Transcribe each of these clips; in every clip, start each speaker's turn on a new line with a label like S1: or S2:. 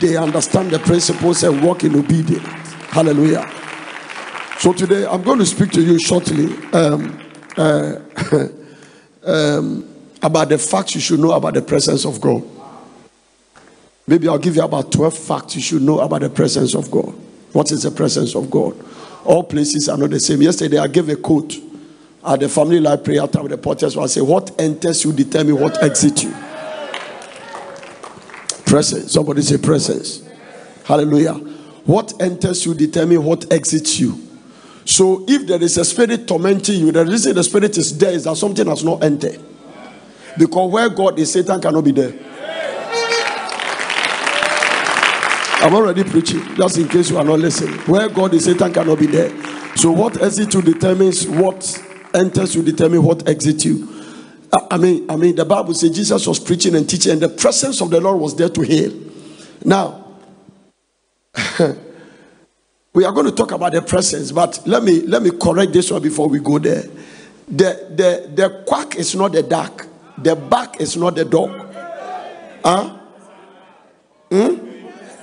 S1: they understand the principles and walk in obedience. Hallelujah. So today I'm going to speak to you shortly um, uh, um, about the facts you should know about the presence of God. Maybe I'll give you about 12 facts you should know about the presence of God. What is the presence of God? All places are not the same. Yesterday I gave a quote at the family life prayer time the porters. I say, What enters you determine what exits you. Presence. Somebody say presence. Hallelujah. What enters you determine what exits you. So if there is a spirit tormenting you, the reason the spirit is there is that something has not entered. Because where God is, Satan cannot be there. I'm already preaching, just in case you are not listening. Where God is, Satan cannot be there. So what exits you determines what enters you determine what exits you. I mean, I mean, the Bible says Jesus was preaching and teaching, and the presence of the Lord was there to heal. Now, we are going to talk about the presence, but let me let me correct this one before we go there. The the the quack is not the duck, the back is not the dog. Huh? Hmm?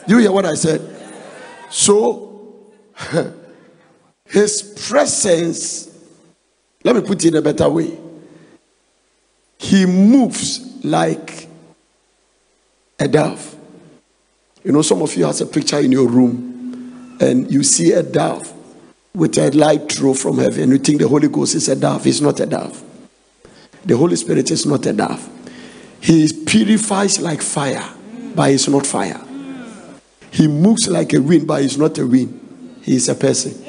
S1: You hear what I said? So his presence, let me put it in a better way. He moves like a dove. You know, some of you has a picture in your room and you see a dove with a light throw from heaven. You think the Holy Ghost is a dove. It's not a dove. The Holy Spirit is not a dove. He purifies like fire, but it's not fire. He moves like a wind, but he's not a wind. He is a person.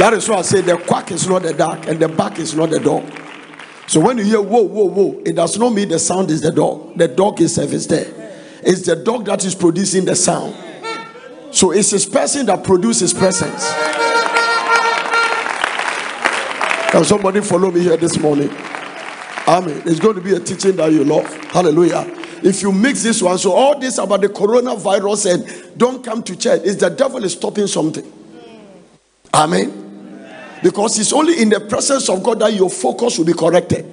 S1: That is why I say the quack is not the dark and the back is not the dog. So when you hear whoa, whoa, whoa, it does not mean the sound is the dog. The dog itself is there. It's the dog that is producing the sound. So it's his person that produces presence. Can somebody follow me here this morning? Amen. It's going to be a teaching that you love. Hallelujah. If you mix this one, so all this about the coronavirus and don't come to church, is the devil is stopping something. Amen. Because it's only in the presence of God that your focus will be corrected.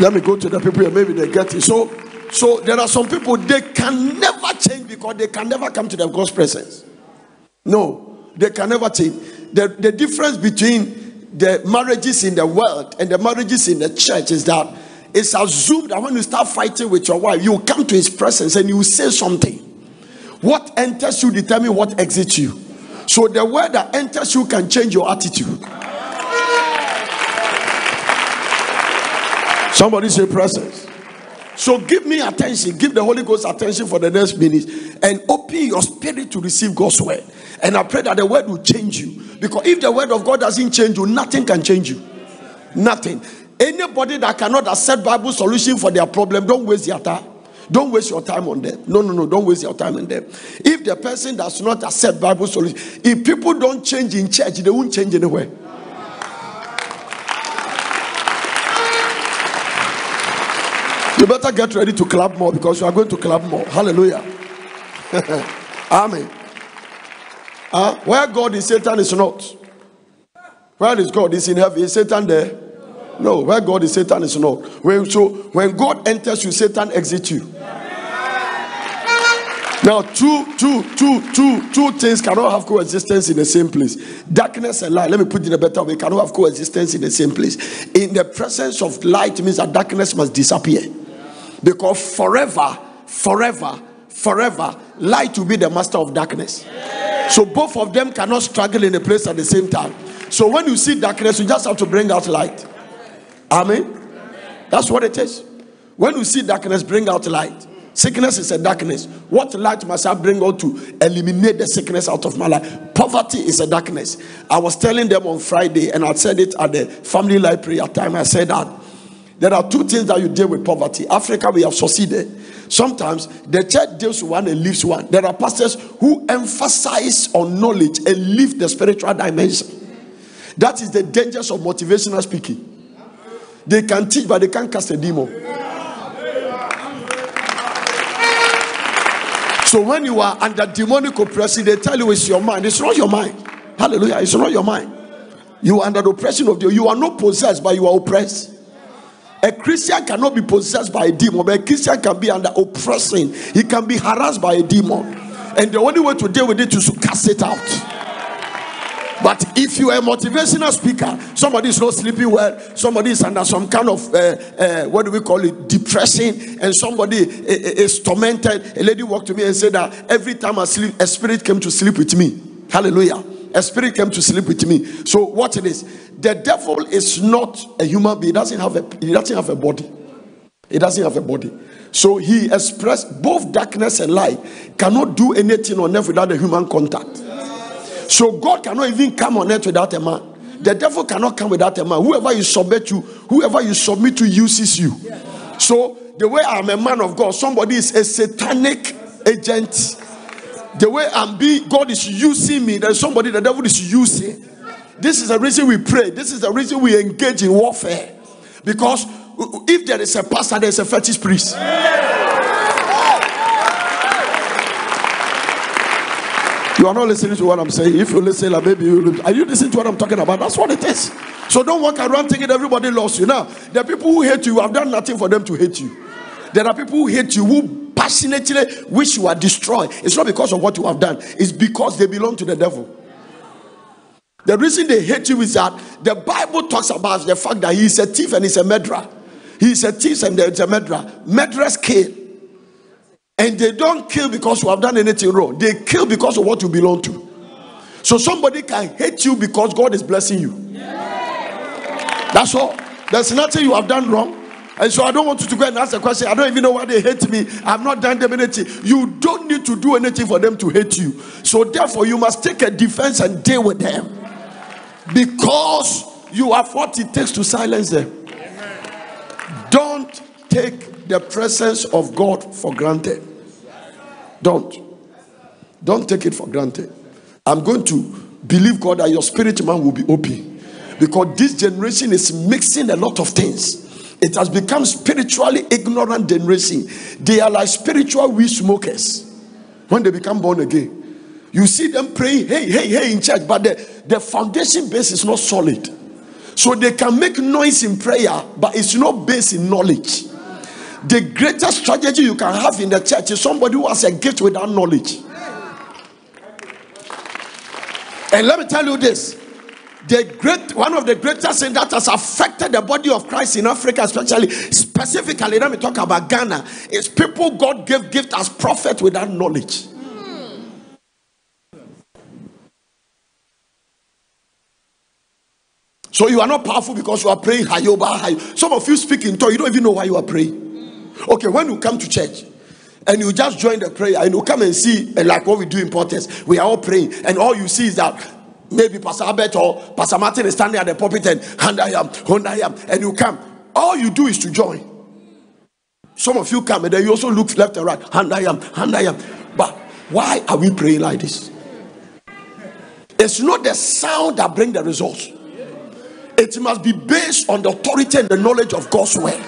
S1: Let me go to the people here, maybe they get it. So, so there are some people they can never change because they can never come to the God's presence. No, they can never change. The, the difference between the marriages in the world and the marriages in the church is that it's assumed that when you start fighting with your wife, you come to his presence and you say something. What enters you determine what exits you. So the word that enters you can change your attitude. Somebody say presence. So give me attention, give the Holy Ghost attention for the next minute and open your spirit to receive God's word. And I pray that the word will change you. Because if the word of God doesn't change you, nothing can change you. Nothing. Anybody that cannot accept Bible solution for their problem, don't waste your time. Don't waste your time on them. No, no, no, don't waste your time on them. If the person does not accept Bible solution, if people don't change in church, they won't change anywhere. You better get ready to clap more because you are going to clap more. Hallelujah. Amen. Uh, where God is, Satan is not. Where is God? Is in heaven. Is Satan there? No. Where God is, Satan is not. When so when God enters you, Satan exits you. Now, two, two, two, two, two things cannot have coexistence in the same place. Darkness and light. Let me put it in a better way. Cannot have coexistence in the same place. In the presence of light means that darkness must disappear. Because forever, forever, forever, light will be the master of darkness. So both of them cannot struggle in a place at the same time. So when you see darkness, you just have to bring out light. Amen. That's what it is. When you see darkness, bring out light. Sickness is a darkness. What light must I bring out to eliminate the sickness out of my life? Poverty is a darkness. I was telling them on Friday, and I said it at the family life prayer time. I said that there are two things that you deal with poverty. Africa, we have succeeded. Sometimes the church deals with one and leaves one. There are pastors who emphasize on knowledge and leave the spiritual dimension. That is the dangers of motivational speaking. They can teach, but they can't cast a demon. So when you are under demonic oppression, they tell you it's your mind. It's not your mind. Hallelujah. It's not your mind. You are under the oppression of the. You are not possessed, but you are oppressed. A Christian cannot be possessed by a demon, but a Christian can be under oppression. He can be harassed by a demon. And the only way to deal with it is to cast it out. But if you are a motivational speaker, somebody is not sleeping well, somebody is under some kind of uh, uh, what do we call it, depression, and somebody is tormented. A lady walked to me and said that every time I sleep, a spirit came to sleep with me. Hallelujah. A spirit came to sleep with me. So what it is, the devil is not a human being. He doesn't have a he doesn't have a body. He doesn't have a body. So he expressed both darkness and light cannot do anything on earth without a human contact. So God cannot even come on earth without a man. The devil cannot come without a man. Whoever you submit to, whoever you submit to uses you. So the way I'm a man of God, somebody is a satanic agent the way I'm being, God is using me. There's somebody the devil is using. This is the reason we pray. This is the reason we engage in warfare. Because if there is a pastor, there's a fetish priest. You are not listening to what I'm saying. If you listen, like maybe you are you listening to what I'm talking about? That's what it is. So don't walk around thinking everybody loves you. Now, the people who hate you I've done nothing for them to hate you. There are people who hate you who passionately wish you are destroyed, it's not because of what you have done, it's because they belong to the devil. The reason they hate you is that the Bible talks about the fact that he is a thief and he's a murderer. He is a thief and he's a murderer. Murderers kill. And they don't kill because you have done anything wrong. They kill because of what you belong to. So somebody can hate you because God is blessing you. That's all. There's nothing you have done wrong. And so I don't want you to go and ask a question. I don't even know why they hate me. I've not done them anything. You don't need to do anything for them to hate you. So therefore, you must take a defense and deal with them. Because you have what it takes to silence them. Don't take the presence of God for granted. Don't. Don't take it for granted. I'm going to believe God that your spirit man will be open. Because this generation is mixing a lot of things. It has become spiritually ignorant generation. They are like spiritual weed smokers when they become born again. You see them praying, hey, hey, hey, in church, but the, the foundation base is not solid. So they can make noise in prayer, but it's not based in knowledge. The greatest strategy you can have in the church is somebody who has a gift without knowledge. And let me tell you this the great one of the greatest things that has affected the body of Christ in Africa, especially specifically, let me talk about Ghana, is people God gave gift as prophet without knowledge. So you are not powerful because you are praying. Some of you speak in tongue, you don't even know why you are praying. Okay, when you come to church and you just join the prayer and you come and see and like what we do in Porters, we are all praying, and all you see is that Maybe Pastor Albert or Pastor Martin is standing at the pulpit and hand I am, hand I am, and you come. All you do is to join. Some of you come and then you also look left and right. Hand I am, hand I am. But why are we praying like this? It's not the sound that bring the results. It must be based on the authority and the knowledge of God's word.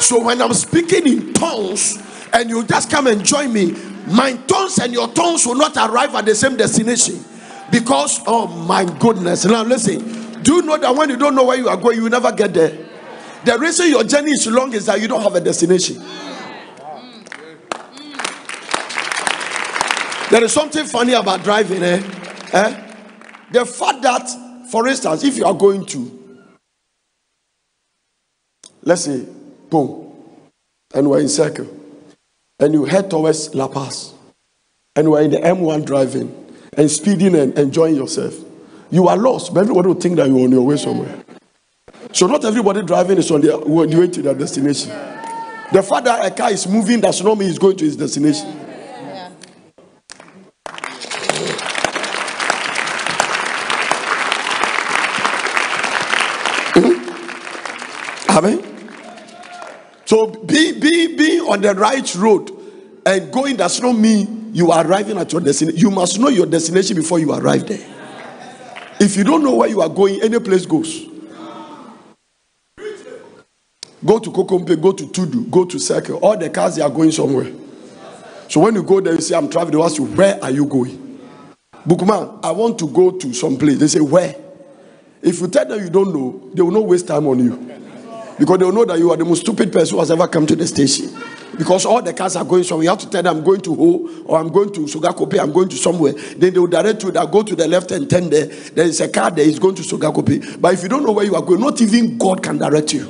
S1: So when I'm speaking in tongues and you just come and join me, my tongues and your tongues will not arrive at the same destination. Because, oh my goodness. Now, listen. Do you know that when you don't know where you are going, you will never get there? The reason your journey is long is that you don't have a destination. There is something funny about driving, eh? eh? The fact that, for instance, if you are going to, let's say, boom, and we're in circle, and you head towards La Paz, and we're in the M1 driving, and speeding and enjoying yourself. You are lost, but everybody will think that you're on your way somewhere. So not everybody driving is on the, way to their destination. The fact that a car is moving does not mean he's going to his destination. Mm-hmm. Amen. So be, be, be on the right road and going does not mean you are arriving at your destination. You must know your destination before you arrive there. If you don't know where you are going, any place goes. Go to Kokompe, go to Tudu, go to Circle. All the cars they are going somewhere. So when you go there, you say, I'm traveling. They ask you, where are you going? Bookman, I want to go to some place. They say, where? If you tell them you don't know, they will not waste time on you. Because they will know that you are the most stupid person who has ever come to the station. Because all the cars are going somewhere. You have to tell them I'm going to Ho or I'm going to Sogakope, I'm going to somewhere. Then they will direct you that go to the left and turn there. There is a car there, is going to Sogakope. But if you don't know where you are going, not even God can direct you.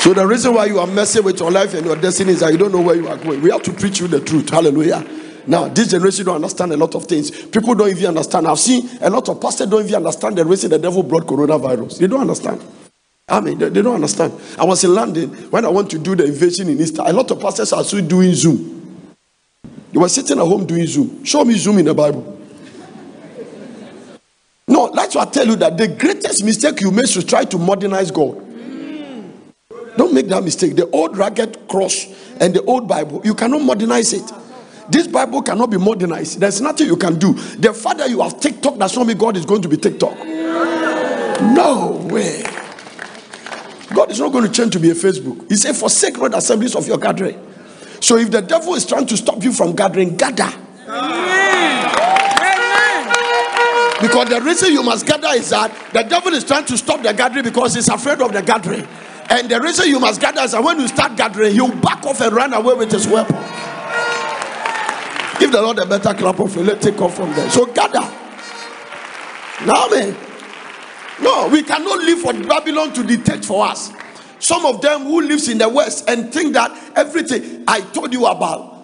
S1: So the reason why you are messing with your life and your destiny is that you don't know where you are going. We have to preach you the truth. Hallelujah. Now, this generation don't understand a lot of things. People don't even understand. I've seen a lot of pastors don't even understand the reason the devil brought coronavirus. They don't understand. I mean, they, they don't understand. I was in London when I went to do the invasion in Easter. A lot of pastors are still doing Zoom. They were sitting at home doing Zoom. Show me Zoom in the Bible. No, that's why I tell you that the greatest mistake you make is to try to modernize God. Don't make that mistake. The old ragged cross and the old Bible, you cannot modernize it. This Bible cannot be modernized. There's nothing you can do. The fact that you have TikTok does not mean God is going to be TikTok. No way. God is not going to change to be a Facebook. He said, Forsake not assemblies of your gathering. So if the devil is trying to stop you from gathering, gather. Because the reason you must gather is that the devil is trying to stop the gathering because he's afraid of the gathering. And the reason you must gather is that when you start gathering, he'll back off and run away with his weapon. Give the Lord a better clap of let's take off from there. So gather. Now, man. No, we cannot live for Babylon to dictate for us. Some of them who lives in the West and think that everything I told you about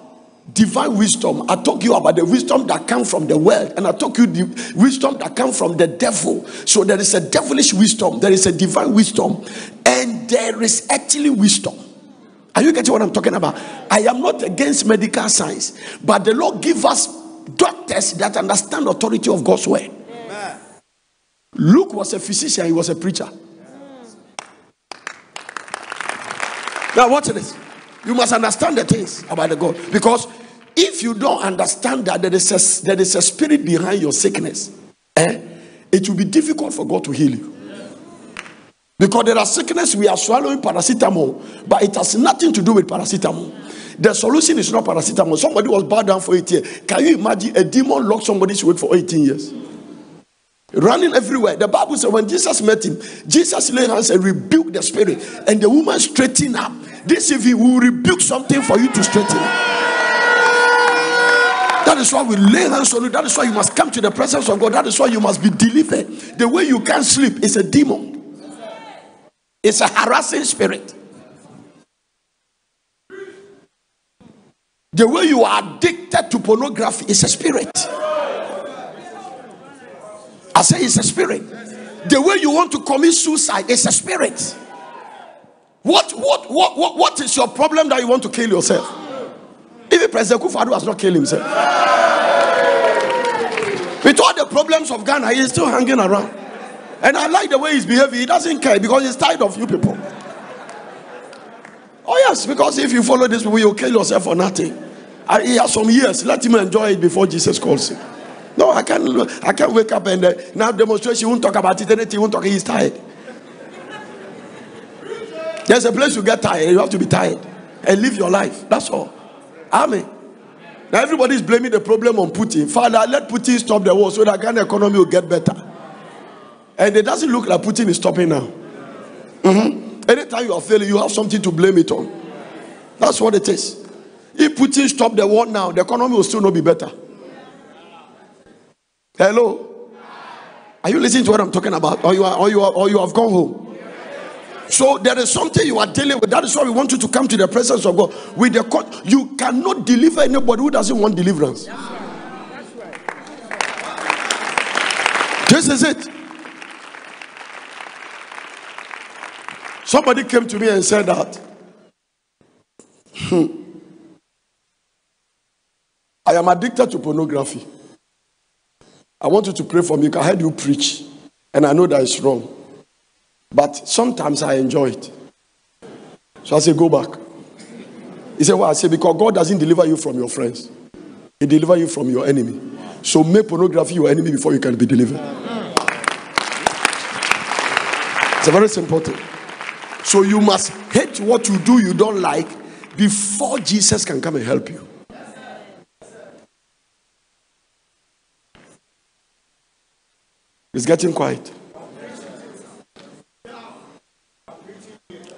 S1: divine wisdom. I talk you about the wisdom that comes from the world, and I talk you the wisdom that comes from the devil. So there is a devilish wisdom, there is a divine wisdom, and there is actually wisdom. Are you getting what I'm talking about? I am not against medical science, but the Lord give us doctors that understand the authority of God's word. Amen. Luke was a physician, he was a preacher. Now watch this. You must understand the things about the God. Because if you don't understand that there is a, there is a spirit behind your sickness, eh, it will be difficult for God to heal you. Because there are sickness we are swallowing paracetamol, but it has nothing to do with paracetamol. The solution is not paracetamol. Somebody was bowed down for 18 years. Can you imagine a demon locked somebody's weight for 18 years? Running everywhere. The Bible says when Jesus met him, Jesus laid hands and rebuked the spirit, and the woman straightened up. This if he will rebuke something for you to straighten. That is why we lay hands on you. That is why you must come to the presence of God. That is why you must be delivered. The way you can't sleep is a demon. It's a harassing spirit. The way you are addicted to pornography is a spirit. I say it's a spirit. The way you want to commit suicide is a spirit. What what what what, what is your problem that you want to kill yourself? Even President Kufuor has not killed himself. With all the problems of Ghana, he is still hanging around. And I like the way he's behaving. He doesn't care because he's tired of you people. Oh, yes, because if you follow this way, you'll kill yourself for nothing. And he has some years. Let him enjoy it before Jesus calls him. No, I can't. I can't wake up and uh, now demonstration. Won't talk about it. Anything. Won't talk. He's tired. There's a place you get tired. You have to be tired and live your life. That's all. Amen. Now everybody is blaming the problem on Putin. Father, let Putin stop the war so that Ghana economy will get better. And it doesn't look like Putin is stopping now. Mm-hmm. Anytime you are failing, you have something to blame it on. That's what it is. If Putin stop the war now, the economy will still not be better. Hello? Are you listening to what I'm talking about? Or you are or you are or you have gone home? So there is something you are dealing with. That is why we want you to come to the presence of God. With the court, you cannot deliver anybody who doesn't want deliverance. This is it. Somebody came to me and said that hmm, I am addicted to pornography. I want you to pray for me. I heard you preach, and I know that it's wrong. But sometimes I enjoy it. So I say, Go back. He said, Well, I say, Because God doesn't deliver you from your friends, He delivers you from your enemy. So make pornography your enemy before you can be delivered. It's a very simple thing. So you must hate what you do you don't like before Jesus can come and help you. It's getting quiet.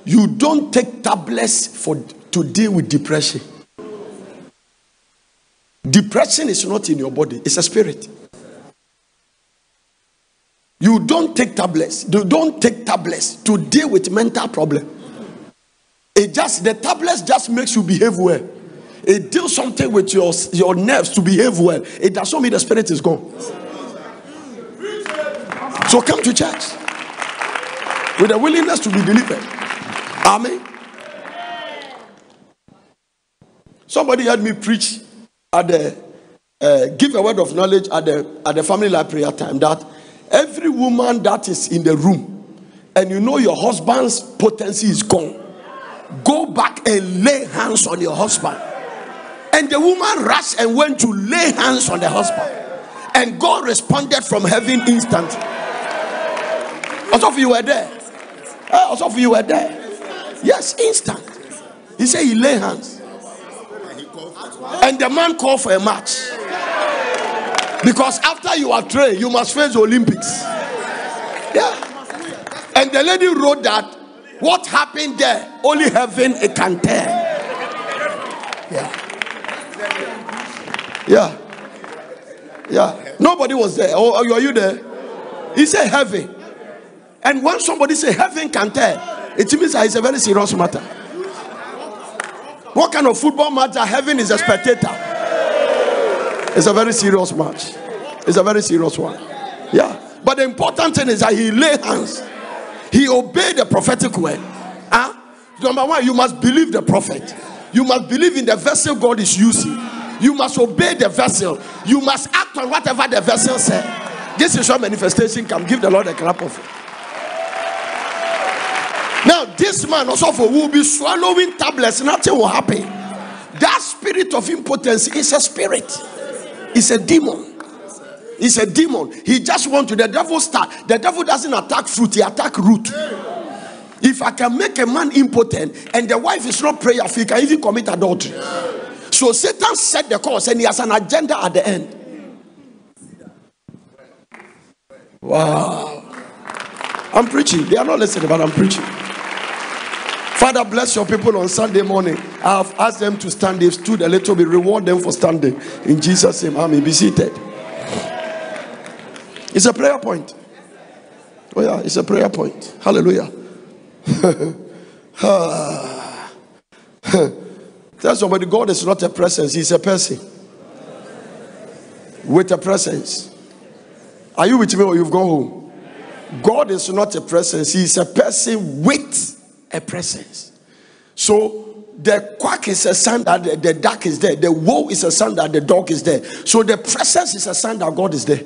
S1: You don't take tablets for to deal with depression. Depression is not in your body, it's a spirit. You don't take tablets. You don't take tablets to deal with mental problem. It just the tablets just makes you behave well. It deals something with your your nerves to behave well. It does not mean the spirit is gone. So come to church with a willingness to be delivered. Amen. Somebody had me preach at the uh, give a word of knowledge at the at the family life prayer time that every woman that is in the room and you know your husband's potency is gone, go back and lay hands on your husband. And the woman rushed and went to lay hands on the husband, and God responded from heaven instantly. As of you were there. Eh, As of you were there. Yes, instant. He said he lay hands. And the man called for a match. Because after you are trained, you must face the Olympics. Yeah. And the lady wrote that what happened there, only heaven it can tell. Yeah. Yeah. Yeah. Nobody was there. Oh, are you there? He said heaven. And when somebody say heaven can tell, it means that it's a very serious matter. What kind of football match? Heaven is a spectator. It's a very serious match. It's a very serious one. Yeah. But the important thing is that he lay hands. He obeyed the prophetic word. Huh? Number one, you must believe the prophet. You must believe in the vessel God is using. You must obey the vessel. You must act on whatever the vessel said. This is your manifestation can give the Lord a clap of it. Now, this man also will be swallowing tablets, nothing will happen. That spirit of impotence is a spirit, it's a demon. It's a demon. He just want to the devil start. The devil doesn't attack fruit, he attack root. If I can make a man impotent and the wife is not prayerful, he can even commit adultery. So Satan set the course and he has an agenda at the end. Wow. I'm preaching. They are not listening, but I'm preaching. Father, bless your people on Sunday morning. I have asked them to stand. They've stood a little bit. Reward them for standing. In Jesus' name, Amen. Be seated. It's a prayer point. Oh, yeah, it's a prayer point. Hallelujah. Tell somebody, God is not a presence, He's a person. With a presence. Are you with me or you've gone home? God is not a presence, He's a person with a presence. So the quack is a sign that the, the is there. The woe is a sign that the dog is there. So the presence is a sign that God is there.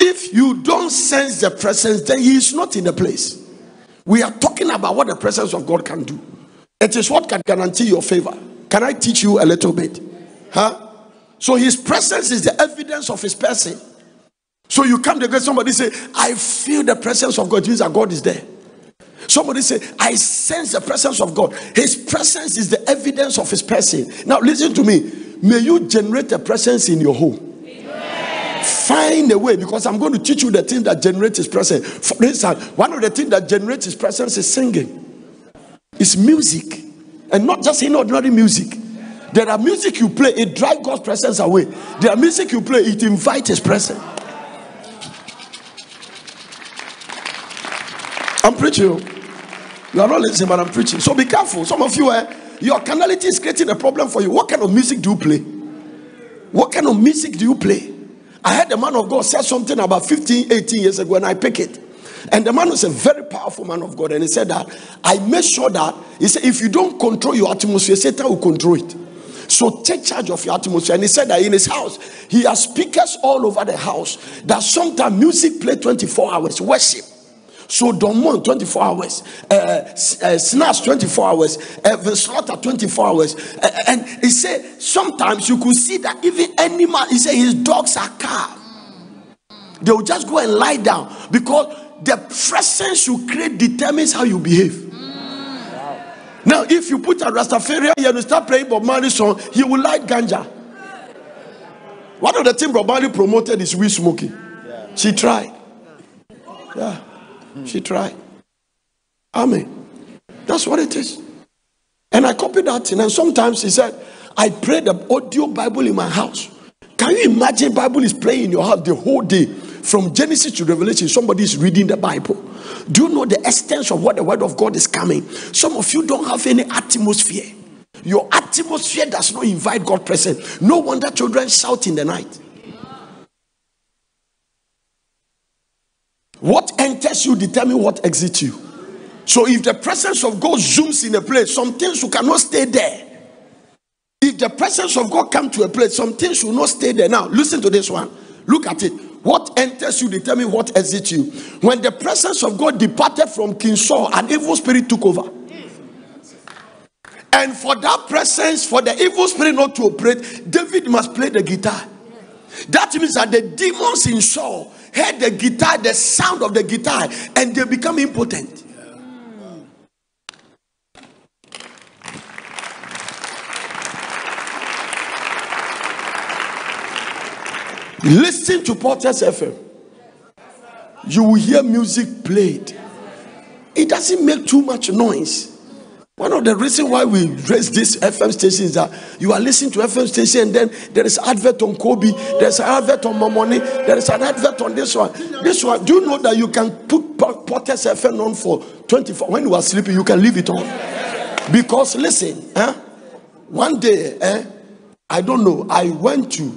S1: If you don't sense the presence, then He is not in the place. We are talking about what the presence of God can do. It is what can guarantee your favor. Can I teach you a little bit? Huh? So His presence is the evidence of His person. So you come to get somebody say, I feel the presence of God. It means that God is there. Somebody say, I sense the presence of God. His presence is the evidence of his person. Now, listen to me. May you generate a presence in your home. Find a way because I'm going to teach you the thing that generates his presence. For instance, one of the things that generates his presence is singing, it's music, and not just in ordinary music. There are music you play, it drives God's presence away. There are music you play, it invites his presence. I'm preaching. You are not listening, but I'm preaching. So be careful. Some of you, eh, your carnality is creating a problem for you. What kind of music do you play? What kind of music do you play? I heard the man of God say something about 15, 18 years ago, and I pick it. And the man was a very powerful man of God, and he said that I made sure that he said, if you don't control your atmosphere, Satan will control it. So take charge of your atmosphere. And he said that in his house, he has speakers all over the house. That sometimes music play 24 hours, worship. So Don Moen 24 hours, uh, uh, Snatch 24 hours, uh, Slaughter 24 hours. Uh, and he said sometimes you could see that even animal, he said his dogs are calm. They will just go and lie down because the presence you create determines how you behave. Now, if you put a Rastafarian here and start playing Bob Marley song, he will like ganja. One of the things Bob Marley promoted is weed smoking. She tried. Yeah, she tried. Amen. That's what it is. And I copied that and sometimes he said, I pray the audio Bible in my house. Can you imagine Bible is playing in your house the whole day? From Genesis to Revelation, somebody is reading the Bible. Do you know the extent of what the word of God is coming? Some of you don't have any atmosphere. Your atmosphere does not invite God present. No wonder children shout in the night. What enters you determine what exits you. So if the presence of God zooms in a place, some things you cannot stay there. If the presence of God come to a place, some things will not stay there. Now, listen to this one. Look at it. What enters you determine what exits you. When the presence of God departed from King Saul, an evil spirit took over. And for that presence, for the evil spirit not to operate, David must play the guitar. That means that the demons in Saul heard the guitar, the sound of the guitar, and they become impotent. Listen to Porters FM. You will hear music played. It doesn't make too much noise. One of the reasons why we raise this FM station is that you are listening to FM station and then there is advert on Kobe, there's an advert on Momoni, there is an advert on this one. This one, do you know that you can put Porters FM on for 24 when you are sleeping, you can leave it on? Because listen, eh? one day, eh, I don't know, I went to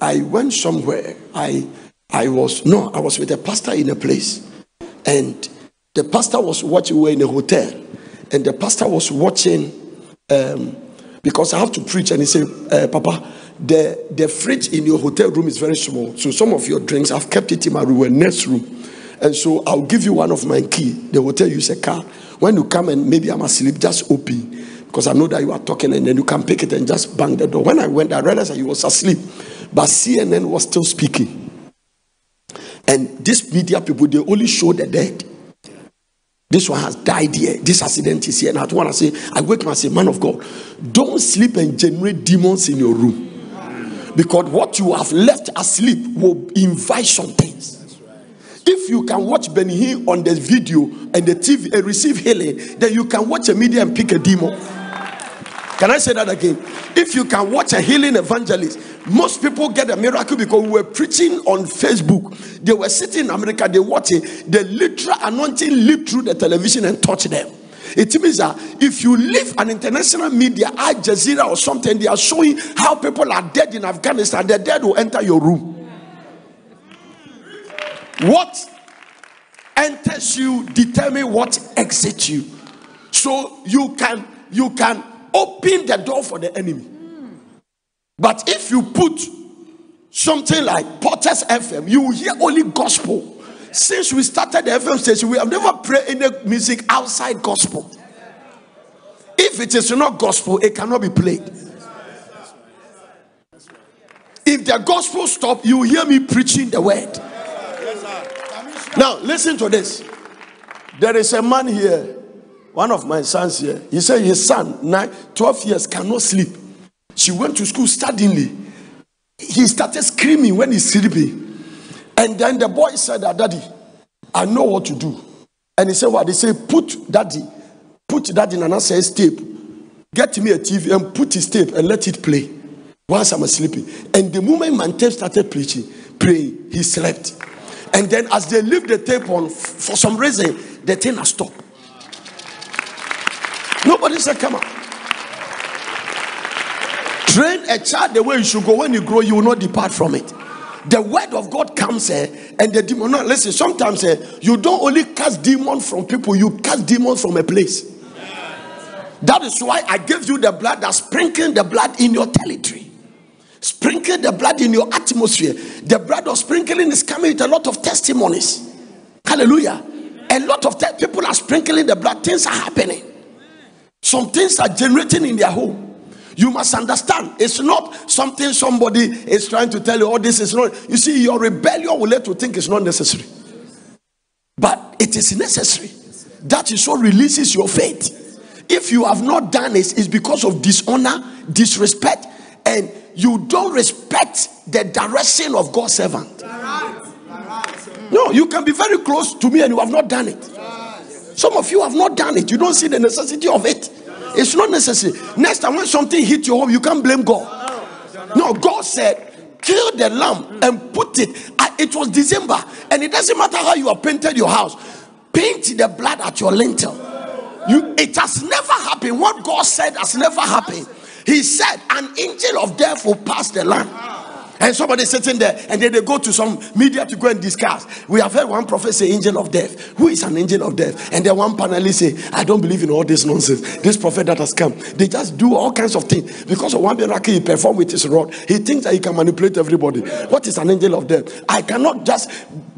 S1: I went somewhere. I I was no, I was with a pastor in a place, and the pastor was watching. We were in a hotel, and the pastor was watching um, because I have to preach. And he said, uh, "Papa, the the fridge in your hotel room is very small, so some of your drinks I've kept it in my room, next room, and so I'll give you one of my key. The hotel use a car. When you come and maybe I'm asleep, just open." Because I know that you are talking, and then you can pick it and just bang the door. When I went, I realized that he was asleep. But CNN was still speaking. And these media people, they only show the dead. This one has died here. This accident is here. And I want to say, I wake up and say, man of God, don't sleep and generate demons in your room. Because what you have left asleep will invite some things. If you can watch Benny Hinn on the video and the TV and eh, receive healing, then you can watch a media and pick a demon. Can I say that again? If you can watch a healing evangelist, most people get a miracle because we were preaching on Facebook. They were sitting in America, they watching the literal anointing leap through the television and touch them. It means that if you leave an international media, Al Jazeera or something, they are showing how people are dead in Afghanistan, the dead will enter your room. What enters you determine what exits you. So you can you can open the door for the enemy. But if you put something like Potter's FM, you will hear only gospel. Since we started the FM station, we have never played any music outside gospel. If it is not gospel, it cannot be played. If the gospel stop, you will hear me preaching the word. Now, listen to this. There is a man here one of my sons here, he said his son, nine, 12 years, cannot sleep. She went to school suddenly. He started screaming when he's sleeping. And then the boy said, Daddy, I know what to do. And he said, What? They say, Put daddy, put daddy in an says tape. Get me a TV and put his tape and let it play whilst I'm sleeping. And the moment my tape started preaching, praying, he slept. And then as they leave the tape on, for some reason, the thing has stopped. Nobody said, Come on. Train a child the way you should go. When you grow, you will not depart from it. The word of God comes here, eh, and the demon. No, listen, sometimes eh, you don't only cast demons from people, you cast demons from a place. That is why I gave you the blood that sprinkling the blood in your territory. Sprinkle the blood in your atmosphere. The blood of sprinkling is coming with a lot of testimonies. Hallelujah. A lot of te- people are sprinkling the blood, things are happening. Some things are generating in their home. You must understand, it's not something somebody is trying to tell you, oh, this is not. You see, your rebellion will let you think it's not necessary. But it is necessary. That is what releases your faith. If you have not done it, it's because of dishonor, disrespect, and you don't respect the direction of God's servant. No, you can be very close to me and you have not done it. Some of you have not done it. You don't see the necessity of it. It's not necessary. Next time when something hit your home, you can't blame God. No, God said, kill the lamb and put it. It was December, and it doesn't matter how you have painted your house. Paint the blood at your lintel. You, it has never happened. What God said has never happened. He said, An angel of death will pass the land. And somebody sitting there, and then they go to some media to go and discuss. We have heard one prophet say, Angel of death. Who is an angel of death? And then one panelist say, I don't believe in all this nonsense. This prophet that has come. They just do all kinds of things. Because of one miracle he performed with his rod, he thinks that he can manipulate everybody. What is an angel of death? I cannot just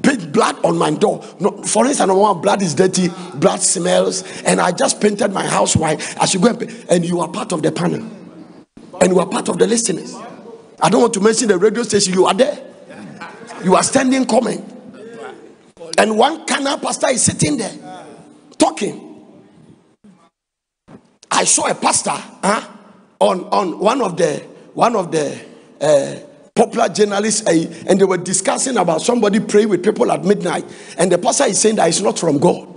S1: paint blood on my door. No, for instance, one blood is dirty, blood smells, and I just painted my house white. I should go and, and you are part of the panel. And you are part of the listeners. I don't want to mention the radio station. You are there. You are standing coming. And one canal pastor is sitting there talking. I saw a pastor huh, on, on one of the one of the uh, popular journalists uh, and they were discussing about somebody praying with people at midnight and the pastor is saying that it's not from God.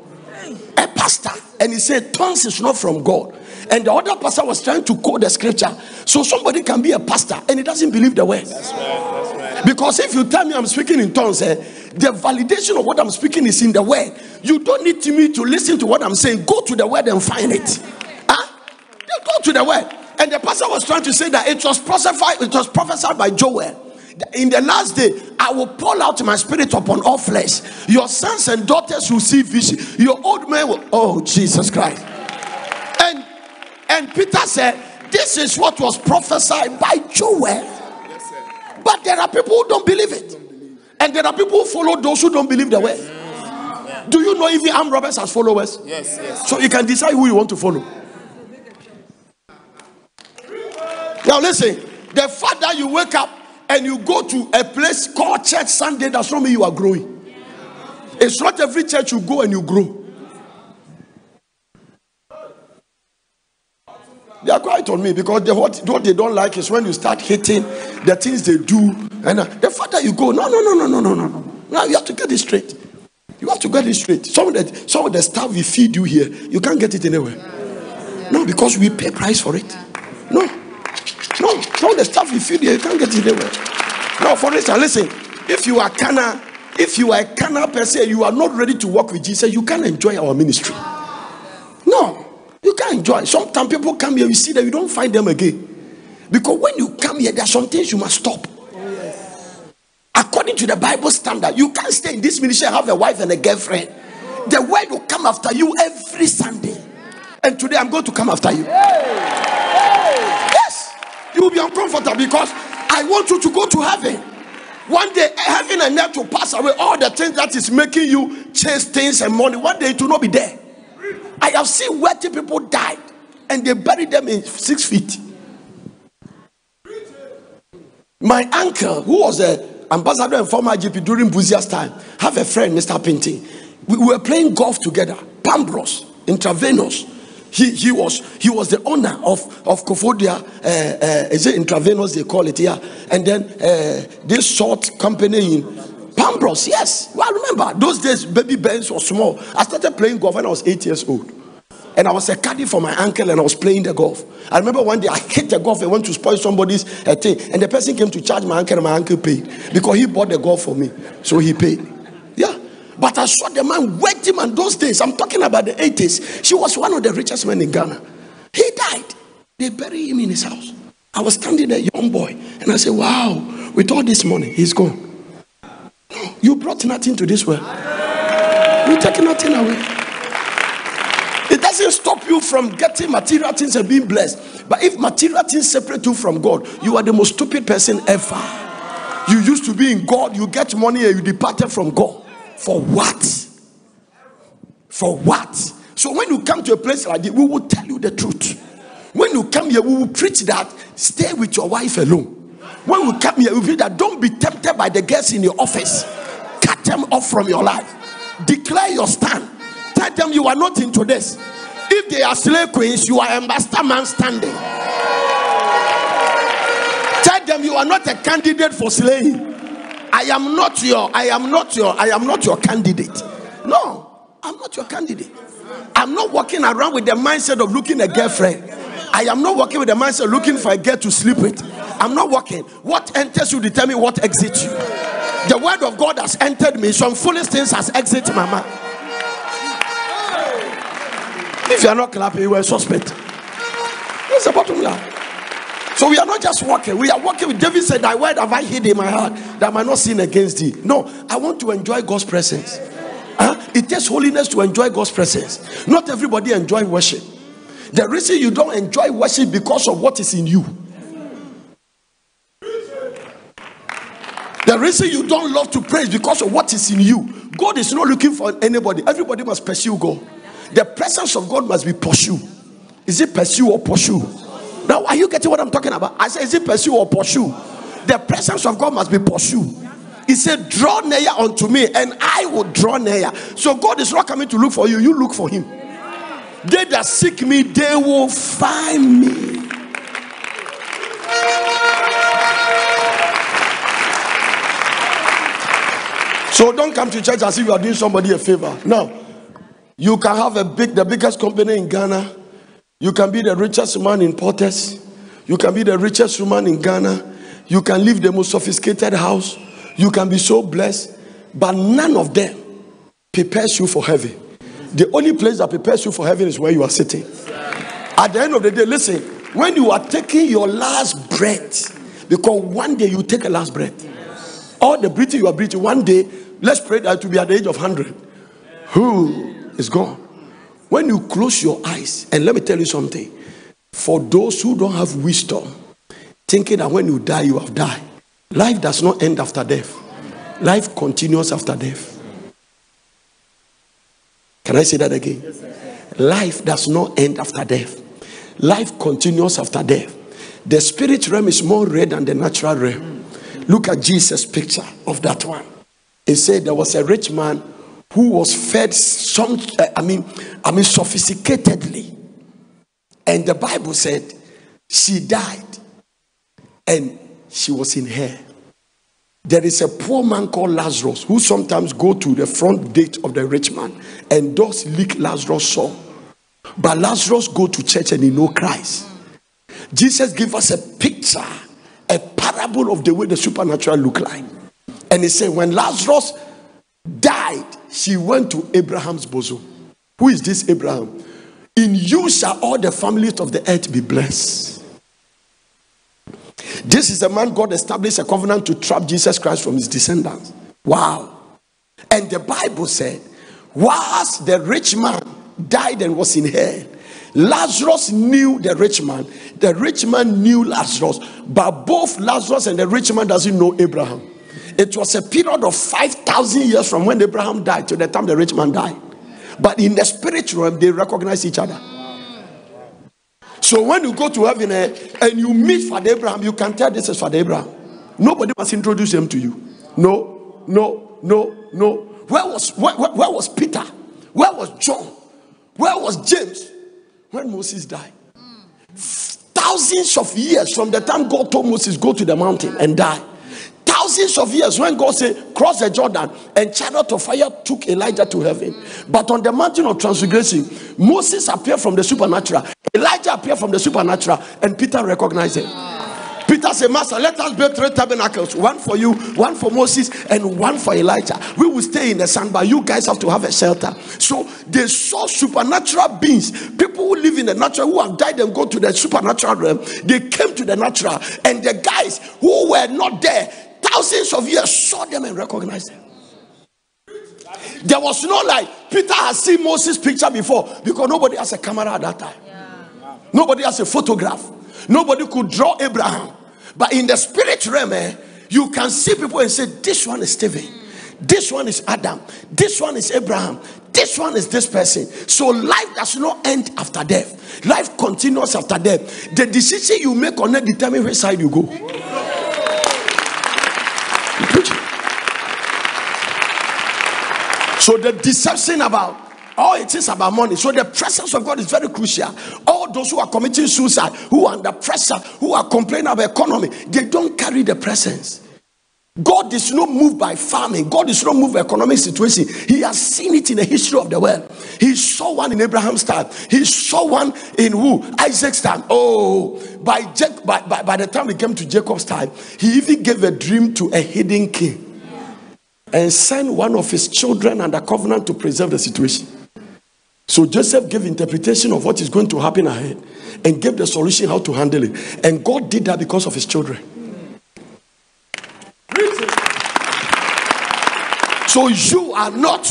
S1: A pastor and he said tongues is not from God. And the other pastor was trying to quote the scripture. So somebody can be a pastor and he doesn't believe the word. That's right, that's right. Because if you tell me I'm speaking in tongues, eh, the validation of what I'm speaking is in the word. You don't need me to listen to what I'm saying. Go to the word and find it. Huh? Go to the word. And the pastor was trying to say that it was prophesied, it was prophesied by Joel. In the last day, I will pour out my spirit upon all flesh. Your sons and daughters will see vision. Your old men will. Oh, Jesus Christ. And and Peter said, This is what was prophesied by Joel. But there are people who don't believe it. And there are people who follow those who don't believe the word. Do you know even armed robbers as followers?
S2: Yes, yes.
S1: So you can decide who you want to follow. Now listen, the fact that you wake up and you go to a place called church Sunday does not mean you are growing. It's not every church you go and you grow. They are quiet on me because they, what, what they don't like is when you start hating the things they do. And uh, the further you go, no, no, no, no, no, no, no. no Now you have to get it straight. You have to get it straight. Some of the some of the stuff we feed you here, you can't get it anywhere. No, because we pay price for it. No, no, some of the stuff we feed you, you can't get it anywhere. Now, for instance, listen. If you are Cana, if you are a Cana per se, you are not ready to work with Jesus, you can't enjoy our ministry. No, you can't enjoy. Sometimes people come here, you see that you don't find them again. Because when you come here, there are some things you must stop. According to the Bible standard, you can't stay in this ministry and have a wife and a girlfriend. The word will come after you every Sunday. And today I'm going to come after you. Yes, you will be uncomfortable because I want you to go to heaven. One day, heaven and earth will pass away. All the things that is making you chase things and money, one day it will not be there. I have seen wealthy people died and they buried them in six feet. My uncle, who was an ambassador and former GP during Busia's time, have a friend, Mr. Pinting. We were playing golf together, Pambros, intravenous. He, he was he was the owner of of Kofodia. Uh, uh, is it intravenous? They call it yeah. And then uh, this short company in Pambros. Yes, well, I remember those days. Baby Benz was small. I started playing golf when I was eight years old. And I was a caddy for my uncle and I was playing the golf. I remember one day I hit the golf and went to spoil somebody's uh, thing. And the person came to charge my uncle and my uncle paid because he bought the golf for me. So he paid. Yeah. But I saw the man waiting man those days. I'm talking about the 80s. She was one of the richest men in Ghana. He died. They buried him in his house. I was standing there, young boy, and I said, Wow, with all this money, he's gone. You brought nothing to this world. You take nothing away. It doesn't stop you from getting material things and being blessed. But if material things separate you from God, you are the most stupid person ever. You used to be in God, you get money and you departed from God. For what? For what? So when you come to a place like this, we will tell you the truth. When you come here, we will preach that stay with your wife alone. When we come here, we preach that don't be tempted by the girls in your office. Cut them off from your life. Declare your stand Tell them you are not into this. If they are slave queens, you are a master man standing. Tell them you are not a candidate for slaying. I am not your, I am not your, I am not your candidate. No, I'm not your candidate. I'm not walking around with the mindset of looking a girlfriend. I am not working with the mindset looking for a girl to sleep with. I'm not working. What enters you determine what exits you. The word of God has entered me. Some foolish things has exited my mind. If you are not clapping, you are a suspect. That's the bottom line. So we are not just walking, we are walking with David said, Thy word have I hid in my heart that I might not sin against thee. No, I want to enjoy God's presence. Huh? It takes holiness to enjoy God's presence. Not everybody enjoy worship. The reason you don't enjoy worship because of what is in you. The reason you don't love to pray is because of what is in you. God is not looking for anybody. Everybody must pursue God. The presence of God must be pursued. Is it pursue or pursue? Now, are you getting what I'm talking about? I said, is it pursue or pursue? The presence of God must be pursued. He said, Draw near unto me, and I will draw near. So God is not coming to look for you, you look for him. They that seek me, they will find me. So don't come to church as if you are doing somebody a favor. Now, you can have a big, the biggest company in Ghana you can be the richest man in Porters. You can be the richest woman in Ghana. You can live the most sophisticated house. You can be so blessed. But none of them prepares you for heaven. The only place that prepares you for heaven is where you are sitting. At the end of the day, listen, when you are taking your last breath, because one day you take a last breath. All the breathing you are breathing, one day, let's pray that to be at the age of 100. Who is gone? When you close your eyes, and let me tell you something for those who don't have wisdom, thinking that when you die, you have died, life does not end after death, life continues after death. Can I say that again? life does not end after death, life continues after death. The spirit realm is more real than the natural realm. Look at Jesus' picture of that one. He said there was a rich man who was fed some uh, i mean i mean sophisticatedly. And the bible said she died and she was in hell. There is a poor man called lazarus who sometimes go to the front gate of the rich man and does lick lazarus soul. But lazarus go to church and he know christ. Jesus give us a picture a parable of the way the supernatural look like and he said when lazarus died she went to Abraham's bosom. Who is this Abraham? In you shall all the families of the earth be blessed. This is the man God established a covenant to trap Jesus Christ from his descendants. Wow. And the Bible said, whilst the rich man died and was in hell, Lazarus knew the rich man. The rich man knew Lazarus, but both Lazarus and the rich man doesn't know Abraham. It was a period of 5,000 years from when Abraham died to the time the rich man died. But in the spiritual realm, they recognize each other. So when you go to heaven eh, and you meet Father Abraham, you can tell this is Father Abraham. Nobody must introduce him to you. No, no, no, no. Where was where, where, where was Peter? Where was John? Where was James when Moses died? Thousands of years from the time God told Moses, Go to the mountain and die thousands of years when God said, Cross the Jordan, and chariot of fire took Elijah to heaven. But on the mountain of transfiguration, Moses appeared from the supernatural, Elijah appeared from the supernatural, and Peter recognized him. Peter said, Master, let us build three tabernacles one for you, one for Moses, and one for Elijah. We will stay in the sun, but you guys have to have a shelter. So they saw supernatural beings, people who live in the natural, who have died and go to the supernatural realm. They came to the natural, and the guys who were not there thousands of years saw them and recognized them. There was no like Peter has seen Moses' picture before because nobody has a camera at that time. Yeah. Nobody has a photograph. Nobody could draw Abraham. But in the spirit realm, eh, you can see people and say, This one is Stephen. This one is Adam. This one is Abraham. This one is this person. So life does not end after death. Life continues after death. The decision you make on it determine which side you go. So the deception about all it is about money. So the presence of God is very crucial. All those who are committing suicide, who are under pressure, who are complaining about economy, they don't carry the presence. God is not moved by farming. God is not moved by economic situation. He has seen it in the history of the world. He saw one in Abraham's time. He saw one in who? Isaac's time. Oh, by, Jac- by, by, by the time he came to Jacob's time, he even gave a dream to a hidden king and sent one of his children under covenant to preserve the situation. So Joseph gave interpretation of what is going to happen ahead and gave the solution how to handle it. And God did that because of his children. So you are not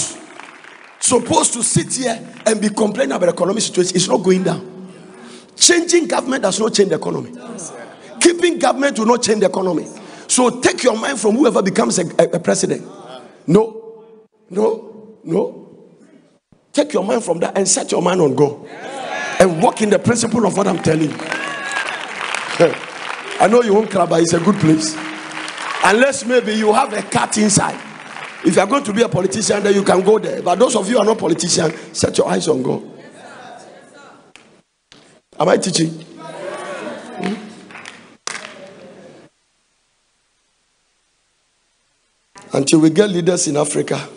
S1: supposed to sit here and be complaining about the economic situation. It's not going down. Changing government does not change the economy. Keeping government will not change the economy. So take your mind from whoever becomes a, a- a president. No, no, no. Take your mind from that and set your mind on God. And walk in the principle of what I'm telling you. I know you won't cry, but it's a good place. Unless maybe you have a cat inside. If you are going to be a politician, then you can go there. But those of you are not politicians, set your eyes on God. Am I teaching? Hmm? Until we get leaders in Africa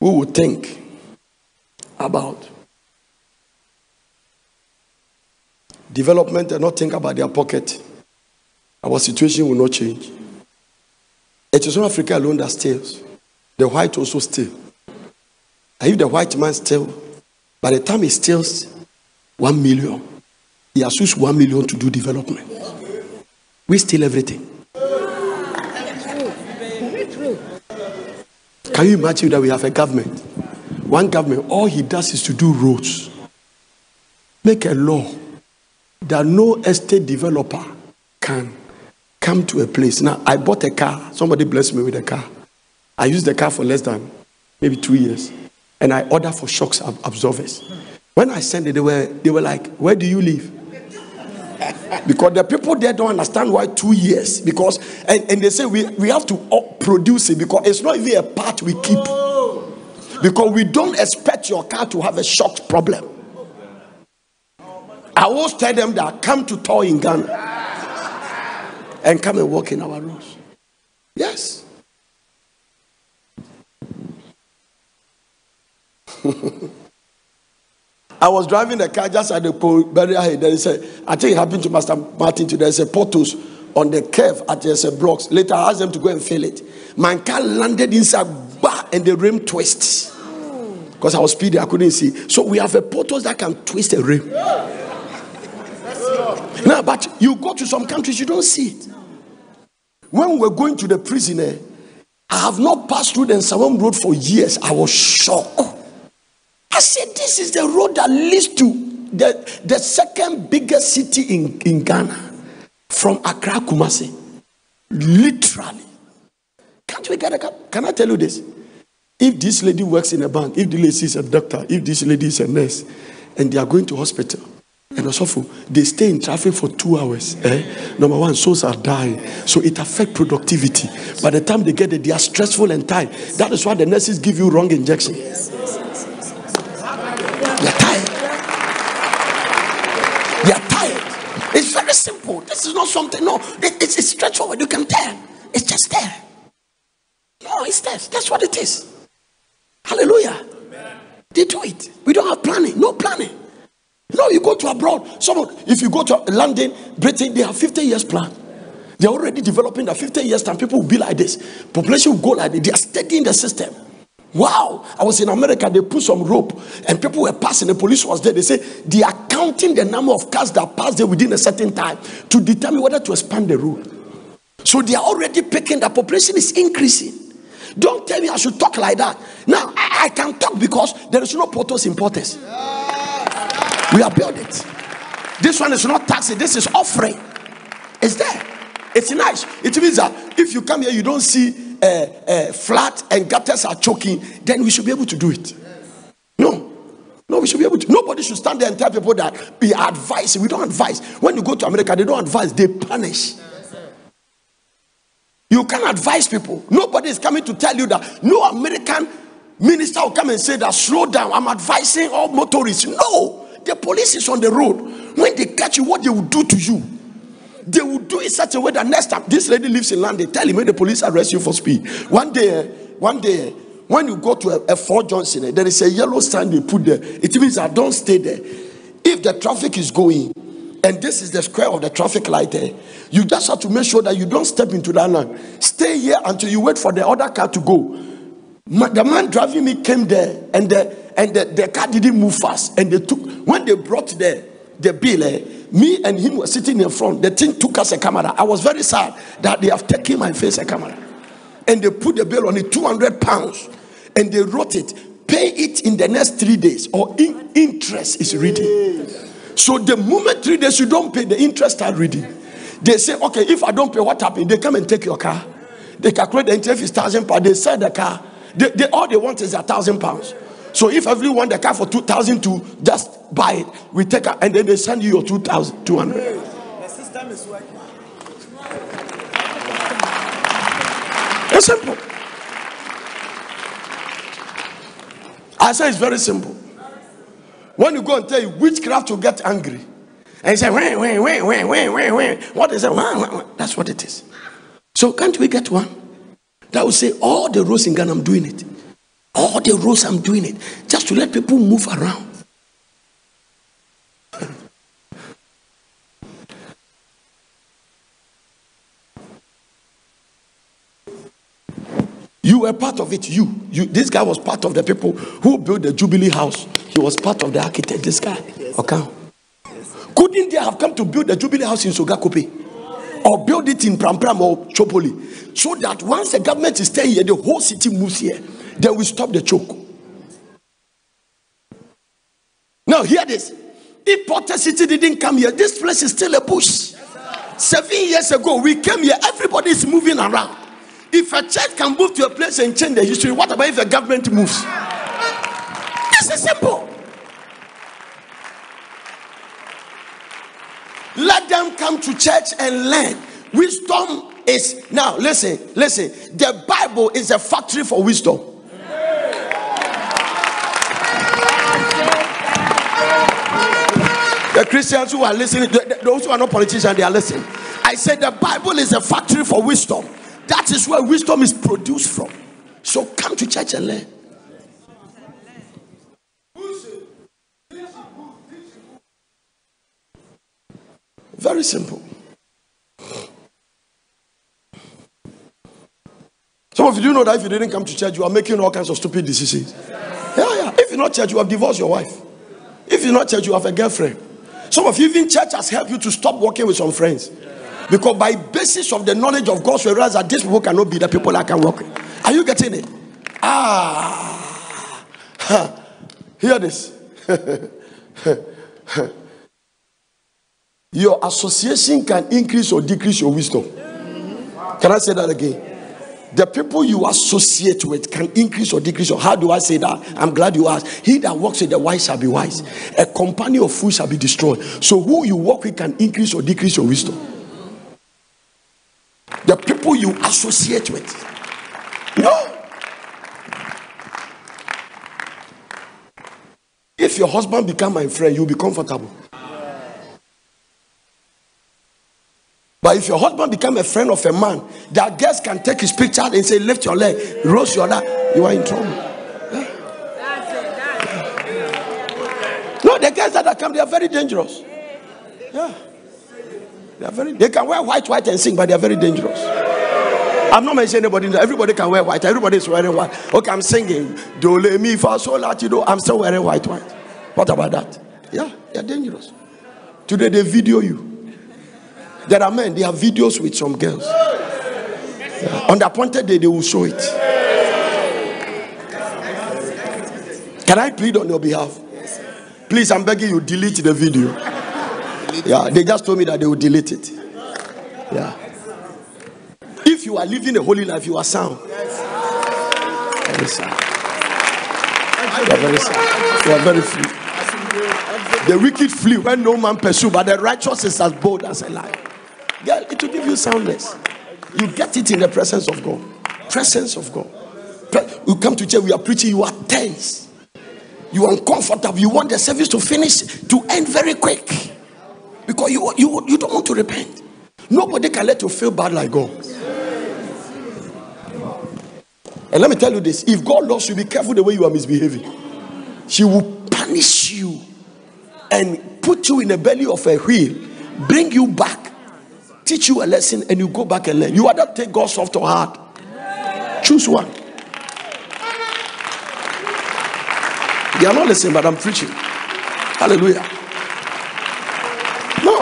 S1: who will think about development and not think about their pocket, our situation will not change. It is not Africa alone that steals. The white also steal. And if the white man steals, by the time he steals one million, he used one million to do development. We steal everything. Can you imagine that we have a government? One government, all he does is to do roads. Make a law that no estate developer can come to a place. Now, I bought a car. Somebody blessed me with a car. I used the car for less than maybe two years. And I ordered for shocks ab- absorbers. When I sent it, they were, they were like, Where do you live? Because the people there don't understand why two years. Because, and, and they say we, we have to produce it because it's not even a part we keep. Because we don't expect your car to have a shock problem. I always tell them that come to tour in Ghana and come and walk in our roads. Yes. I was driving the car just at the barrier is a, I think it happened to Master Martin today. There's a portals on the curve at a blocks. Later, I asked them to go and fill it. My car landed inside, bah, and the rim twists. Because I was speeding, I couldn't see. So we have a portals that can twist a rim. Now, but you go to some countries, you don't see it. When we're going to the prison, eh, I have not passed through the Nsawam Road for years. I was shocked. Said, This is the road that leads to the, the second biggest city in, in Ghana from Accra, Kumasi. Literally. Can't we get a cap? Can I tell you this? If this lady works in a bank, if the lady is a doctor, if this lady is a nurse, and they are going to hospital, and also they stay in traffic for two hours. Eh? Number one, souls are dying, so it affects productivity. By the time they get there, they are stressful and tired. That is why the nurses give you wrong injection. Very simple. This is not something. No, it- it's, it's straightforward. You can tell. It's just there. No, it's there. That's what it is. Hallelujah. They do it. We don't have planning. No planning. No, you go to abroad. Someone, if you go to London, Britain, they have 50 years plan. They're already developing that 50 years time. People will be like this. Population will go like this. They are studying the system. Wow. I was in America, they put some rope and people were passing. The police was there. They say they are counting the number of cars that pass there within a certain time to determine whether to expand the road. So they are already picking the population is increasing. Don't tell me I should talk like that. Now I, I can talk because there is no portals importers. We are built it. This one is not taxi, this is offering. It's there. It's nice. It means that if you come here, you don't see uh, uh, flat and gutters are choking, then we should be able to do it. No. No, we should be able to. Nobody should stand there and tell people that we advise. We don't advise. When you go to America, they don't advise, they punish. You can advise people. Nobody is coming to tell you that no American minister will come and say that slow down. I'm advising all motorists. No, the police is on the road. When they catch you, what they will do to you. They will do it such a way that next time this lady lives in London, they tell him when the police arrest you for speed. One day, one day, when you go to a, a Fort Johnson, eh, there is a yellow sign they put there. It means I don't stay there. If the traffic is going, and this is the square of the traffic light there, eh, you just have to make sure that you don't step into that line. Stay here until you wait for the other car to go. the man driving me came there, and the and the, the car didn't move fast. And they took when they brought the the bill. Eh, me and him were sitting in front. The thing took us a camera. I was very sad that they have taken my face a camera. And they put the bill on it, 200 pounds. And they wrote it, pay it in the next three days, or in, interest is reading. So the moment three days you don't pay, the interest start reading. They say, okay, if I don't pay, what happened? They come and take your car. They calculate the interest is thousand pounds. They sell the car. They, they, all they want is a thousand pounds. So if everyone the car for two thousand to just buy it, we take it and then they send you your two thousand two hundred. The system is working. It's simple. I say it's very simple. When you go and tell you witchcraft will get angry and say, wait, wait, wait, wait, wait, wait, wait. What is it? That's what it is. So can't we get one that will say, all the roads in Ghana, I'm doing it. All the roads I'm doing it just to let people move around. You were part of it. You, you. This guy was part of the people who built the Jubilee House. He was part of the architect. This guy, okay. Couldn't they have come to build the Jubilee House in Sogakope, or build it in Pram Pram or Chopoli, so that once the government is staying here, the whole city moves here. Then we stop the choke. Now, hear this. If Potter City didn't come here, this place is still a bush. Seven years ago, we came here, everybody is moving around. If a church can move to a place and change the history, what about if the government moves? This is simple. Let them come to church and learn. Wisdom is now, listen, listen. The Bible is a factory for wisdom. The Christians who are listening, those who are not politicians, they are listening. I said the Bible is a factory for wisdom. That is where wisdom is produced from. So come to church and learn. Very simple. Some of you do know that if you didn't come to church, you are making all kinds of stupid decisions. Yeah, yeah. If you're not church, you have divorced your wife. If you're not church, you have a girlfriend. Some of you, even church has helped you to stop working with some friends. Because by basis of the knowledge of God, we realize that these people cannot be the people I can work with. Are you getting it? Ah. Hear this. your association can increase or decrease your wisdom. Can I say that again? The people you associate with can increase or decrease. Or how do I say that? I'm glad you asked. He that walks with the wise shall be wise. A company of fools shall be destroyed. So who you work with can increase or decrease your wisdom. The people you associate with. No. If your husband become my friend, you'll be comfortable. But if your husband become a friend of a man, that guest can take his picture and say, lift your leg, roast your leg, you are in trouble. No, the guys that come, they are very dangerous. Yeah. They are very they can wear white, white and sing, but they are very dangerous. I'm not mentioning anybody. Everybody can wear white. Everybody is wearing white. Okay, I'm singing. Do le mi fa so latido. I'm still wearing white, white. What about that? Yeah, they're dangerous. Today they video you. There are men, they have videos with some girls. Yeah. On the appointed day, they will show it. Can I plead on your behalf? Please, I'm begging you, delete the video. Yeah, they just told me that they will delete it. Yeah. If you are living a holy life, you are sound. Very sound. You are very sound. You are very free. The wicked flee when no man pursue, but the righteous is as bold as a lion. Girl, it will give you soundness. You get it in the presence of God. Presence of God. You come to church, we are preaching, you are tense. You are uncomfortable. You want the service to finish, to end very quick. Because you, you, you don't want to repent. Nobody can let you feel bad like God. And let me tell you this if God loves you, be careful the way you are misbehaving. She will punish you and put you in the belly of a wheel, bring you back, teach you a lesson, and you go back and learn. You either take God soft or hard. Choose one. They are not listening, but I'm preaching. Hallelujah. No,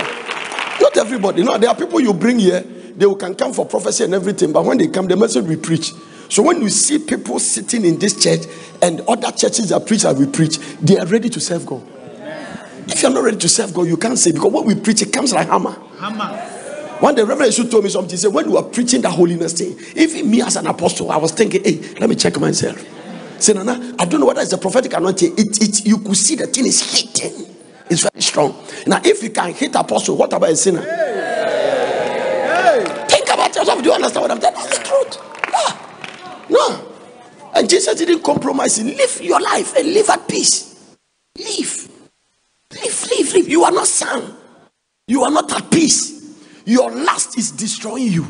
S1: not everybody. No, there are people you bring here, they can come for prophecy and everything, but when they come, the message we preach. So when you see people sitting in this church and other churches that preach as we preach, they are ready to serve God. If you're not ready to serve God, you can't say because what we preach it comes like hammer. Hammer. One day, Reverend Yeshua told me something. He said, When you are preaching the holiness thing, even me as an apostle, I was thinking, hey, let me check myself. Say, Nana, I don't know whether it's a prophetic anointing. It, it, you could see the thing is hitting. It's very strong. Now, if you can hit apostle, what about a sinner? Hey. Hey. Think about yourself. Do you understand what I'm saying? That's the truth. No. And Jesus didn't compromise. Live your life and live at peace. Live. Live, live, live. You are not sound. You are not at peace. Your lust is destroying you.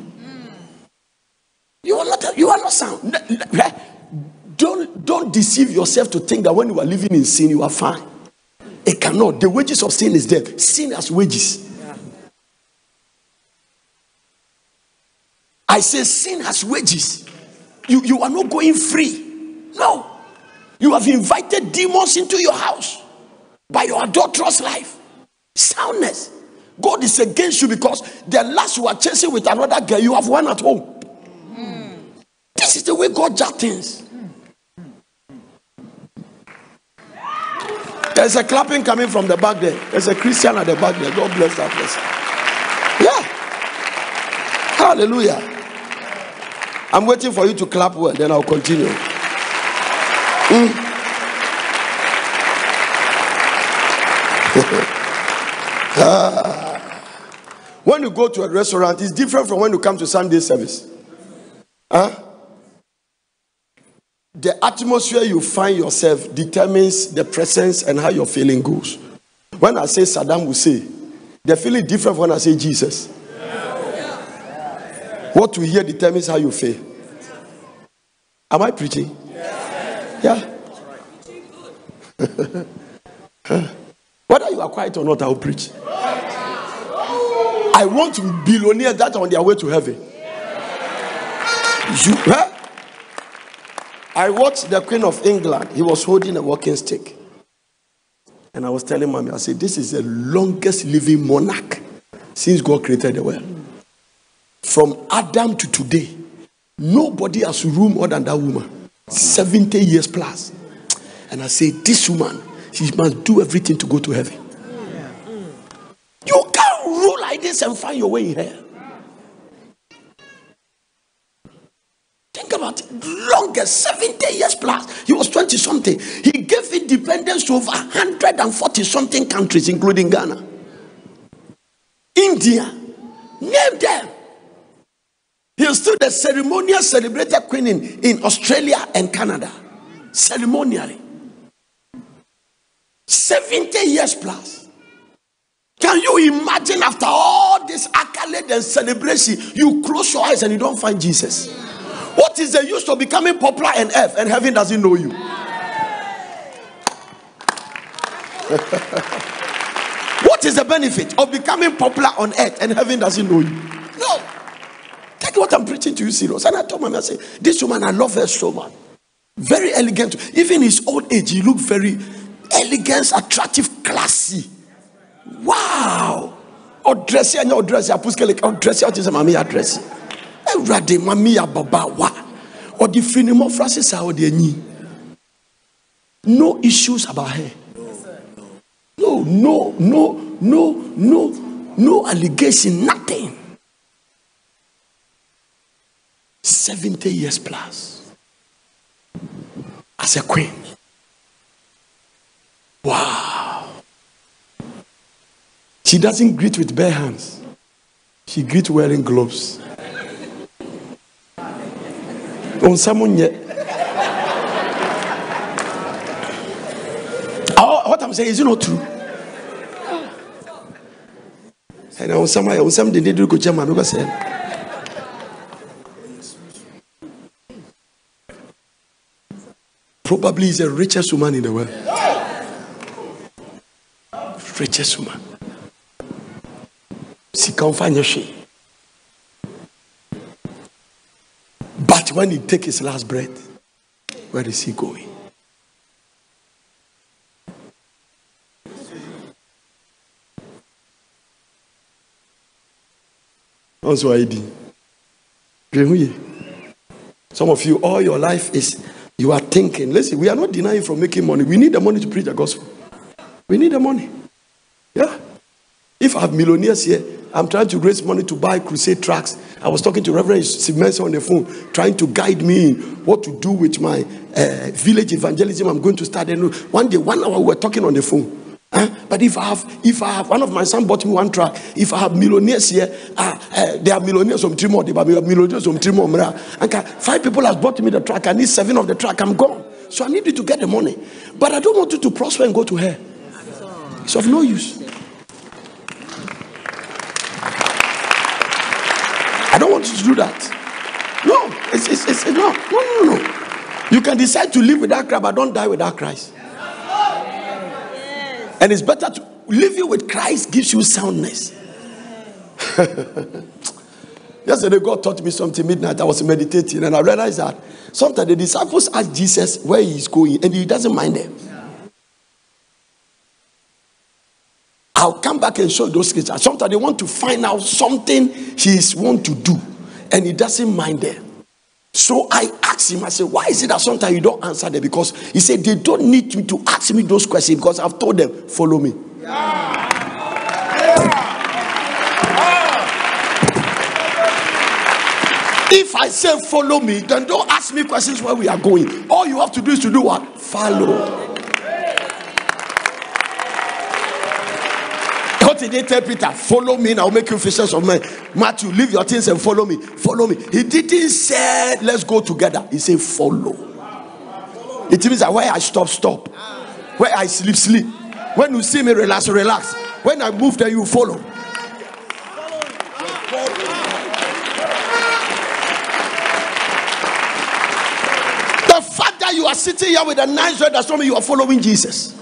S1: You are not you are not sound. Eh? Don't don't deceive yourself to think that when you are living in sin, you are fine. It cannot. The wages of sin is death. Sin has wages. I say sin has wages. You, you are not going free. No. You have invited demons into your house by your adulterous life. Soundness. God is against you because the last you are chasing with another girl, you have one at home. Mm. This is the way God does things. There's a clapping coming from the back there. There's a Christian at the back there. God bless that person. Yeah. Hallelujah. I'm waiting for you to clap well, then I'll continue. Mm. when you go to a restaurant, it's different from when you come to Sunday service. Huh? The atmosphere you find yourself determines the presence and how your feeling goes. When I say Saddam Hussein, the feeling different when I say Jesus. What we hear determines how you feel. Am I preaching? Yeah. Whether you are quiet or not, I will preach. I want billionaires that are on their way to heaven. You? I watched the Queen of England. He was holding a walking stick. And I was telling mommy, I said, This is the longest living monarch since God created the world. From Adam to today, nobody has ruled more than that woman. 70 years plus. And I said, This woman, she must do everything to go to heaven. You can't rule like this and find your way in hell. Think about it. Longest 70 years plus. He was 20 something. He gave independence to over 140 something countries, including Ghana. India. Name them. He still the ceremonial celebrated queen in, in Australia and Canada. Ceremonially. 70 years plus. Can you imagine after all this accolade and celebration, you close your eyes and you don't find Jesus? What is the use of becoming popular on earth and heaven doesn't know you? what is the benefit of becoming popular on earth and heaven doesn't know you? No. Take what I'm preaching to you serious. And I told my I said, This woman, I love her so much. Very elegant. Even his old age, he looked very elegant, attractive, classy. Wow. Or dressy, I know dressy. I put like or dressy. I just mommy dressy. Every mommy baba wa. Or the finimo Francis or the ni. No issues about her. No, no, no, no, no, no allegation, nothing. 70 years plus as a queen. Wow. She doesn't greet with bare hands, she greets wearing gloves. On someone yet. Oh, what I'm saying is it not true? And on some on some they did go German because eh? probably is the richest woman in the world. Richest woman. Sika find she. But when he take his last breath, where is he going? Some of you, all your life is you are thinking. Listen, we are not denying from making money. We need the money to preach the gospel. We need the money. Yeah. If I have millionaires here, I'm trying to raise money to buy crusade tracks. I was talking to Reverend Simensa on the phone, trying to guide me in what to do with my uh, village evangelism. I'm going to start. And one day, one hour, we were talking on the phone. But if I have, if I have, one of my son bought me one track. If I have millionaires here, uh, uh, there are millionaires from Trimo, there are millionaires from Trimo. And five people have bought me the track. I need seven of the track. I'm gone. So I need you to get the money. But I don't want you to prosper and go to hell. It's of no use. I don't want you to do that. No, it's, it's, it's no, no, no, no. You can decide to live without Christ, but don't die without Christ. And it's better to live you with Christ gives you soundness. Yesterday, God taught me something midnight. I was meditating and I realized that sometimes the disciples ask Jesus where he's going and he doesn't mind them. I'll come back and show those scriptures. Sometimes they want to find out something he's want to do and he doesn't mind them. So I asked him, I said, why is it that sometimes you don't answer them? Because he said, they don't need me to ask me those questions because I've told them, follow me. Yeah. If I say follow me, then don't ask me questions where we are going. All you have to do is to do what? Follow. Did they tell Peter? Follow me and I'll make you fishers of men. Matthew, leave your things and follow me. Follow me. He didn't say, let's go together. He said, follow. It means that where I stop, stop. Where I sleep, sleep. When you see me relax, relax. When I move, then you follow. The fact that you are sitting here with a nice red does not you are following Jesus.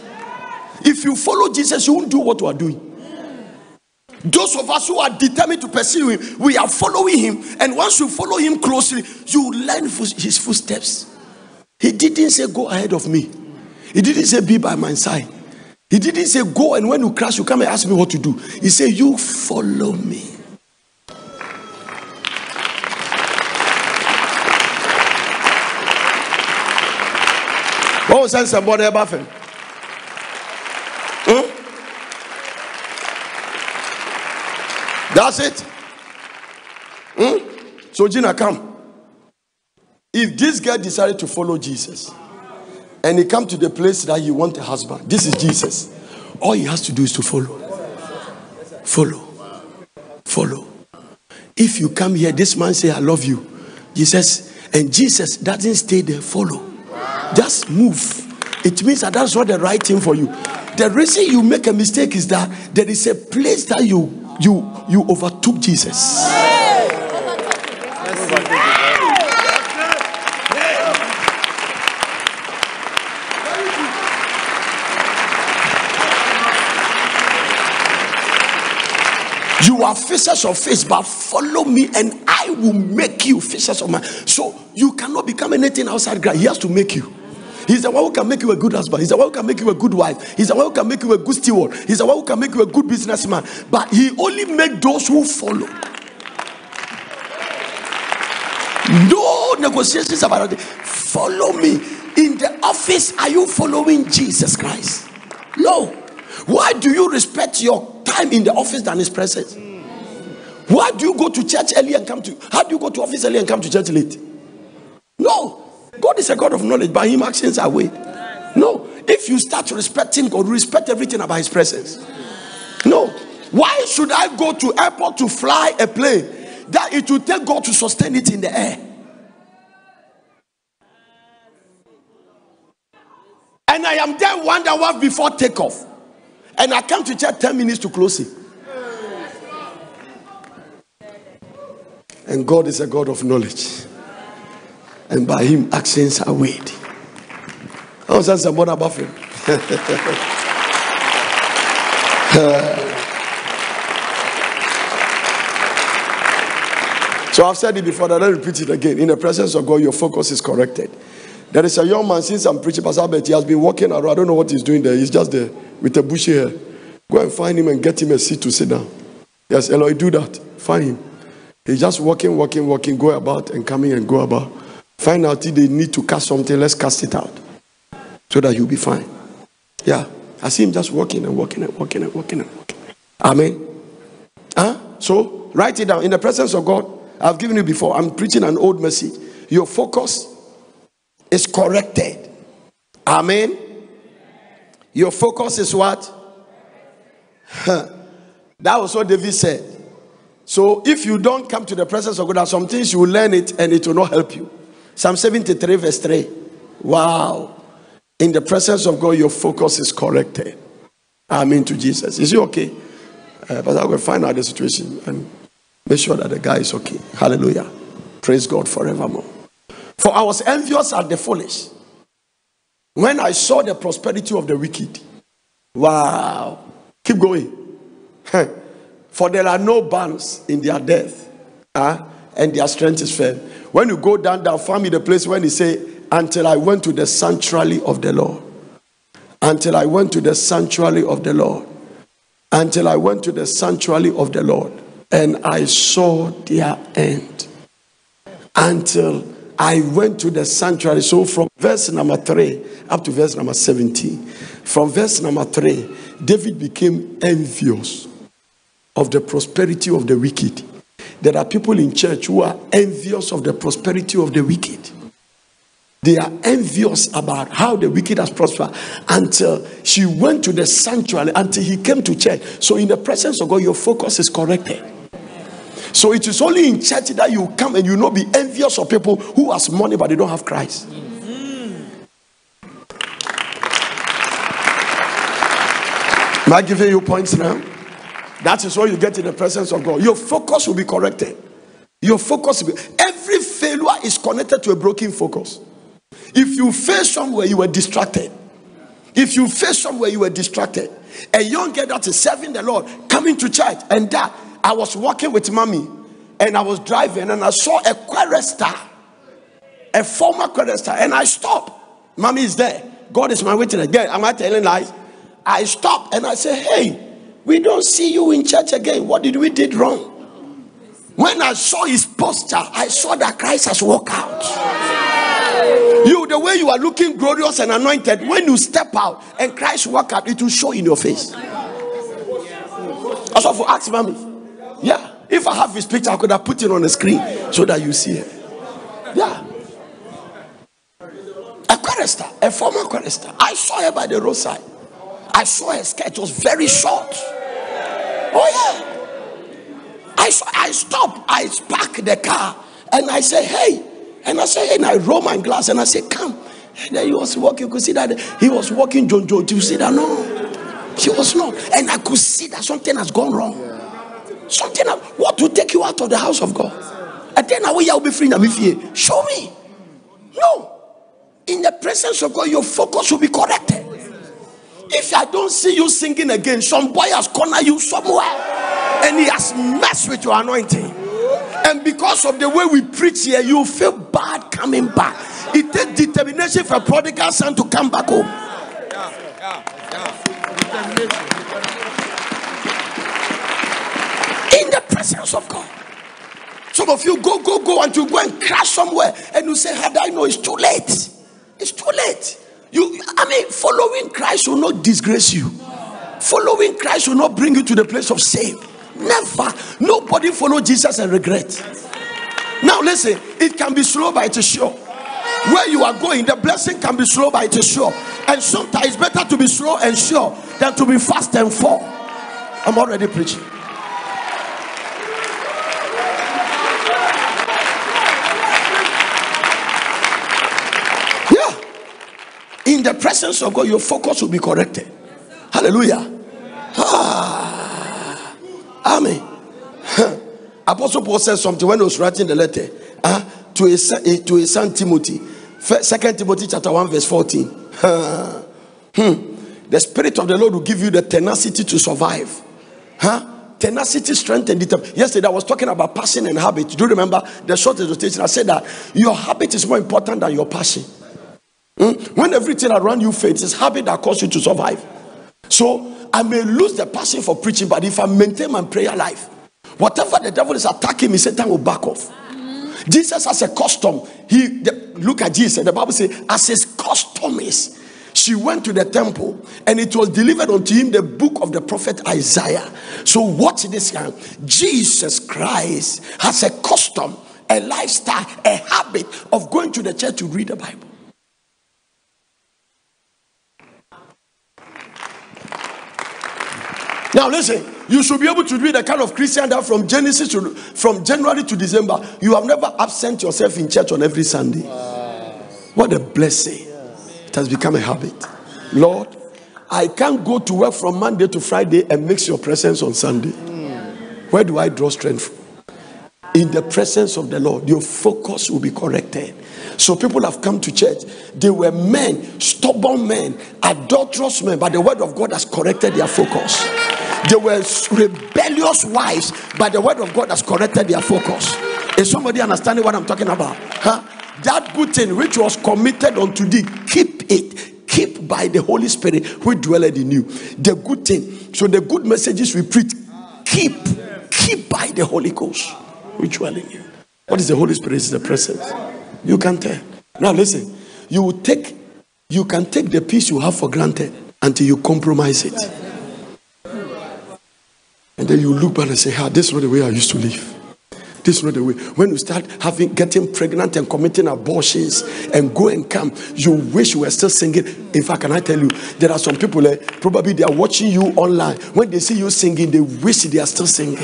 S1: If you follow Jesus, you won't do what you are doing. Those of us who are determined to pursue him, we are following him. And once you follow him closely, you learn his footsteps. He didn't say, Go ahead of me. He didn't say, Be by my side. He didn't say, Go and when you crash, you come and ask me what to do. He said, You follow me. Was that somebody about him? That's it. Hmm? So, Gina, come. If this guy decided to follow Jesus and he come to the place that you want a husband, this is Jesus. All he has to do is to follow. Follow. Follow. If you come here, this man say, I love you. Jesus, and Jesus doesn't stay there, follow. Just move. It means that that's not the right thing for you. The reason you make a mistake is that there is a place that you you you overtook Jesus. You are fishers of fish, but follow me and I will make you fishers of man. So you cannot become anything outside God. He has to make you. He's the one who can make you a good husband. He's the one who can make you a good wife. He's the one who can make you a good steward. He's the one who can make you a good businessman. But he only make those who follow. No negotiations about it. Follow me. In the office, are you following Jesus Christ? No. Why do you respect your time in the office than his presence? Why do you go to church early and come to how do you go to office early and come to church late? No. God is a God of knowledge, but him actions are way. No. If you start respecting God, respect everything about his presence. No. Why should I go to airport to fly a plane that it will take God to sustain it in the air? And I am there one hour before takeoff. And I come to church 10 minutes to close it. And God is a God of knowledge. And by him, actions are weighed. How was that about him? so I've said it before, that I repeat it again. In the presence of God, your focus is corrected. There is a young man, since I'm preaching Pastor Albert, he has been walking around. I don't know what he's doing there. He's just there with a bushy hair. Go and find him and get him a seat to sit down. Yes, Eloy, do that. Find him. He's just walking, walking, walking, go about and coming and go about. Find out if they need to cast something, let's cast it out. So that you'll be fine. Yeah. I see him just walking and walking and walking and walking and walking. Amen. Huh? So write it down. In the presence of God, I've given you before. I'm preaching an old message. Your focus is corrected. Amen. Your focus is what? that was what David said. So if you don't come to the presence of God, there are some things you will learn it and it will not help you. Psalm 73, verse 3. Wow. In the presence of God, your focus is corrected. Amen to Jesus. Is he okay? Uh, but I will find out the situation and make sure that the guy is okay. Hallelujah. Praise God forevermore. For I was envious at the foolish when I saw the prosperity of the wicked. Wow. Keep going. For there are no bands in their death, uh, and their strength is firm. When you go down, down, find me the place when he say, Until I went to the sanctuary of the Lord. Until I went to the sanctuary of the Lord. Until I went to the sanctuary of the Lord. And I saw their end. Until I went to the sanctuary. So from verse number 3 up to verse number 17. From verse number 3, David became envious of the prosperity of the wicked. There are people in church who are envious of the prosperity of the wicked. They are envious about how the wicked has prospered until she went to the sanctuary, until he came to church. So, in the presence of God, your focus is corrected. So, it is only in church that you come and you not be envious of people who has money but they don't have Christ. Am I giving you points now? That is what you get in the presence of God. Your focus will be corrected. Your focus will be, every failure is connected to a broken focus. If you fail somewhere, you were distracted. If you fail somewhere, you were distracted. A young girl that is serving the Lord coming to church, and that I was walking with mommy and I was driving and I saw a chorister, a former chorister, and I stopped. Mommy is there. God is my witness. Again, am I telling lies? I stopped and I said, Hey, we don't see you in church again. What did we did wrong? When I saw his posture, I saw that Christ has walked out. You, the way you are looking glorious and anointed, when you step out and Christ walk out, it will show in your face. Also, for ask mommy, yeah, if I have his picture, I could have put it on the screen so that you see it. Yeah. A chorister, a former chorister. I saw her by the roadside. I saw her skirt was very short. Oh yeah. I saw, I stopped. I parked the car and I said, "Hey," and I said, "Hey," and I roll my glass and I said, "Come." And then he was walking. You could see that he was walking. John. Do you see that? No, she was not. And I could see that something has gone wrong. Something. What will take you out of the house of God? And then I will be free. Now? Show me. No. In the presence of God, your focus will be corrected. If I don't see you singing again, some boy has cornered you somewhere and he has messed with your anointing. And because of the way we preach here, you feel bad coming back. It takes determination for a prodigal son to come back home. In the presence of God. Some of you go, go, go, and you go and crash somewhere, and you say, do I know it's too late? It's too late. You, I mean, following Christ will not disgrace you. Following Christ will not bring you to the place of shame. Never. Nobody follow Jesus and regret. Now listen, it can be slow, but it is sure. Where you are going, the blessing can be slow, but it is sure. And sometimes it's better to be slow and sure than to be fast and fall. I'm already preaching. In the presence of God, your focus will be corrected. Hallelujah. Ah, amen. Apostle Paul said something when he was writing the letter uh, to, his, to his son Timothy. Second Timothy chapter 1, verse 14. hmm. The spirit of the Lord will give you the tenacity to survive. Huh? Tenacity, strength, and determination. Yesterday I was talking about passion and habit. Do you remember the short exhortation? I said that your habit is more important than your passion. Hmm? When everything around you fades, it's habit that causes you to survive. So I may lose the passion for preaching, but if I maintain my prayer life, whatever the devil is attacking me, Satan will back off. Jesus has a custom. He the, look at Jesus. The Bible says, as his custom is, she went to the temple and it was delivered unto him the book of the prophet Isaiah. So watch this guy. Jesus Christ has a custom, a lifestyle, a habit of going to the church to read the Bible. Now listen, you should be able to be the kind of Christian that from Genesis to from January to December, you have never absent yourself in church on every Sunday. What a blessing. It has become a habit. Lord, I can't go to work from Monday to Friday and mix your presence on Sunday. Where do I draw strength from? In the presence of the Lord, your focus will be corrected. So people have come to church. They were men, stubborn men, adulterous men, but the word of God has corrected their focus. They were rebellious wives, but the word of God has corrected their focus. Is somebody understanding what I'm talking about? Huh? That good thing which was committed unto thee, keep it. Keep by the Holy Spirit who dwelleth in you. The good thing. So the good messages we preach, keep, keep by the Holy Ghost dwell in you. What is the Holy Spirit? Is the presence. You can tell. Now listen. You will take, you can take the peace you have for granted until you compromise it. And then you look back and say, ah, this is not the way I used to live. This is not the way. When you start having getting pregnant and committing abortions and go and come, you wish you were still singing. In fact, can I tell you, there are some people eh, probably they are watching you online. When they see you singing, they wish they are still singing.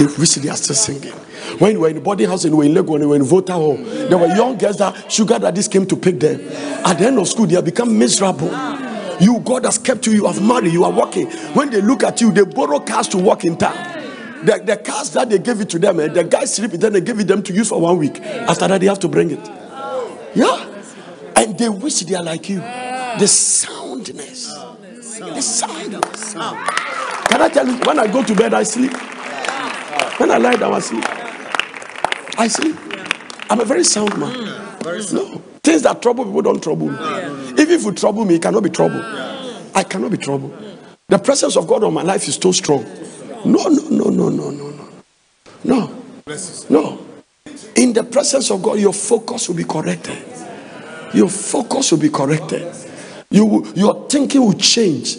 S2: Yeah, that's right.
S1: They wish they are still singing. When we were in the boarding house and you were in Lagos and we were in Volta home, there were young girls that sugar daddies came to pick them. At the end of school, they have become miserable. You, God has kept you, you have married, you are working. When they look at you, they borrow cars to walk in town. The, the cars that they gave it to them, eh, the guys sleep then they give it them to use for one week. After that, they have to bring it. Yeah. And they wish they are like you. The soundness. The soundness. Can I tell you, when I go to bed, I sleep. When I lie down, I sleep. I sleep. I'm a very sound man. No. Things that trouble people don't trouble me. Even if you trouble me, it cannot be trouble. I cannot be trouble. The presence of God on my life is too strong. No, no, no, no, no, no, no. No. No. In the presence of God, your focus will be corrected. Your focus will be corrected. You, your thinking will change.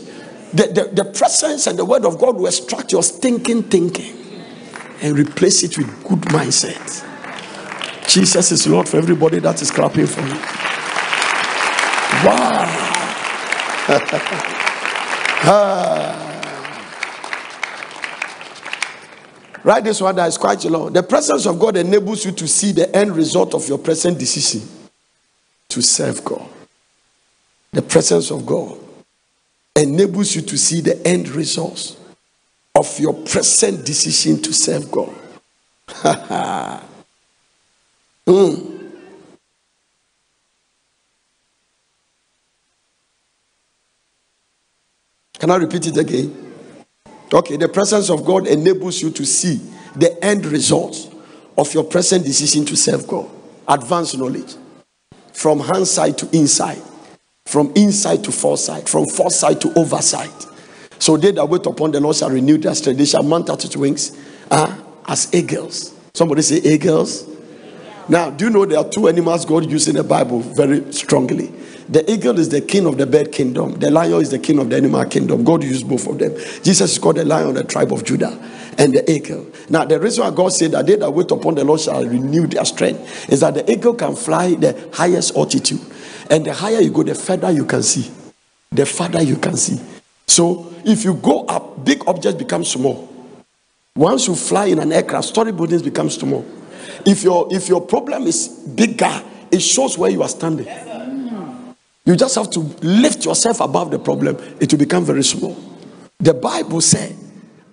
S1: The, the, the presence and the word of God will extract your thinking thinking and replace it with good mindset. Jesus is Lord for everybody that is clapping for him. Wow. ah. Write this one that is quite long. The presence of God enables you to see the end result of your present decision to serve God. The presence of God enables you to see the end results of your present decision to serve God. mm. Can I repeat it again? Okay, the presence of God enables you to see the end result of your present decision to serve God. Advanced knowledge. From hindsight to insight. From insight to foresight. From foresight to oversight. So they that wait upon the Lord shall renew their strength. They shall mount out its wings uh, as eagles. Somebody say eagles. Now, do you know there are two animals God used in the Bible very strongly? The eagle is the king of the bird kingdom. The lion is the king of the animal kingdom. God used both of them. Jesus is called the lion of the tribe of Judah and the eagle. Now, the reason why God said that they that wait upon the Lord shall renew their strength is that the eagle can fly the highest altitude. And the higher you go, the further you can see. The farther you can see. So, if you go up, big objects become small. Once you fly in an aircraft, story buildings become small. If your if your problem is bigger, it shows where you are standing. You just have to lift yourself above the problem, it will become very small. The Bible said,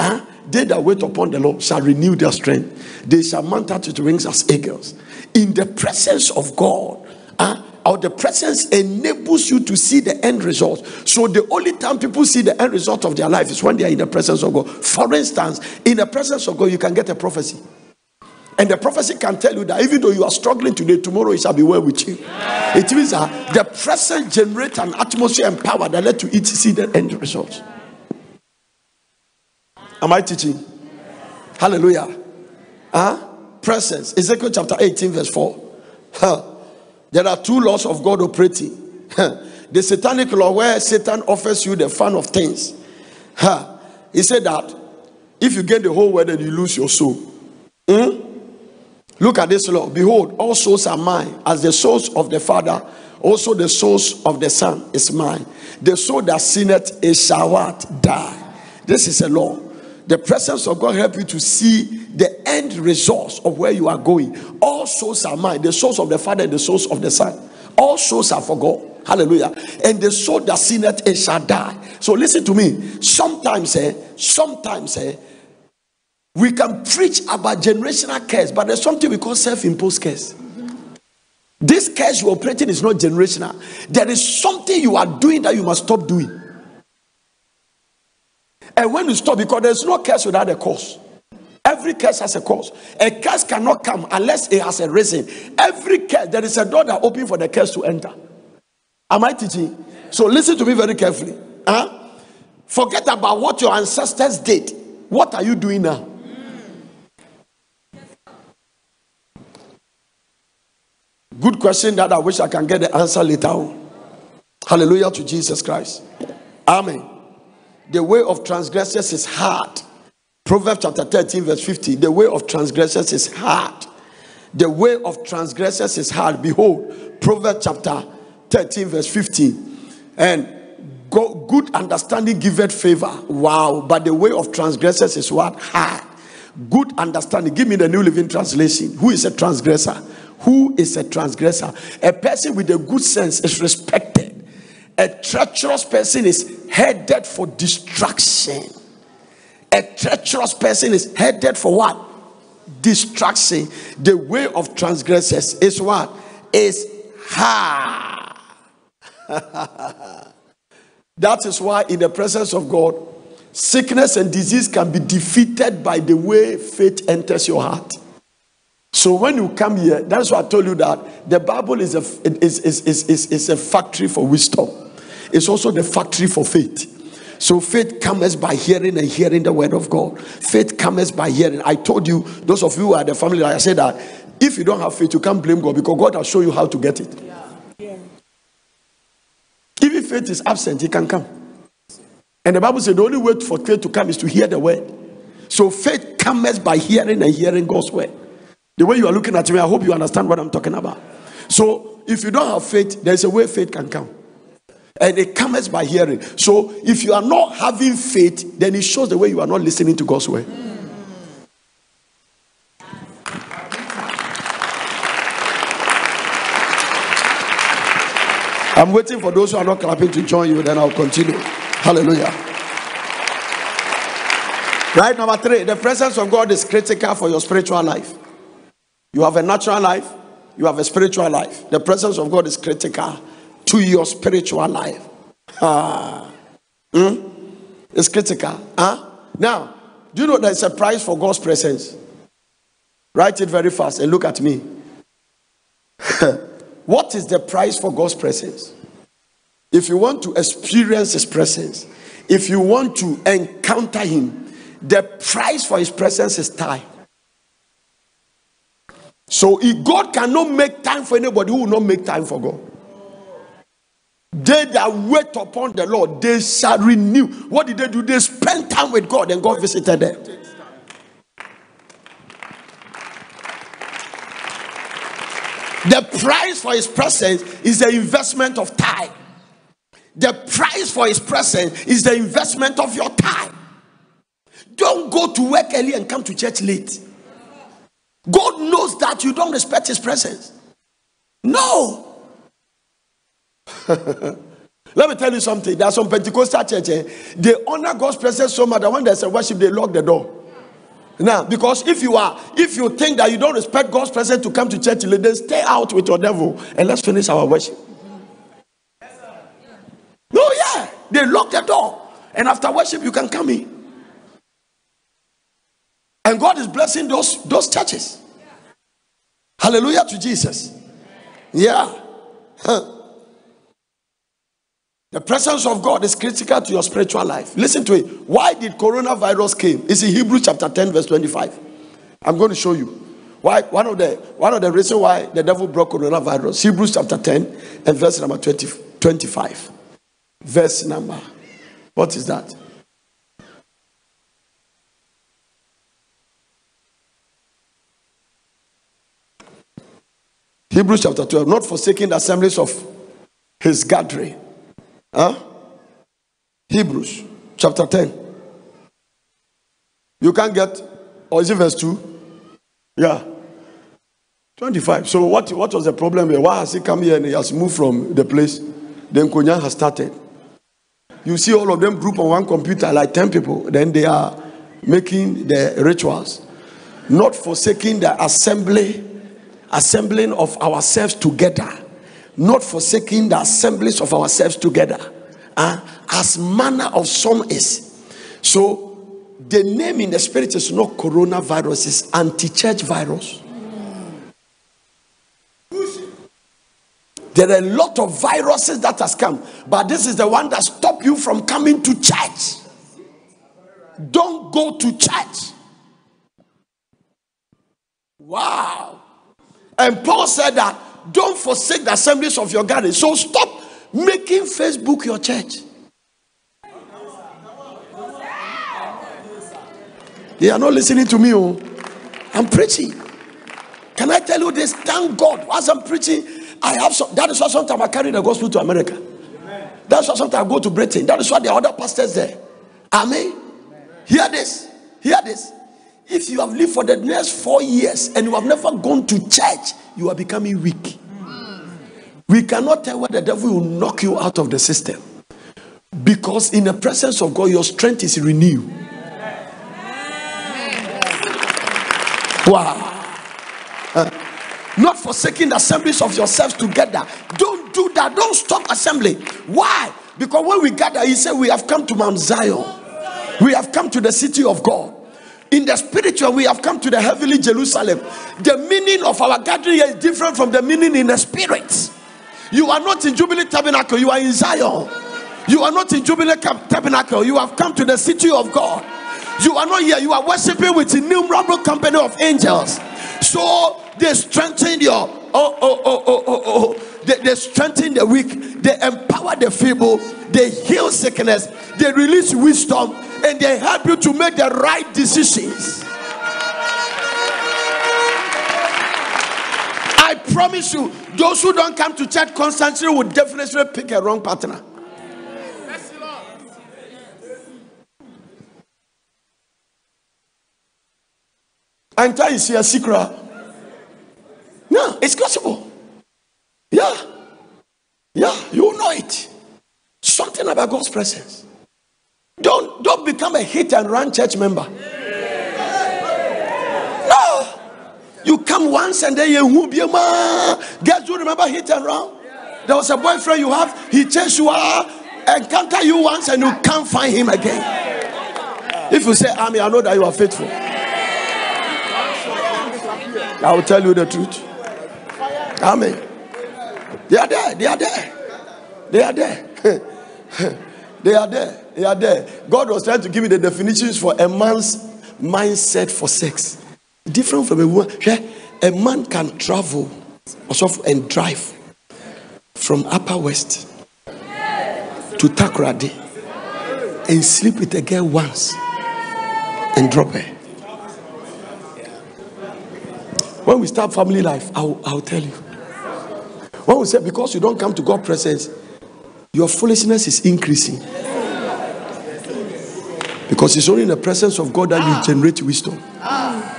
S1: huh, They that wait upon the Lord shall renew their strength. They shall mount up with wings as eagles. In the presence of God, uh, or the presence enables you to see the end result. So the only time people see the end result of their life is when they are in the presence of God. For instance, in the presence of God, you can get a prophecy. And the prophecy can tell you that even though you are struggling today, tomorrow it shall be well with you. It means that the presence generates an atmosphere and power that led to it see the end result. Am I teaching? Hallelujah. Huh? Presence. Ezekiel chapter 18, verse 4. Huh. There are two laws of God operating. The satanic law, where Satan offers you the fun of things. He said that if you gain the whole world and you lose your soul. Hmm? Look at this law. Behold, all souls are mine, as the souls of the Father, also the souls of the Son is mine. The soul that sinneth is shall what? Die. This is a law. The presence of God help you to see the end results of where you are going. All souls are mine, the souls of the Father and the souls of the Son. All souls are for God. Hallelujah. And the soul that sinneth it shall die. So listen to me. Sometimes, eh, sometimes, eh, we can preach about generational curse, but there's something we call self-imposed curse. This curse you're operating is not generational. There is something you are doing that you must stop doing. And when you stop, because there's no curse without a cause. Every curse has a cause. A curse cannot come unless it has a reason. Every curse, there is a door that opens for the curse to enter. Am I teaching? So listen to me very carefully. Huh? Forget about what your ancestors did. What are you doing now? Good question that I wish I can get the answer later on. Hallelujah to Jesus Christ. Amen. The way of transgressors is hard. Proverbs chapter 13, verse 50. The way of transgressors is hard. The way of transgressors is hard. Behold, Proverbs chapter 13, verse 15. And go, good understanding giveth favor. Wow. But the way of transgressors is what? Hard. Good understanding. Give me the New Living Translation. Who is a transgressor? Who is a transgressor? A person with a good sense is respected. A treacherous person is headed for destruction. A treacherous person is headed for what? Destruction. The way of transgressors is what? Is hard. that is why, in the presence of God, sickness and disease can be defeated by the way faith enters your heart. So when you come here, that's why I told you that the Bible is a is, is, is, is, is a factory for wisdom. It's also the factory for faith. So faith comes by hearing and hearing the word of God. Faith comes by hearing. I told you, those of you who are the family, I said that if you don't have faith, you can't blame God because God will show you how to get it. Yeah. Yeah. If faith is absent, it can come. And the Bible said the only way for faith to come is to hear the word. So faith comes by hearing and hearing God's word. The way you are looking at me, I hope you understand what I'm talking about. So, if you don't have faith, there's a way faith can come. And it comes by hearing. So, if you are not having faith, then it shows the way you are not listening to God's word. I'm waiting for those who are not clapping to join you, then I'll continue. Hallelujah. Right, number three, the presence of God is critical for your spiritual life. You have a natural life, you have a spiritual life. The presence of God is critical to your spiritual life. Ah. Hmm? It's critical. Huh? Now, do you know there's a price for God's presence? Write it very fast and look at me. what is the price for God's presence? If you want to experience His presence, if you want to encounter Him, the price for His presence is time. So if God cannot make time for anybody who will not make time for God. They that wait upon the Lord, they shall renew. What did they do? They spent time with God and God visited them. The price for his presence is the investment of time. The price for his presence is the investment of your time. Don't go to work early and come to church late. God knows that you don't respect his presence. No. Let me tell you something. There are some Pentecostal churches, eh, they honor God's presence so much that when there's a worship, they lock the door. Now, because if you are, if you think that you don't respect God's presence to come to church, then stay out with your devil and let's finish our worship. No, yeah, they lock the door, and after worship you can come in. And God is blessing those those churches. Hallelujah to Jesus. Yeah. Huh. The presence of God is critical to your spiritual life. Listen to it. Why did coronavirus came? It's in Hebrews chapter 10, verse 25. I'm going to show you. Why one of the one of the reasons why the devil brought coronavirus. Hebrews chapter 10 and verse number 20, 25. Verse number. What is that? Hebrews chapter 12, not forsaking the assemblies of his gathering. Huh? Hebrews chapter 10. You can't get, or is it verse 2? Yeah. 25. So what, what was the problem here? Why has he come here and he has moved from the place? Then Konya has started. You see all of them group on one computer, like 10 people. Then they are making the rituals. Not forsaking the assembly, assembling of ourselves together. Not forsaking the assemblies of ourselves together. Uh, as manner of some is. So the name in the spirit is not coronavirus, it's anti-church virus. There are a lot of viruses that has come, but this is the one that stop you from coming to church. Don't go to church. Wow. And Paul said that don't forsake the assemblies of your gathering. So stop making Facebook your church. They are not listening to me. Oh. I'm preaching. Can I tell you this? Thank God. As I'm preaching, I have some. That is why sometimes I carry the gospel to America. Amen. That's why sometimes I go to Britain. That is why there are other pastors there. Amen. Amen. Hear this. Hear this. If you have lived for the next four years and you have never gone to church, you are becoming weak. We cannot tell where the devil will knock you out of the system. Because in the presence of God, your strength is renewed. Wow. Uh, not forsaking the assemblies of yourselves together. Don't do that. Don't stop assembly. Why? Because when we gather, he said, We have come to Mount Zion. We have come to the city of God. In the spiritual, we have come to the heavenly Jerusalem. The meaning of our gathering is different from the meaning in the spirit. You are not in Jubilee Tabernacle, you are in Zion. You are not in Jubilee Tabernacle, you have come to the city of God. You are not here, you are worshiping with innumerable company of angels. So they strengthen your oh oh oh oh oh oh. oh. They, they strengthen the weak, they empower the feeble, they heal sickness, they release wisdom, and they help you to make the right decisions. I promise you, those who don't come to church constantly will definitely pick a wrong partner. Anta is here secret. No, it's possible. Yeah. Yeah, you know it. Something about God's presence. Don't don't become a hit and run church member. No. You come once and then you be a man. Guys, you remember hit and run? There was a boyfriend you have, he chased you out, encounter you once and you can't find him again. If you say, Army, I know that you are faithful. I will tell you the truth. Amen. They are there. They are there. They are there. they are there. They are there. God was trying to give me the definitions for a man's mindset for sex. Different from a woman. A man can travel and drive from Upper West to Takoradi and sleep with a girl once and drop her. When we start family life, I'll, I'll tell you. When we say because you don't come to God's presence, your foolishness is increasing. Because it's only in the presence of God that you ah. generate wisdom. Ah.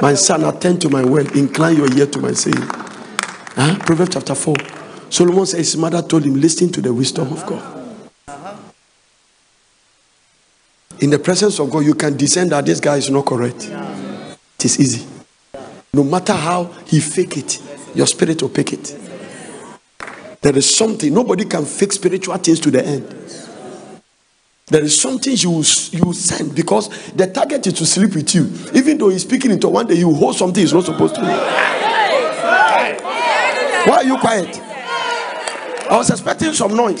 S1: My son, attend to my word, incline your ear to my saying. Huh? Proverbs chapter 4. Solomon says his mother told him, Listen to the wisdom of God. Uh-huh. In the presence of God, you can discern that this guy is not correct. It is easy. No matter how he fake it, your spirit will pick it. There is something, nobody can fake spiritual things to the end. There is something you you send because the target is to sleep with you. Even though he's speaking into one day, you hold something he's not supposed to. Why are you quiet? I was expecting some noise.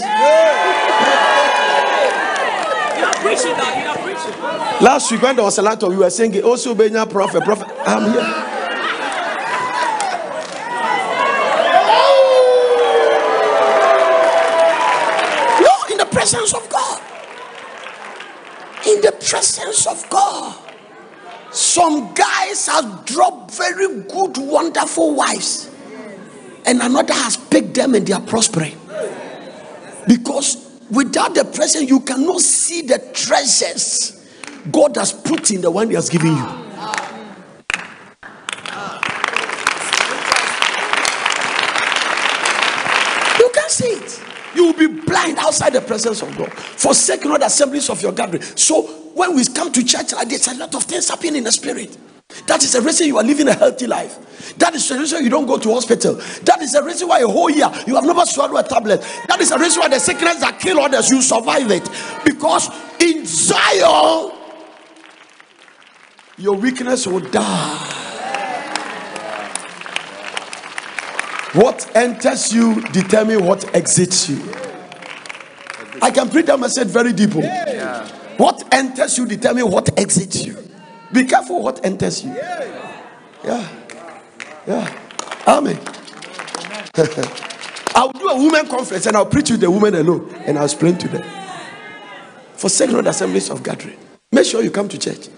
S1: Last week when there was a lot of you were saying, also oh, Benya prophet, prophet. I'm here. No, in the presence of God. In the presence of God. Some guys have dropped very good, wonderful wives, and another has picked them and they are prospering. Because without the presence, you cannot see the treasures God has put in the one He has given you. You can see it. You will be blind outside the presence of God. Forsake not the assemblies of your gathering. So when we come to church like this, a lot of things happen in the spirit. That is the reason you are living a healthy life. That is the reason you don't go to hospital. That is the reason why a whole year you have never swallowed a tablet. That is the reason why the sickness that kill others you survive it. Because in Zion, your weakness will die. What enters you determine what exits you. I can preach that message very deep. oh. What enters you determine what exits you. Be careful what enters you. Yeah. Yeah. Amen. I'll do a women conference and I'll preach with the women alone and I'll explain to them. For the assemblies of gathering. Make sure you come to church.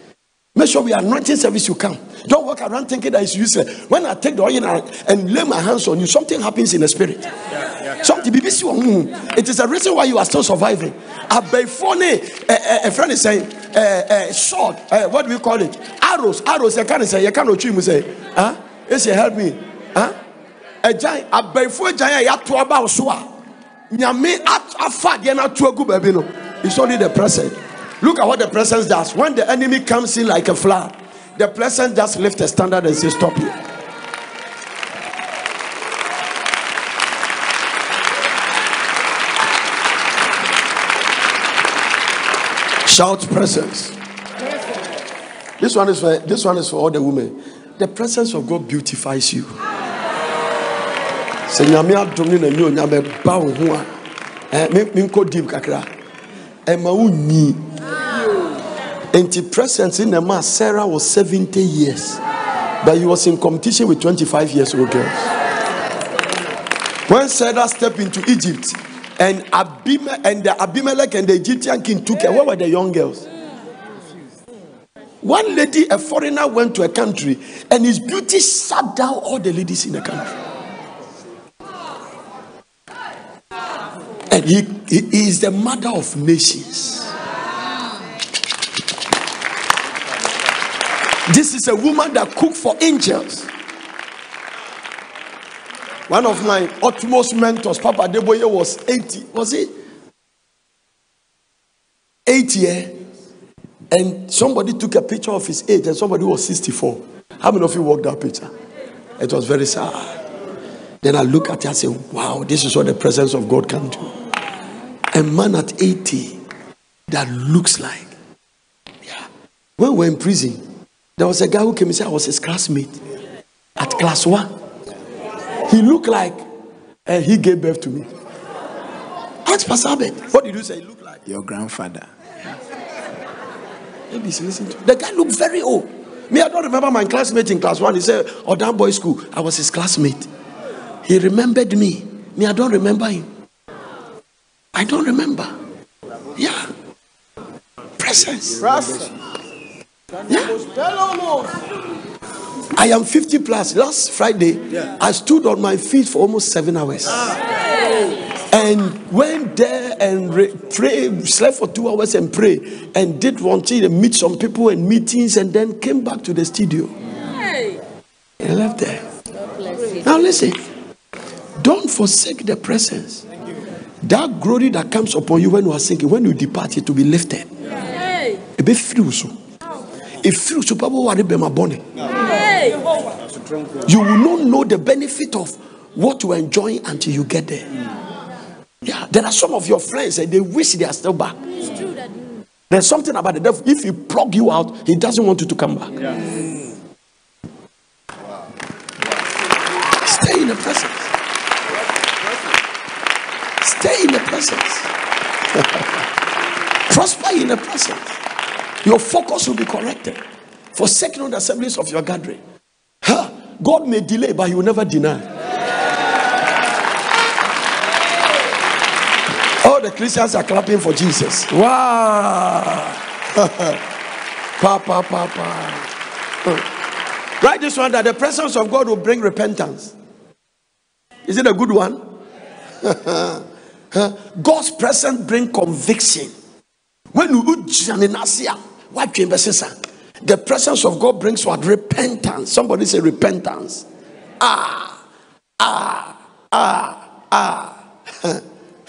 S1: Make sure we are anointing service you come. Don't walk around thinking that it's useless. When I take the oil and, and lay my hands on you, something happens in the spirit. Something BBC. It is the reason why you are still surviving. Abɛɛfoɔ ne a friend is saying uh, uh, sword. Uh, what do we call it? Arrows. Arrows. You can't say. You can't otwi mu say. Huh? You help me. Huh? Abɛɛfoɔ gyan a yɛato aba wo so a nyame at- afa adeɛ no ato agu baabi no. It's only the present. Look at what the presence does. When the enemy comes in like a flood, the presence just lifts a standard and says, Stop here. Shout presence. This one is for this one is for all the women. The presence of God beautifies you. Sɛ nyame adom ne n'ani onyam ɛba wo ho a eh, menkɔ deep kakra ɛma wo nyi nti presence in the man sarah was 70 years but he was in competition with 25 years old girls when sarah stepped into egypt and and the abimelech and the egyptian king took her where were the young girls? One lady a foreigner went to a country and his beauty shut down all the ladies in the country. And he, he is the mother of nations. This is a woman that cooked for angels. One of my utmost mentors, Papa Adeboye, was 80. Was he? 80 yeah? And somebody took a picture of his age, and somebody was 64. How many of you walked that picture? It was very sad. Then I look at it and say, Wow, this is what the presence of God can do. A man at 80 that looks like. Yeah. When we were in prison, there was a guy who came and said I was his classmate at class one. He looked like and he gave birth to me. Ask Pastor Abed. What did you say? He looked like.
S3: Your grandfather.
S1: Maybe he's listening to. The guy looked very old. Me, I don't remember my classmate in class one. He said, Odan Boy School. I was his classmate. He remembered me. Me, I don't remember him. I don't remember. Yeah. Presence. I am 50 plus. Last Friday, I stood on my feet for almost seven hours. And went there and re- pray, slept for two hours and pray, and did one thing and meet some people and meetings, and then came back to the studio. And left there. Now listen, don't forsake the presence. That glory that comes upon you when you are singing, when you depart, it will be lifted. It ɛbɛfiri wo so ɛfiri wo so bɛbɔ ware bɛma bɔne you will not know the benefit of what you are enjoying until you get there. Yeah there are some of your friends and they wish they are still back. There's something about the devil. If he plug you out he doesn't want you to come back. Stay in the presence. Stay in the presence. Prosper in the presence. Your focus will be corrected. Forsaking all the assemblies of your gathering huh? god may delay but he will never deny. All the christians are clapping for jesus. Wow. Pa pa pa pa. Write this one that the presence of god will bring repentance. Is it a good one? God's presence bring conviction. When you what the presence of God brings what repentance. Somebody say repentance. Ah, ah, ah, ah.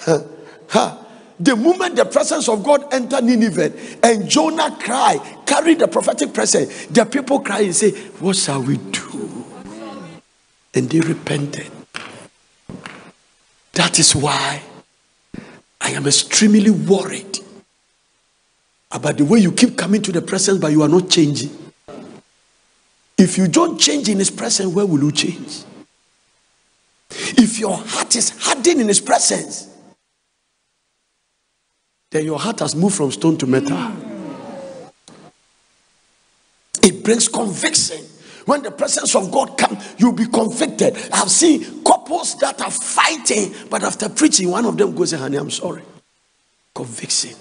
S1: the moment the presence of God entered Nineveh and Jonah cried, carried the prophetic presence, the people cry and say, What shall we do? And they repented. That is why I am extremely worried Ah, about the way you keep coming to the presence, but you are not changing. If you don't change in His presence, where will you change? If your heart is hardened in His presence, then your heart has moved from stone to metal. It brings conviction. When the presence of God comes, you'll be convicted. I've seen couples that are fighting, but after preaching, one of them goes, Honey, I'm sorry. Conviction.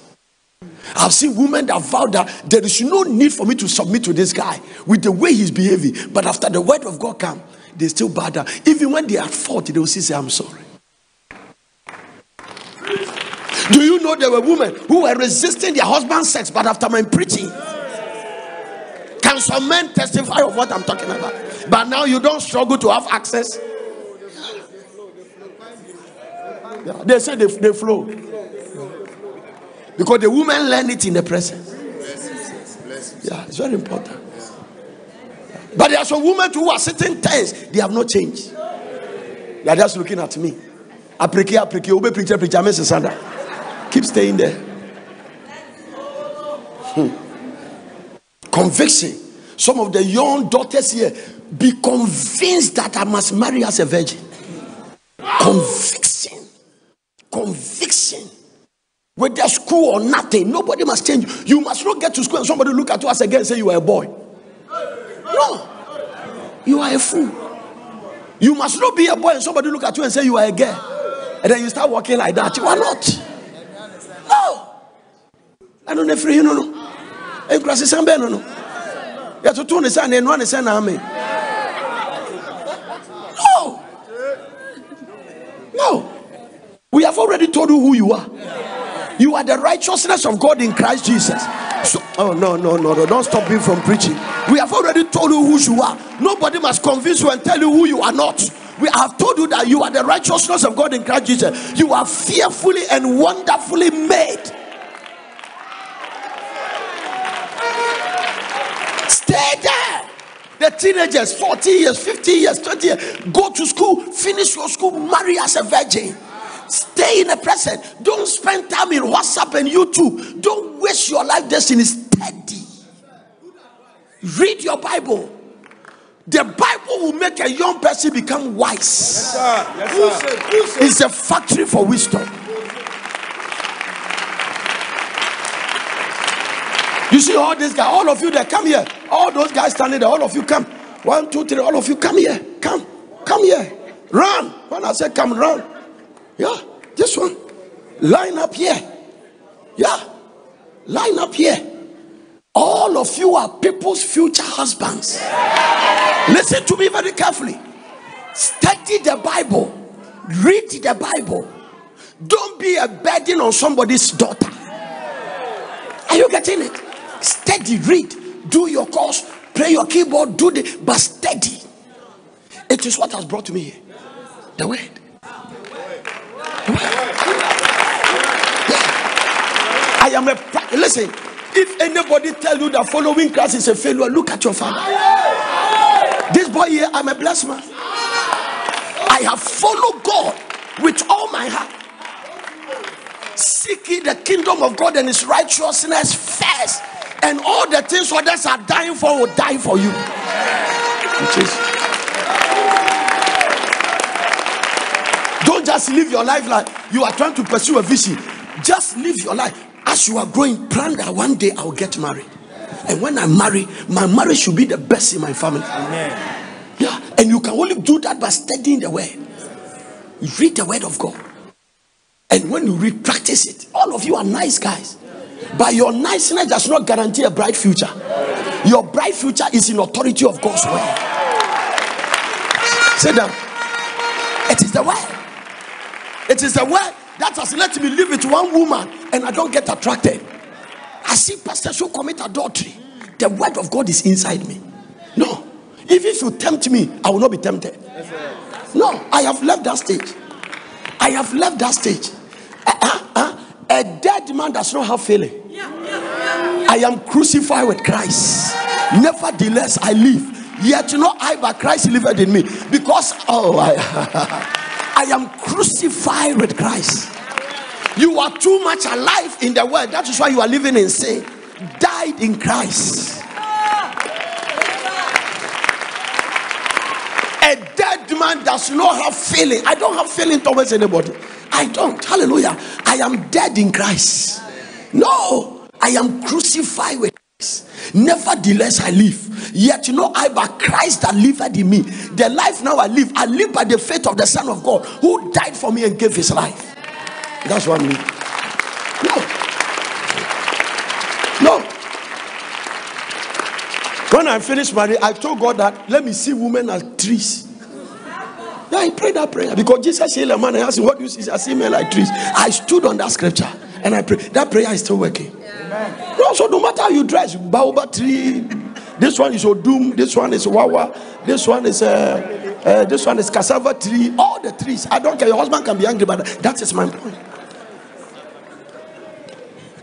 S1: I've seen women that vow that there is no need for me to submit to this guy with the way he's behaving. But after the word of God comes, they still bow down. Even when they are fault, they will still say, I'm sorry. Do you know there were women who were resisting their husband's sex, but after my preaching, can some men testify of what I'm talking about? But now you don't struggle to have access. Yeah, they say they, they flow. Because the women learn it in the presence. Yeah, it's very important. But there are some women who are sitting tense, they have not changed. They are just looking at me. Apreke, apreke, obe preacher, preacher, Mrs. Sandra. Keep staying there. Hmm. Conviction. Some of the young daughters here be convinced that I must marry as a virgin. Conviction. Conviction. Whether school or nothing, nobody must change. You must not get to school and somebody look at you as again and say you are a boy. No. You are a fool. You must not be a boy and somebody look at you and say you are a girl. And then you start walking like that. You are not. No. I don't know if you know. No, no. no yɛtoto ne sɛ ne ɛnoa ne sɛ naame no no we have already told you who you are. You are the righteousness of god in christ jesus. So, oh no no no no don't stop me from preaching. We have already told you who you are. Nobody must convince you and tell you who you are not. We have told you that you are the righteousness of god in christ jesus. You are fearfully and wonderfully made. Stay there. The teenagers, 40 years, 50 years, 20 years, go to school, finish your school, marry as a virgin. Stay in the present. Don't spend time in WhatsApp and YouTube. Don't waste your life destiny. Steady. Read your Bible. The Bible will make a young person become wise. Yes, sir. Yes, sir. It's a factory for wisdom. You see all these guys, all of you that come here, all those guys standing there, all of you come. One, two, three, all of you come here. Come, come here. Run. When I say come, run. Yeah, this one. Line up here. Yeah, line up here. All of you are people's future husbands. Listen to me very carefully. Study the Bible, read the Bible. Don't be a burden on somebody's daughter. Are you getting it? Study, read, do your course, play your keyboard, do the but steady. It is what has brought me here. The word. I am a listen. If anybody tell you that following Christ is a failure, look at your father. This boy here, I'm a blessed man. I have followed God with all my heart. Seek ye the kingdom of God and his righteousness first. And all the things others are dying for will die for you. Just live your life like you are trying to pursue a vision. Just live your life as you are growing. Plan that one day I'll get married. And when I marry, my marriage should be the best in my family. Yeah, and you can only do that by studying the word. You read the word of God. And when you read, practice it. All of you are nice guys. But your niceness does not guarantee a bright future. Your bright future is in authority of God's word. Say that. It is the word. It is a word that has let me live with one woman and I don't get attracted. I see pastors who commit adultery. The word of God is inside me. No. If you tempt me, I will not be tempted. No, I have left that stage. I have left that stage. Uh, uh, uh, a dead man does not have feeling. I am crucified with Christ. Nevertheless, I live. Yet not I, but Christ liveth in me. Because oh, I, I am crucified with Christ. You are too much alive in the world. That is why you are living in sin. Died in Christ. A dead man does not have feeling. I don't have feeling towards anybody. I don't. Hallelujah. I am dead in Christ. No, I am crucified with Christ. Nevertheless, I live. Yet, you know, I but Christ that liveth in me. The life now I live, I live by the faith of the Son of God who died for me and gave his life. That's what I mean. No. No. When I finished marriage, I told God that let me see women as trees. Yeah, I prayed that prayer because Jesus said, a man, I asked him, What do you see? I see men like trees. I stood on that scripture and I prayed. That prayer is still working. No, so no matter how you dress, baobab tree, this one is Odum, this one is Wawa, this one is uh, uh, this one is cassava tree, all the trees. I don't care. Your husband can be angry, but that is my point.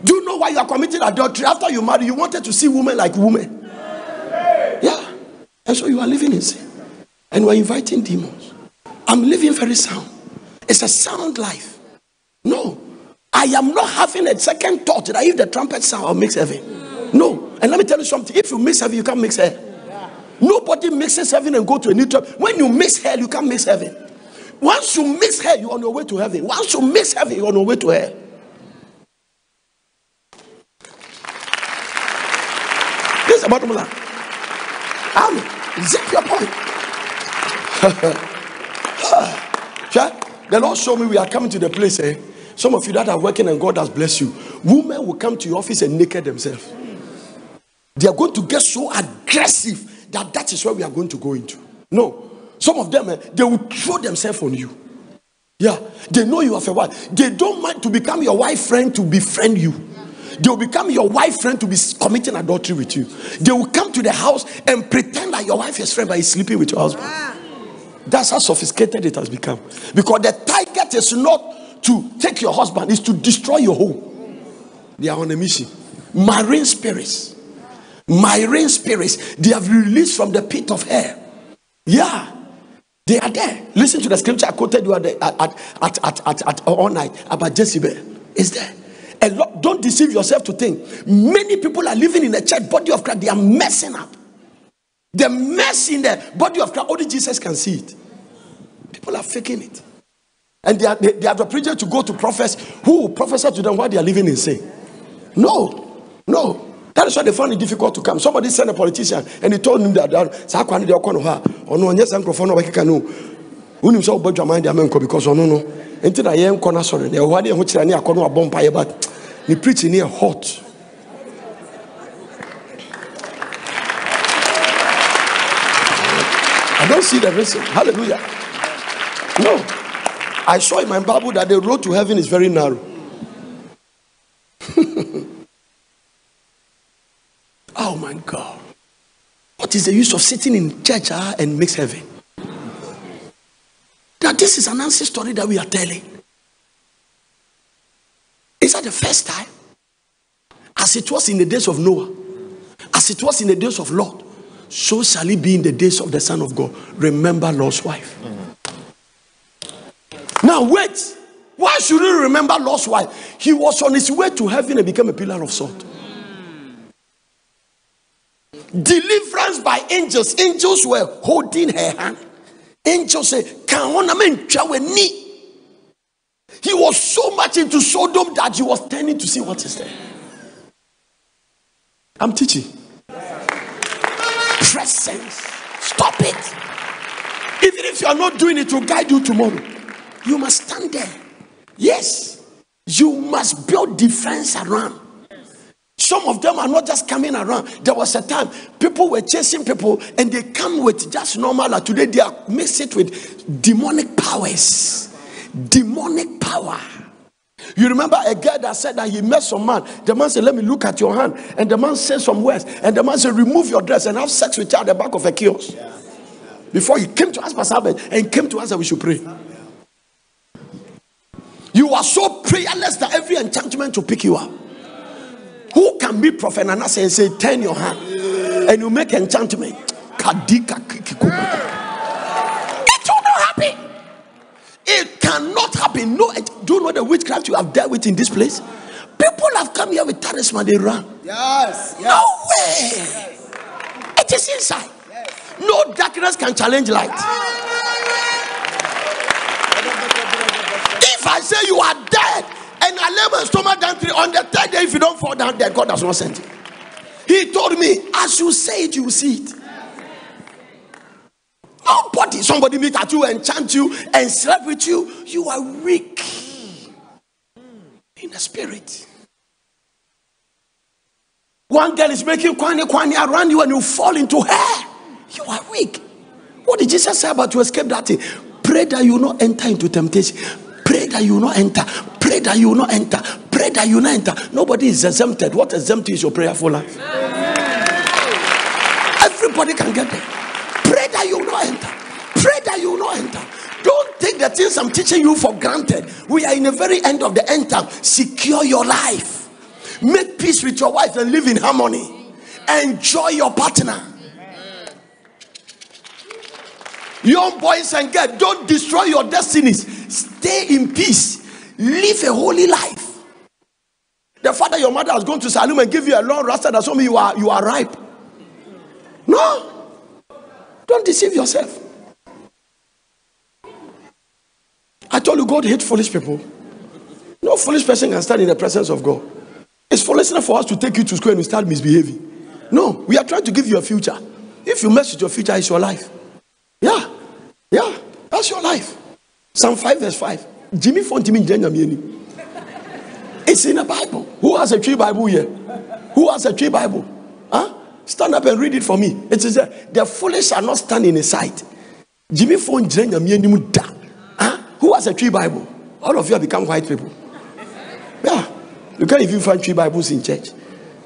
S1: Do you know why you are committing adultery? After you marry, you wanted to see women like women. Yeah. And so you are living in sin. And we're inviting demons. I'm living very sound. It's a sound life. No. I am not having a second thought that if the trumpet sound, I'll mix heaven. No. And let me tell you something. If you mix heaven, you can't mix hell. Nobody mixes heaven and go to a neutral. When you mix hell, you can't mix heaven. Once you mix hell, you're on your way to heaven. Once you mix heaven, you're on your way to hell. This is the bottom line. Amen. Zip your point. The Lord showed me we are coming to the place. Eh? Some of you that are working and God has blessed you. Women will come to your office and naked themselves. They are going to get so aggressive that that is where we are going to go into. No. Some of them, eh, they will throw themselves on you. Yeah. They know you have a wife. They don't mind to become your wife friend to befriend you. They will become your wife friend to be committing adultery with you. They will come to the house and pretend that your wife is friend, but he's sleeping with your husband. That's how sophisticated it has become. Because the target is not to take your husband, is to destroy your home. They are on a mission. Marine spirits. Marine spirits. They have released from the pit of hell. Yeah. They are there. Listen to the scripture I quoted you at, at, at, at, at all night about Jezebel. Is there? A lot, don't deceive yourself to think. Many people are living in the church body of Christ. They are messing up. The mess in the body of Christ, only Jesus can see it. People are faking it. And they, are, they, they have the privilege to go to prophets who prophesy to them while they are living in sin. No, no. That is why they found it difficult to come. Somebody sent a politician and he told him that Sakwan de Okono or no, yes, Uncle Fono Wakano. Unim so budget mind Amenko because on no. no. Until I am corner sorry. They were there, which I near Kono Bompire, but the preaching near hot. I don't see the reason. Hallelujah. No. I saw in my Bible that the road to heaven is very narrow. oh my God. What is the use of sitting in church ah, and mix heaven? That this is an answer story that we are telling. Is that the first time? As it was in the days of Noah, as it was in the days of Lot, so shall it be in the days of the Son of God. Remember Lot's wife. Now, wait. Why should you remember Lot's wife? He was on his way to heaven and became a pillar of salt. Deliverance by angels. Angels were holding her hand. Angels knee? He was so much into Sodom that he was turning to see what is there. I'm teaching. Presence. Stop it. Even if you are not doing it it will guide you tomorrow, you must stand there. Yes. You must build defense around. Some of them are not just coming around. There was a time people were chasing people and they come with just normal. Like Today they are mixed it with demonic powers. Demonic power. You remember a guy that said that he met some man. The man said, Let me look at your hand. And the man said some words. And the man said, Remove your dress and have sex with you at the back of a kiosk. Before he came to us, Pastor and came to us that we should pray. You are so prayerless that every enchantment will pick you up. Who can be prophet and say, say, turn your hand and you make enchantment? It will not happen. It cannot happen. No, do you know the witchcraft you have dealt with in this place? People have come here with talisman, they run.
S3: Yes. yes.
S1: No way. Yes. It is inside. Yes. No darkness can challenge light. Ah. I say you are dead and I lay my stomach down three on the third day, if you don't fall down dead, God does not send you. He told me, as you say it, you see it. Nobody, somebody meet at you and chant you and sleep with you, you are weak in the spirit. One girl is making kwani kwani around you and you fall into her. You are weak. What did Jesus say about to escape that thing? Pray that you not enter into temptation. Pray that you will not enter. Pray that you will not enter. Pray that you will not enter. Nobody is exempted. What exempt is your prayerful life? Everybody can get there. Pray that you will not enter. Pray that you will not enter. Don't take the things I'm teaching you for granted. We are in the very end of the end time. Secure your life. Make peace with your wife and live in harmony. Enjoy your partner. Young boys and girls, don't destroy your destinies. Stay in peace. Live a holy life. The father your mother has gone to Salem and give you a long rasta that told me you are you are ripe. No. Don't deceive yourself. I told you God hates foolish people. No foolish person can stand in the presence of God. It's foolishness for us to take you to school and start misbehaving. No, we are trying to give you a future. If you mess with your future, it's your life. Yeah. Yeah. That's your life. Psalm 5, verse 5. Jimmy Fontimi It's in the Bible. Who has a Twi Bible here? Who has a Twi Bible? Huh? Stand up and read it for me. It there. The foolish are not standing in his sight. Jimmy Fon Huh? Who has a Twi Bible? All of you have become white people. Yeah. You can't even find Twi Bibles in church.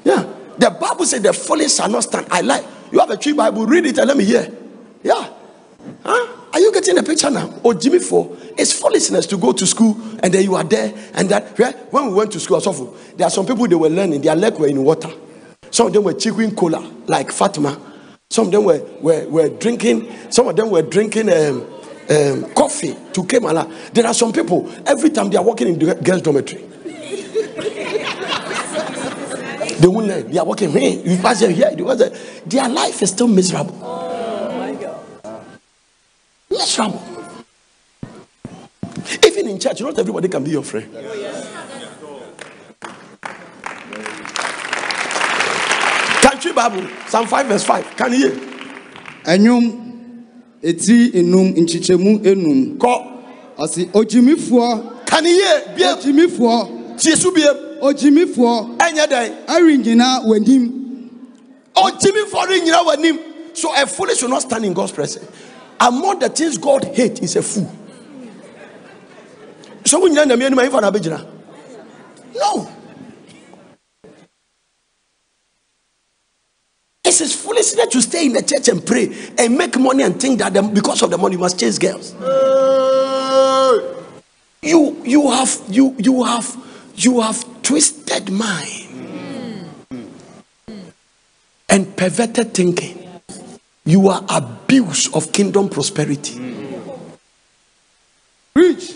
S1: Yeah. The Bible said the foolish shall not stand. I like. You have a Twi Bible, read it and let me hear. Yeah. Huh? Are you getting a picture now? Oh, Jimmy for it's foolishness to go to school and then you are there and that when we went to school, also, there are some people they were learning, their leg were in water. Some of them were chicken cola, like Fatima. Some of them were, were, were drinking, some of them were drinking um, um, coffee to Kemala. There are some people, every time they are walking in the girls' dormitory, they won't learn. They are walking, hey, you pass here, their life is still miserable. Miserable. Even in church, not everybody can be your friend. Country Bible, Psalm 5, verse 5. Can you hear?
S3: Enyum eti enum nchichemu enum.
S1: Kọ.
S3: Ọsị ojimifoɔ.
S1: Can you hear? Biem.
S3: Ojimifoɔ.
S1: Tiesu biem.
S3: ogyimifoɔ
S1: ɛnyɛ dɛn
S3: ɛrengyina w'anim
S1: ogyimifoɔ rengyina w'anim so a fool should not stand in God's presence among the things God hates is a fool so wonyina nyame anim ayifa na abɛgyina no It is foolishness to stay in the church and pray and make money and think that because of the money you must chase girls. You you have you you have you have twisted mind. Hmm. and perverted thinking. You are abuse of kingdom prosperity.
S3: Preach.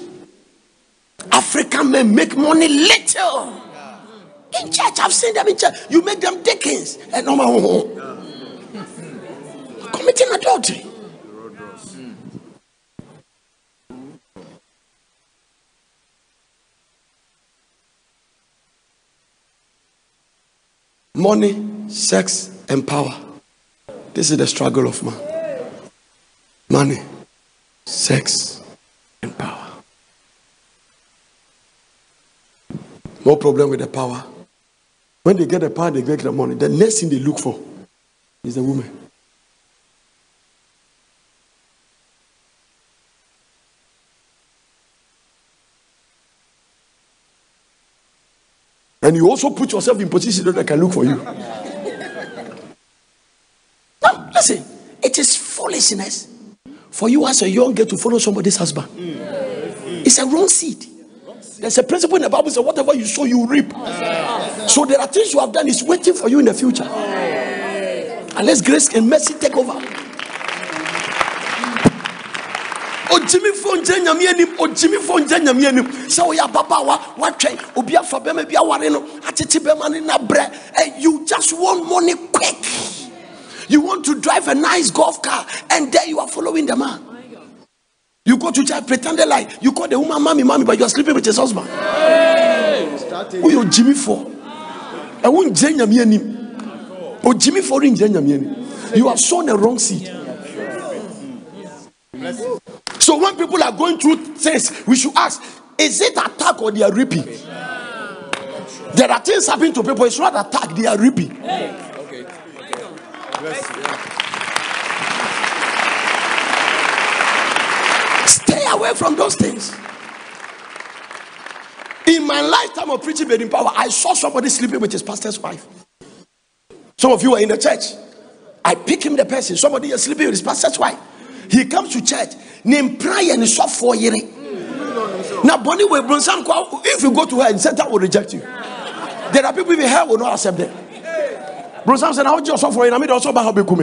S1: African men make money little. In church, I've seen them in church. You make them deacons and eh, no man oh, oh. committing adultery. Money, sex, and power. This is the struggle of man. Money, sex, and power. No problem with the power. When they get the power, they get the money. The next thing they look for is the woman. And you also put yourself in position that I can look for you. Listen, it is foolishness for you as a young girl to follow somebody's husband. It's a wrong seed. There's a principle in the Bible that whatever you sow, you reap. So there are things you have done is waiting for you in the future. Unless grace and mercy take over. ogyimifo nkyɛn nyame anim ogyimifo nkyɛn nyame anim sɛ woyɛ ababaawa woatwɛn obi afa bɛma bi aware no atete bɛma no nabrɛ and you just want money quick you want to drive a nice golf car and there you are following the man. You go to church pretending like you call the woman mommy mommy but you are sleeping with his husband. Ogyimifo ɛwo nkyɛn nyame anim ogyimifo renkyɛn nyame anim you have sown the wrong seed. So when people are going through things, we should ask: Is it attack or they are reaping? There are things happening to people. It's not attack; they are reaping. Stay away from those things. In my lifetime of preaching in power, I saw somebody sleeping with his pastor's wife. Some of you are in the church. I pick him the person. Somebody is sleeping with his pastor's wife. He comes to church. Name prayer and so for year. Now, Bonnie will bring some. If you go to her and Satan will reject you. There are people in hell will not accept them. Bro Sam said, I want you also for you. I mean, also about how big come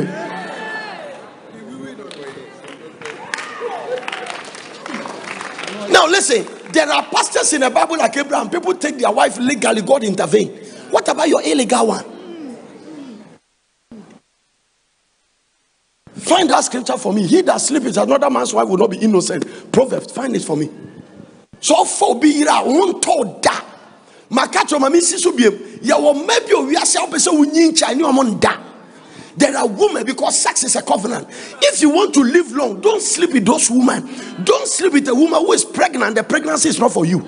S1: Now, listen, there are pastors in the Bible like Abraham. People take their wife legally, God intervene. What about your illegal one? Find that scripture for me. He that sleeps with another man's wife will not be innocent. Proverbs, find it for me. So for be ira won Makacho mami sisu biem. Ya wo maybe o wiase wo pese wo nyi ncha ni omo nda. There are women because sex is a covenant. If you want to live long, don't sleep with those women. Don't sleep with a woman who is pregnant. The pregnancy is not for you.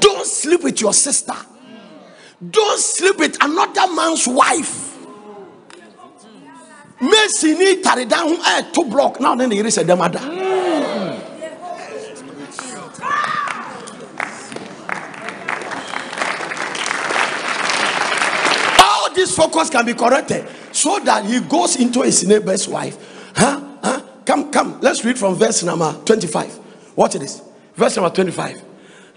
S1: Don't sleep with your sister. Don't sleep with another man's wife. Messi ni tarida ho eh to block now then the yere said them ada. This focus can be corrected so that he goes into his neighbor's wife. Huh? Huh? Come, come. Let's read from verse number 25. Watch this. Verse number 25.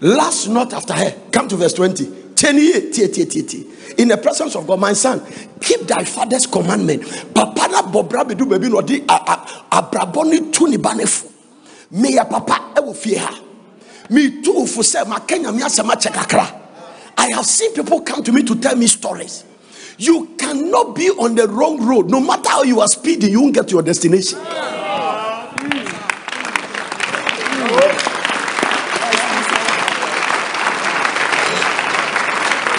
S1: Last not after her. Come to verse 20. Ten years, tie, tie, tie, tie. In the presence of God, my son, keep thy father's commandment. Papa na bobra bedu baby no di abraboni tu ni banefu. Me ya papa e wo fie ha. Me too for ma kenya me asema chekakra. I have seen people come to me to tell me stories. You cannot be on the wrong road. No matter how you are speeding, you won't get to your destination.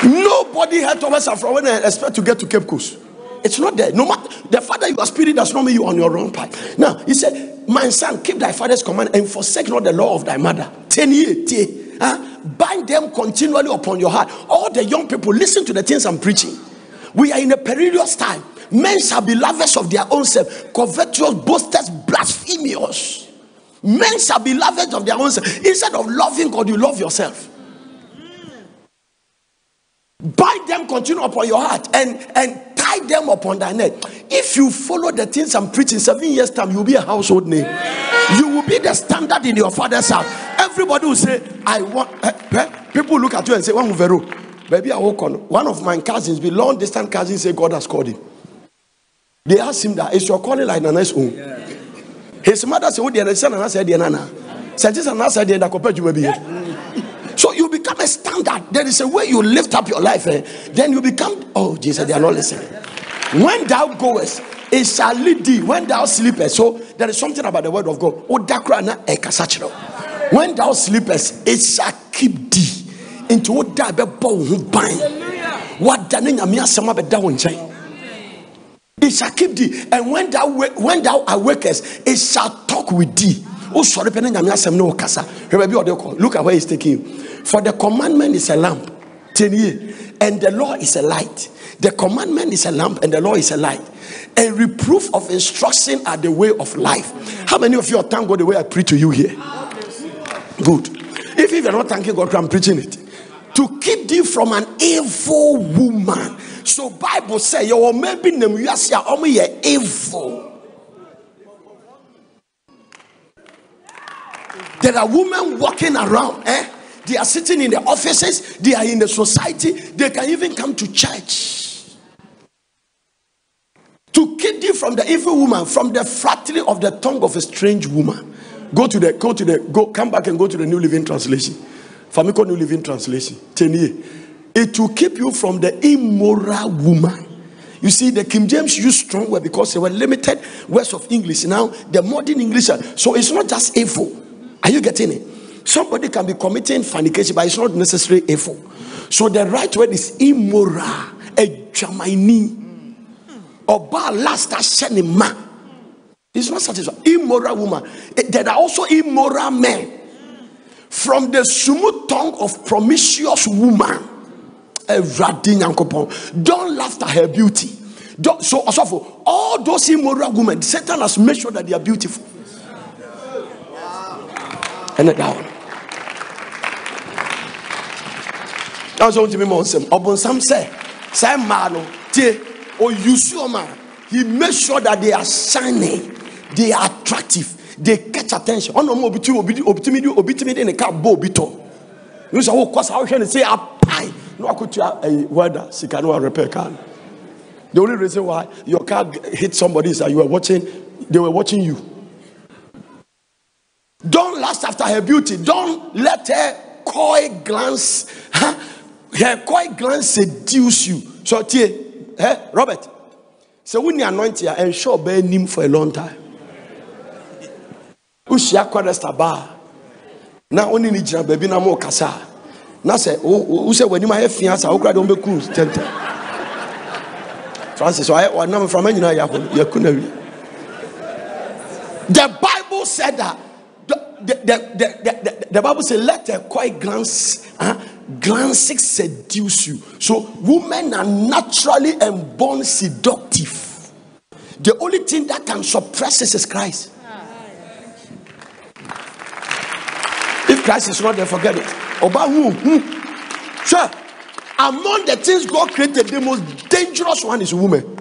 S1: Nobody had Thomas from when I expect to get to Cape Coast. It's not there. No matter the father you are speeding does not mean you are on your wrong path. Now he said, My son, keep thy father's command and forsake not the law of thy mother. Ten years, huh? bind them continually upon your heart. All the young people, listen to the things I'm preaching. We are in a perilous time. Men shall be lovers of their own self, covetous, boasters, blasphemous. Men shall be lovers of their own self. Instead of loving God, you love yourself. Bind them continue upon your heart and, and tie them upon thy neck. If you follow the things I'm preaching, seven years' time, you'll be a household name. You will be the standard in your father's house. Everybody will say, I want. eh, eh, People look at you and say, One Vero, baby, I woke on. One of my cousins, be long distance cousins, say God has called him. They asked him that, is your calling like Nana's own? His mother said, Oh, dear, son, Nana said, dear, Nana. Said, this Nana said, dear, that compared you maybe. So you become a standard. There is a way you lift up your life. Eh? Then you become, oh, Jesus, they are not listening. When thou goest, it shall lead thee. When thou sleepest, so there is something about the word of God. Dakra na ekasachiro. When thou sleepest, it shall keep thee. Into what die be bow who bind. What dane nyame asɛm abɛda wo nkyɛn. It shall keep thee, and when thou when thou awakest, it shall talk with thee. Oh, sorry, pene nyame asɛm ne wo kasa. Hwɛ baabi a ɔde kɔ. Look at where he's taking you. For the commandment is a lamp, ten ye, and the law is a light. The commandment is a lamp, and the law is a light. A reproof of instruction are the way of life. How many of you are thank God the way I preach to you here? Good. If you're not thanking God, I'm preaching it. To keep thee from an evil woman. So Bible say your maybe name you omo ye evil. There are women walking around, eh? They are sitting in the offices, they are in the society, they can even come to church. To keep thee from the evil woman, from the flattery of the tongue of a strange woman. Go to the go to the go come back and go to the New Living Translation. Famiko New Living Translation. Tenye. It will keep you from the immoral woman. You see, the King James used strong word because they were limited words of English. Now, the modern English, so it's not just evil. Are you getting it? Somebody can be committing fornication, but it's not necessarily evil. So the right word is immoral. A Jamaini. Oba last ahyɛ ma. It's not satisfied. Immoral woman. Eh, There are also immoral men. From the smooth tongue of promiscuous woman. Don't laugh at her beauty. Don't, so also all those immoral women, Satan has made sure that they are beautiful. And down. That's what me want some. Obonsam say, say man tie or you see oh, man. He makes sure that they are shining, they are attractive, they catch attention. Oh no mo obitu obitu obitu obitu me ne ka bo obito. You say oh cause I hear say apai. No akutua eh weather sika no repair car. The only reason why your car hit somebody is that you were watching, they were watching you. Don't lust after her beauty. Don't let her coy glance, huh? her coy glance seduce you. So, tie, eh, Robert, so when you anoint her, ensure bear him for a long time. Ushia kwadesta bar. Na only ni jina baby na mo kasa. Na se o say when you have fiance, o kra don be cruise tente. Francis, so I wa na from anyina ya ya kunawi. The Bible said that the, the, the, the, the, the Bible said, let a quiet glance, uh, glancing seduce you. So women are naturally and born seductive. The only thing that can suppress is Christ. If Christ is not there, forget it. Oba who? Hmm. Sure. Among the things God created, the most dangerous one is woman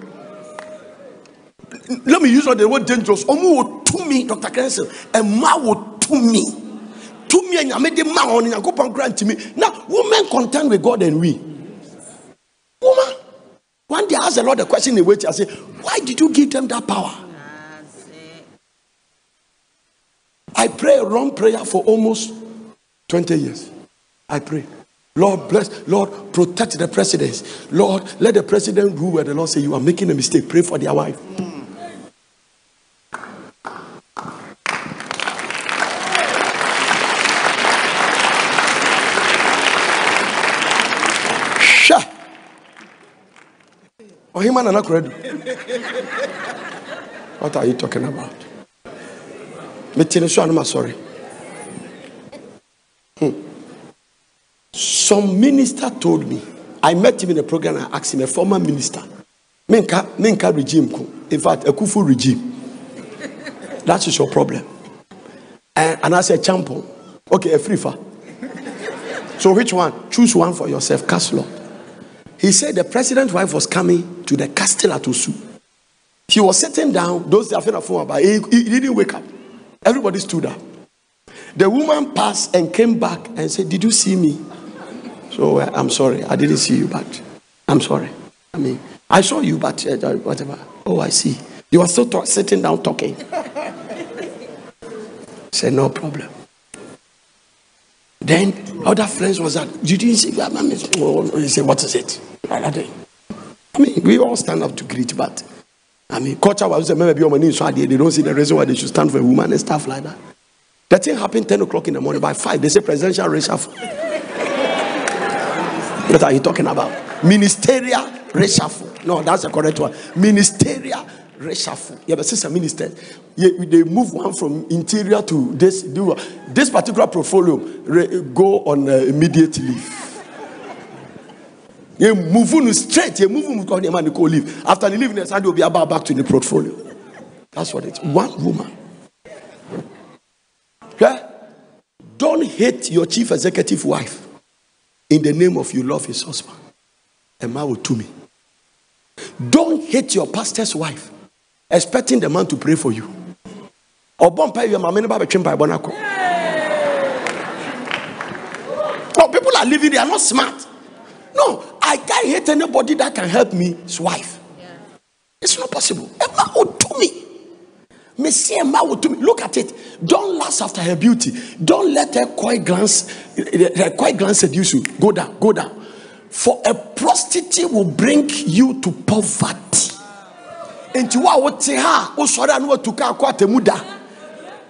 S1: let me use the word dangerous. Omu wo to me, Dr. Kenson. A ma wo to me. To me, and yame de ma on Nyankopon grant me. Now, women contend with God and we. Woman. One day I asked the Lord a question in which I said, Why did you give them that power? I pray a wrong prayer for almost 20 years. I pray. Lord bless, Lord protect the presidents. Lord, let the president rule where the Lord say you are making a mistake. Pray for their wife. Sure. Oh, him and. What are you talking about? Sorry. Some minister told me, I met him in a program. I asked him, a former minister, Minka, Minka regime, in fact, a Kufuor regime. That is your problem. And, and I said, Champo, okay, a free. So which one? Choose one for yourself, Castle. He said the president's wife was coming to the castle at Osu. He was sitting down, those that are phone, but he, he didn't wake up. Everybody stood up. The woman passed and came back and said, Did you see me? So uh, I'm sorry, I didn't see you, but I'm sorry. I mean, I saw you, but uh, whatever. Oh, I see. You are still sitting down talking. Say, no problem. Then other friends was that you didn't see that man. He said, what is it? I mean, we all stand up to greet, but I mean, culture was maybe your money so they don't see the reason why they should stand for a woman and stuff like that. That thing happened 10 o'clock in the morning. By 5, they say presidential reshuffle. what are you talking about? Ministerial reshuffle. No, that's the correct one. Ministerial reshuffle. Yeah, but since sister minister, yeah, they move one from interior to this. This particular portfolio re- go on uh, immediate leave. You move on straight. You move on the man go leave. After the leave, they will be about back to the portfolio. That's what it's. One woman. Yeah? Don't hate your chief executive wife in the name of you love his husband. Emma will to me. Don't hate your pastor's wife, expecting the man to pray for you. Or bomb your by. Oh, people are living, they are not smart. No, I can't hate anybody that can help me, his wife. It's not possible. Emma will do me. Look at it. Don't lust after her beauty. Don't let her coy glance, her coy glance seduce you. Go down, go down. For a prostitute will bring you to poverty. Enti wa wote ha, wo sɔre anu watu ka akɔ atemu da.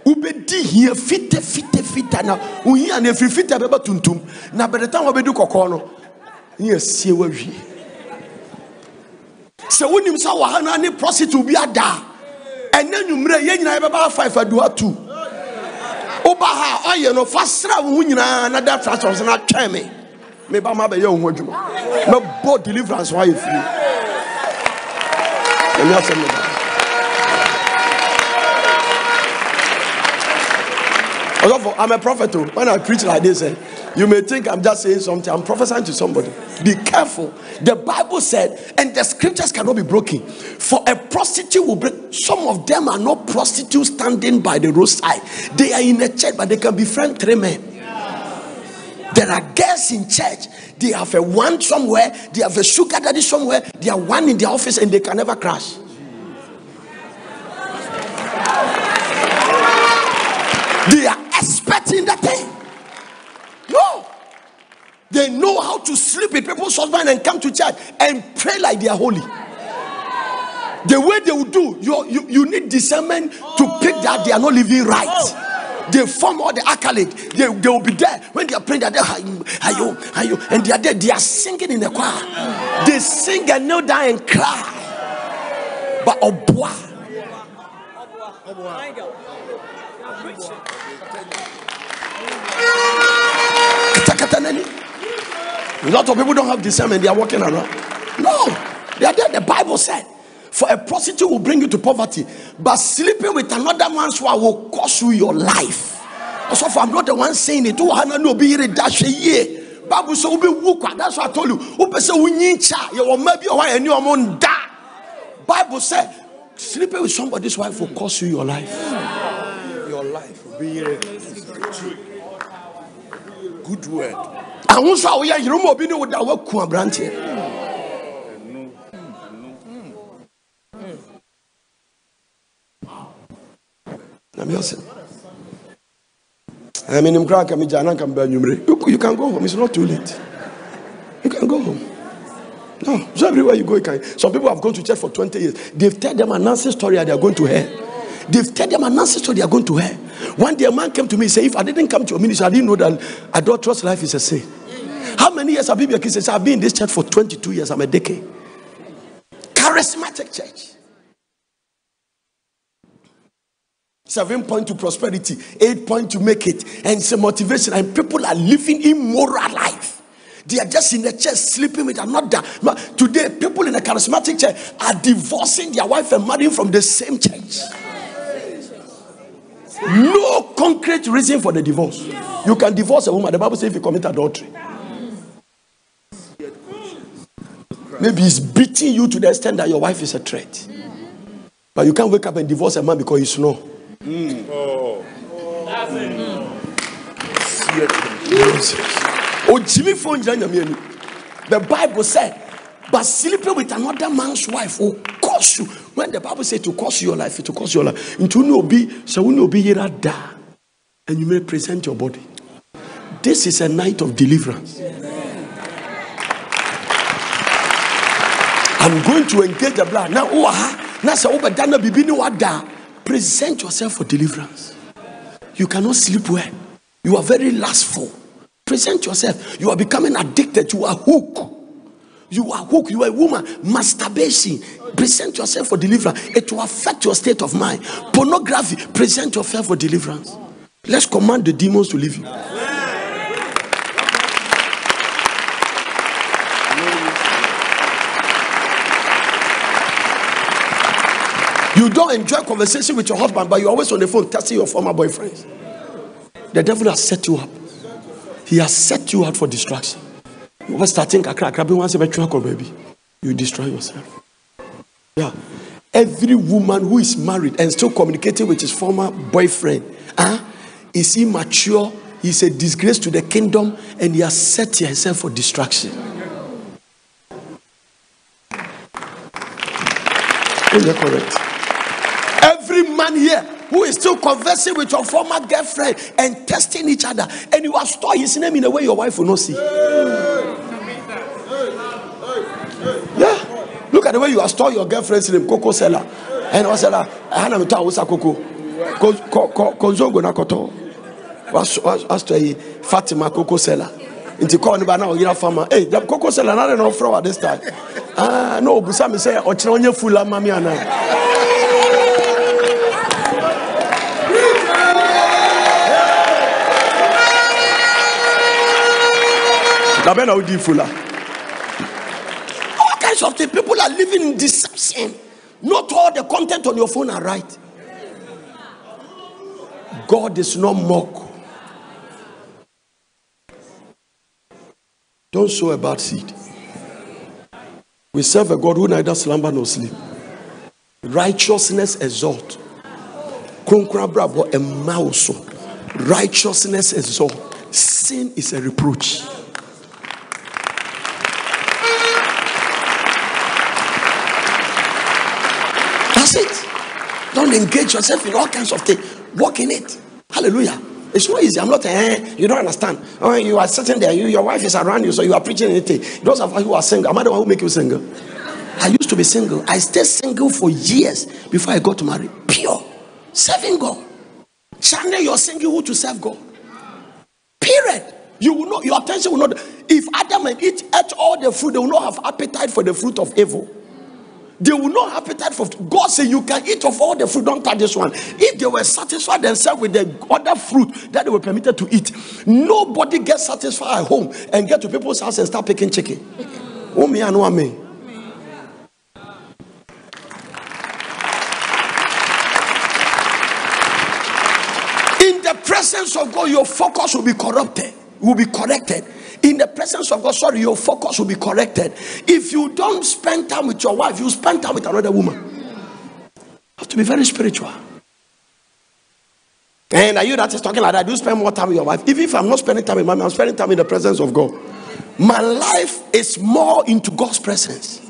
S1: Wobɛdi hia fite fite fite na wo hia na efiri fite bɛbɛ tuntum. Na by the time wobɛdi kɔkɔɔ no, ne asie wawie. Sɛ wonim sɛ wɔ ha na ne prostitute bi ada a, ɛnɛ nwummerɛ yɛn nyinaa yɛbɛba five aduha two. Woba ha ɔyɛ no fa sra wo ho nyinaa na da fractions na twɛn me. Meba ma bɛyɛ wo ho adwuma. Mɛbɔ deliverance hɔ ayɛ firi. Me ask you Also, I'm a prophet. oh. When I preach like this, eh, you may think I'm just saying something. I'm prophesying to somebody. Be careful. The Bible said, and the scriptures cannot be broken. For a prostitute will break. Some of them are not prostitutes standing by the roadside. They are in a church, but they can befriend three men. There are girls in church. They have a one somewhere. They have a sugar daddy somewhere. They are one in their office, and they can never crash. They are expecting that thing. No. They know how to sleep with people's husband and come to church and pray like they are holy. The way they will do, you, you, you need discernment to pick that they are not living right. They form all the accolade. They, they will be there when they are praying. They are there, "Hayo, hayo, hayo," and they are there. They are singing in the choir. They sing and kneel down and cry. But Obwa. Katakanani. A lot of people don't have discernment, they are walking around. No, they are there. The Bible said, For a prostitute will bring you to poverty, but sleeping with another man's wife will cost you your life. So, if I'm not the one saying it. Bible says, be wuka. That's what I told you. Who say, we need cha, you will maybe. Bible said, sleeping with somebody's wife will cost you your life.
S4: Your life will be good word.
S1: Ahụ nso a woyɛ yere ma obi ne wo da woaku aberanteɛ menim koraa ka megya na nka meba anwummere you, can go home. It's not too late. You can go home. No so everywhere you go you can. Some people have gone to church for 20 years. They've told them an nonsense story and they are going to hell. They've told them an nonsense story, they are going to hell. One day a man came to me and said, If I didn't come to your ministry, I didn't know that adulterous life is a sin. How many years have been a Christian? I've been in this church for 22 years. I'm a decade. Charismatic church. Seven point to prosperity, eight point to make it, and it's a motivation. And people are living immoral life. They are just in the church sleeping with another. Today, people in the charismatic church are divorcing their wife and marrying from the same church. No concrete reason for the divorce. You can divorce a woman. The Bible says if you commit adultery. Maybe he's beating you to the extent that your wife is a threat. But you can't wake up and divorce a man because he snore. Ojimi oh. Oh, phone gyina nyame anim. The Bible said, but sleeping with another man's wife will cost you. When the Bible says to cost your life, it will cost your life. Into no be so no be here and you may present your body. This is a night of deliverance. I'm going to engage the blood. Now, now, so over dana bibi ni wada. Present yourself for deliverance. You cannot sleep well. You are very lustful. Present yourself. You are becoming addicted. You are hooked. You are hooked. You are a woman. Masturbation. Present yourself for deliverance. It will affect your state of mind. Pornography. Present yourself for deliverance. Let's command the demons to leave you. You don't enjoy conversation with your husband, but you're always on the phone texting your former boyfriends. The devil has set you up. He has set you out for distraction. You were starting kakra kakra, once you baby, you destroy yourself. Yeah. Every woman who is married and still communicating with his former boyfriend, huh, is immature, he's a disgrace to the kingdom, and he has set himself for destruction. Is that correct? Every man here who is still conversing with your former girlfriend and testing each other, and you have stored his name in a way your wife will not see. Yeah. Look at the way you have stored your girlfriend's name, Coco Seller. And I said, I had a Usa Coco. Konzongo Nakoto. To Fatima Coco Seller. Nti kɔɔ ne ba na ɔyera fama ee hey, koko sɛlɛ na de na ɔfrɛ wa this time ah na obusa mi sɛ ɔkyerɛ ɔnyɛ fula mami ana. All kinds of things. People are living in deception. Not all the content on your phone are right. God is not mock. Don't sow a bad seed. We serve a God who neither slumber nor sleep. Righteousness exalt. Righteousness exalt. Sin is a reproach. Don't engage yourself in all kinds of things. Walk in it. Hallelujah. It's not easy. I'm not, eh, you don't understand. Oh, you are sitting there, you, your wife is around you, so you are preaching anything. Those of us who are single, am I the one who make you single? I used to be single. I stayed single for years before I got married. Pure. Serving God. Channel your singlehood to serve God. Period. You will not, your attention will not. If Adam and Eve ate all the fruit, they will not have appetite for the fruit of evil. They will not have appetite for God said you can eat of all the fruit, don't touch this one. If they were satisfied themselves with the other fruit that they were permitted to eat, nobody gets satisfied at home and get to people's house and start picking chicken. Oh me. In the presence of God, your focus will be corrupted, will be corrected in the presence of God, sorry, your focus will be corrected. If you don't spend time with your wife, you spend time with another woman. You have to be very spiritual. And are you that is talking like that? Do you spend more time with your wife? Even if I'm not spending time with my I'm spending time in the presence of God. My life is more into God's presence.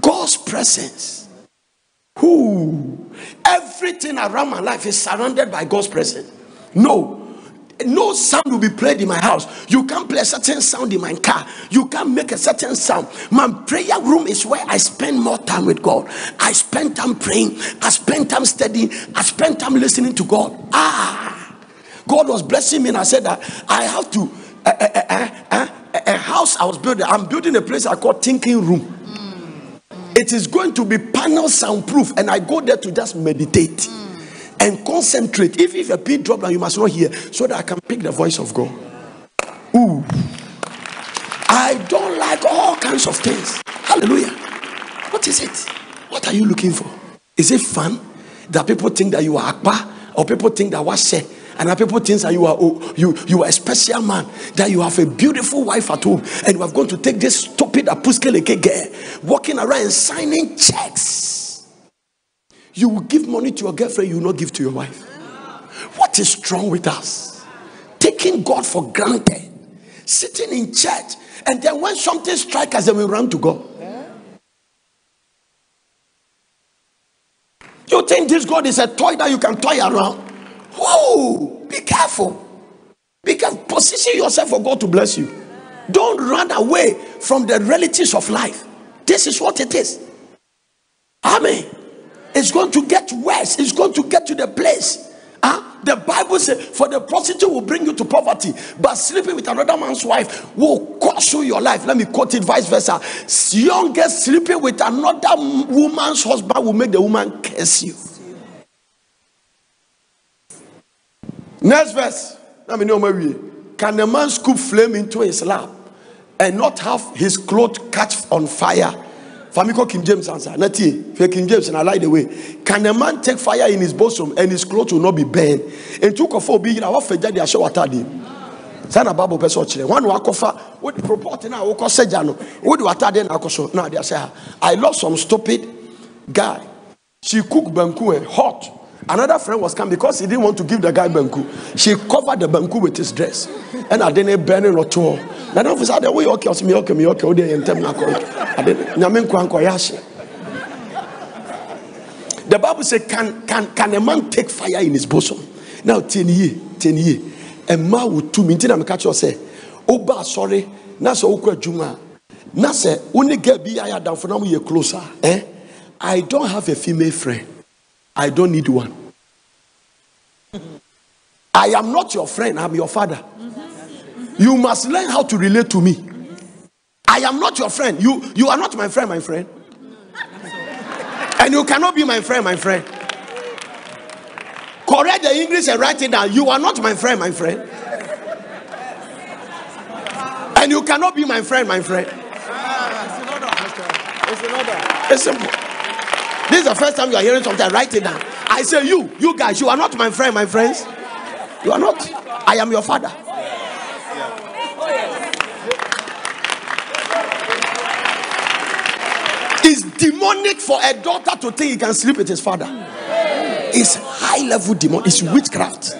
S1: God's presence. Who everything around my life is surrounded by God's presence. No, no sound will be played in my house. You can't play a certain sound in my car. You can't make a certain sound. My prayer room is where I spend more time with God. I spend time praying. I spend time studying. I spend time listening to God. Ah, God was blessing me, and I said that I have to. Uh, uh, uh, a house I was building. I'm building a place I call thinking room. It is going to be panel soundproof, and I go there to just meditate and concentrate. If, if a pin drop down, you must not hear, so that I can pick the voice of God. Ooh. I don't like all kinds of things. Hallelujah. What is it? What are you looking for? Is it fun that people think that you are Akbar or people think that what say? And that people think that you are oh, you you are a special man, that you have a beautiful wife at home, and you have gone to take this stupid apuskele girl walking around and signing checks you will give money to your girlfriend, you will not give to your wife. What is wrong with us? Taking God for granted, sitting in church, and then when something strikes us, then we run to God. You think this God is a toy that you can toy around. Whoa, be careful. Because. Position yourself for God to bless you. Don't run away from the realities of life. This is what it is. Amen. It's going to get worse. It's going to get to the place. Huh? The Bible says, For the prostitute will bring you to poverty, but sleeping with another man's wife will cost you your life. Let me quote it vice versa. Young sleeping with another woman's husband will make the woman curse you. Next verse. Let me know way. Can a man scoop flame into his lap and not have his clothes catch on fire? Famiko King James answer. Nati, for King James and I like the way. Can a man take fire in his bosom and his clothes will not be burned? And took a four big I want feja dia show atade. Sana babu peso chile. One wakofa what proport na woko seja no. What do atade na na dia say I lost some stupid guy. She cooked banku eh, hot. Another friend was come because he didn't want to give the guy banku. She covered the banku with his dress. And I didn't burn it at all. Now, the officer, the way okay, me okay, me okay, okay, and tell me, I didn't. Nyamin kwanko yashi. The Bible says, can, can, can a man take fire in his bosom? Now, 10 years, 10 years. A man with two minutes, I'm catch you say, Oba, sorry, Nasa Okwa Juma. Nasa, only get be I down for now, you're closer. Eh? I don't have a female friend. I don't need one. I am not your friend, I'm your father. You must learn how to relate to me. I am not your friend. You, you are not my friend, my friend. And you cannot be my friend, my friend. Correct the English and write it down. You are not my friend, my friend. And you cannot be my friend, my friend. It's simple. This is the first time you are hearing something. Write it down. I say, you, you guys, you are not my friend, my friends. You are not. I am your father. It's demonic for a daughter to think he can sleep with his father. It's high level demon. It's witchcraft.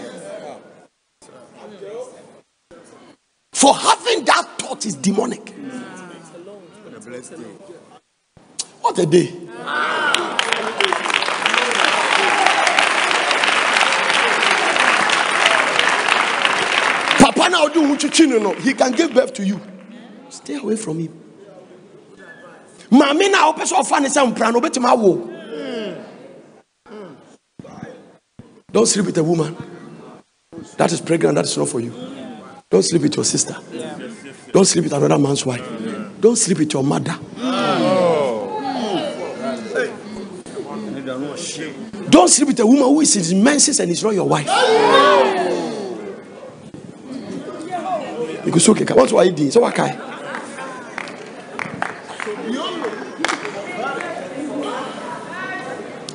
S1: For having that thought is demonic. What a day. Papa now do no. He can give birth to you. Stay away from him. Mami na ope so fa ne say mpra no betima wo. Don't sleep with a woman that is pregnant. That is not for you. Don't sleep with your sister. Don't sleep with another man's wife. Don't sleep with your mother. Don't sleep with a woman who is in menses and is not your wife. Because okay, what are you doing? So what kind?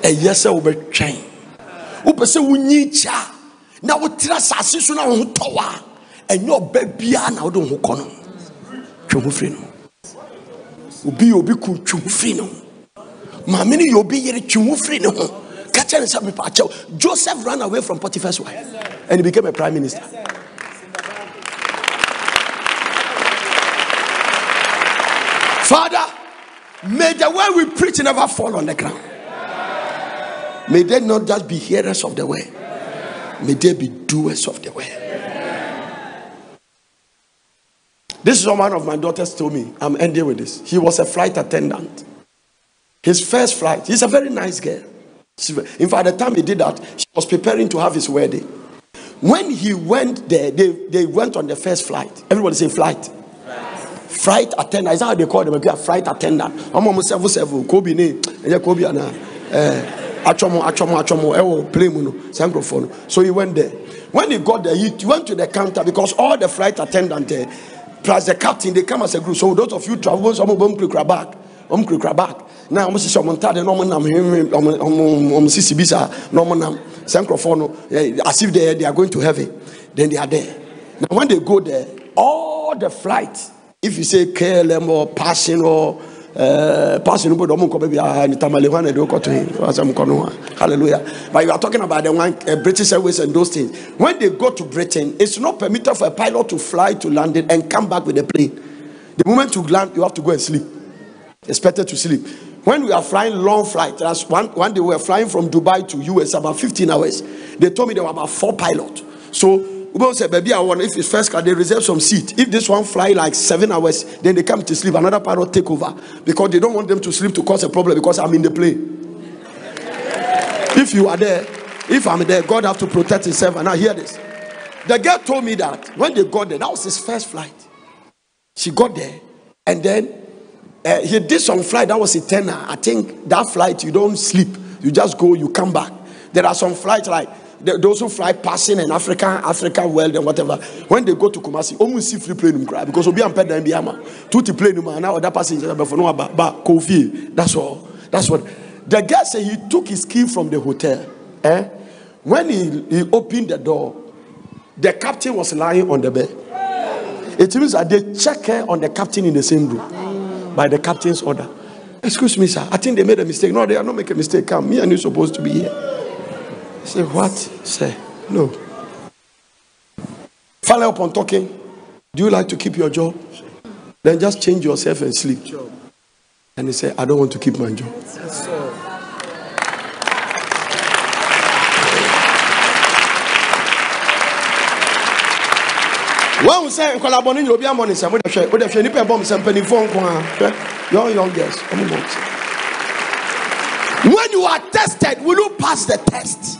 S1: ɛyɛ sɛ wobɛtwɛn wopɛ sɛ wonyi kya na wotena asase so na wo ho tɔ wo a ɛnyɛ ɔba biara na wode wo ho kɔ no twe ho firi no obi yɛ obi ku twe ho firi no maame ka kyerɛ ne sɛ mepaakyɛw joseph ran away from potiphar's wife and he became a prime minister father may the word we preach never fall on the ground May they not just be hearers of the word, may they be doers of the word. This is what one of my daughters told me. I'm ending with this. He was a flight attendant. His first flight, he's a very nice girl. In fact, the time he did that, she was preparing to have his wedding. When he went there, they, they went on the first flight. Everybody say flight. Flight attendant. Is that how they call them? Flight attendant. I'm almost seven seven. Kobe name. Kobe and uh, atwom atwom atwom ɛwɔ plane mu no saa nkurɔfoɔ no so he went there when he got there he went to the counter because all the flight attendant there plus the captain they come as a group so those of you travel so ɔmo bɔ ɔmo kurakura bag ɔmo kurakura bag na ɔmo hyehyɛ ɔmo ntaade na ɔmo nam hwehwɛ ɔmo ɔmo sisi bi saa na ɔmo nam. Saa nkurɔfoɔ no eh, as if they they are going to heaven then they are there. Now when they go there all the flight if you say KLM or passing or uh, passing over the baby and tamale one do to him hallelujah. But you are talking about the one uh, british airways and those things. When they go to britain it's not permitted for a pilot to fly to london and come back with a plane. The moment you land you have to go and sleep. Expected to sleep when we are flying long flight, that's one, one day we were flying from Dubai to US about 15 hours. They told me there were about four pilots. So we said, baby, I want if it's first car, they reserve some seat. If this one fly like seven hours, then they come to sleep. Another pilot take over because they don't want them to sleep to cause a problem because I'm in the plane. If you are there, if I'm there, God have to protect himself. And I hear this. The girl told me that when they got there, that was his first flight. She got there, and then uh, he did some flight that was a tenner. I think that flight you don't sleep, you just go, you come back. There are some flights like those who fly passing in Africa, Africa world and whatever. When they go to Kumasi, almost see free plane cry because obi amped them biama. Two to plane and now other passengers but for no. That's all. That's what the guy said. He took his key from the hotel. Eh? When he, he opened the door, the captain was lying on the bed. It means that they check her on the captain in the same room by the captain's order. Excuse me, sir. I think they made a mistake. No, they are not making a mistake. Come, me and you supposed to be here. Say, what? Say, no. Follow up on talking. Do you like to keep your job? Then just change yourself and sleep. And he said, I don't want to keep my job. Young girls. When you are tested, will you pass the test?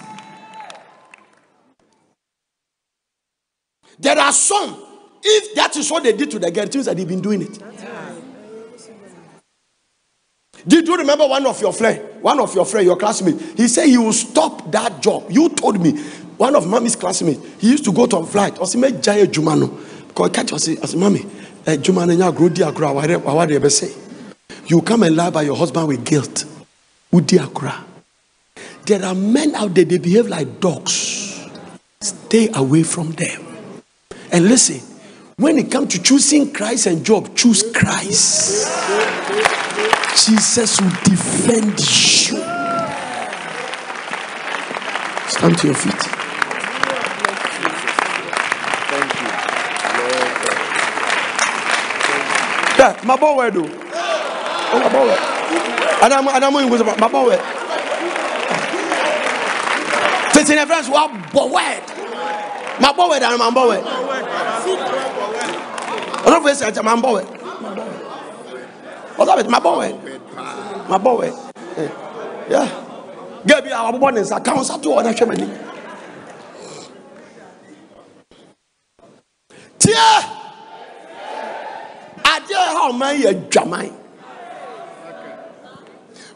S1: There are some, if that is what they did to the girl, it means that they've been doing it. Did you remember one of your friend, one of your friend, your classmate? He said he will stop that job. You told me one of mommy's classmates. He used to go to a flight. I said, "Me jaya jumano." Because catch us. I said, "Mommy, eh, jumano nya grow dia grow. What what they be say? You come and lie by your husband with guilt. Udi akra. There are men out there. They behave like dogs. Stay away from them. And listen, when it comes to choosing Christ and job, choose Christ. Jesus will defend you. Stand to your feet. Yeah, my boy, where do? Oh, my boy. And I'm, and I'm going to go my boy. Tete ne friends wa bɔ word. Ma bɔ word and ma bɔ word. Ɔno fɛ sɛ ɛkyɛ ma bɔ word. Ɔsɔ bɛ ma bɔ word. Ma bɔ word. Eh, Yeah. Gɛ bi a wabɔ ne nsa kan nsa to ɔna hwɛ m'ani. Adeɛ ha ɔman yɛ dwaman.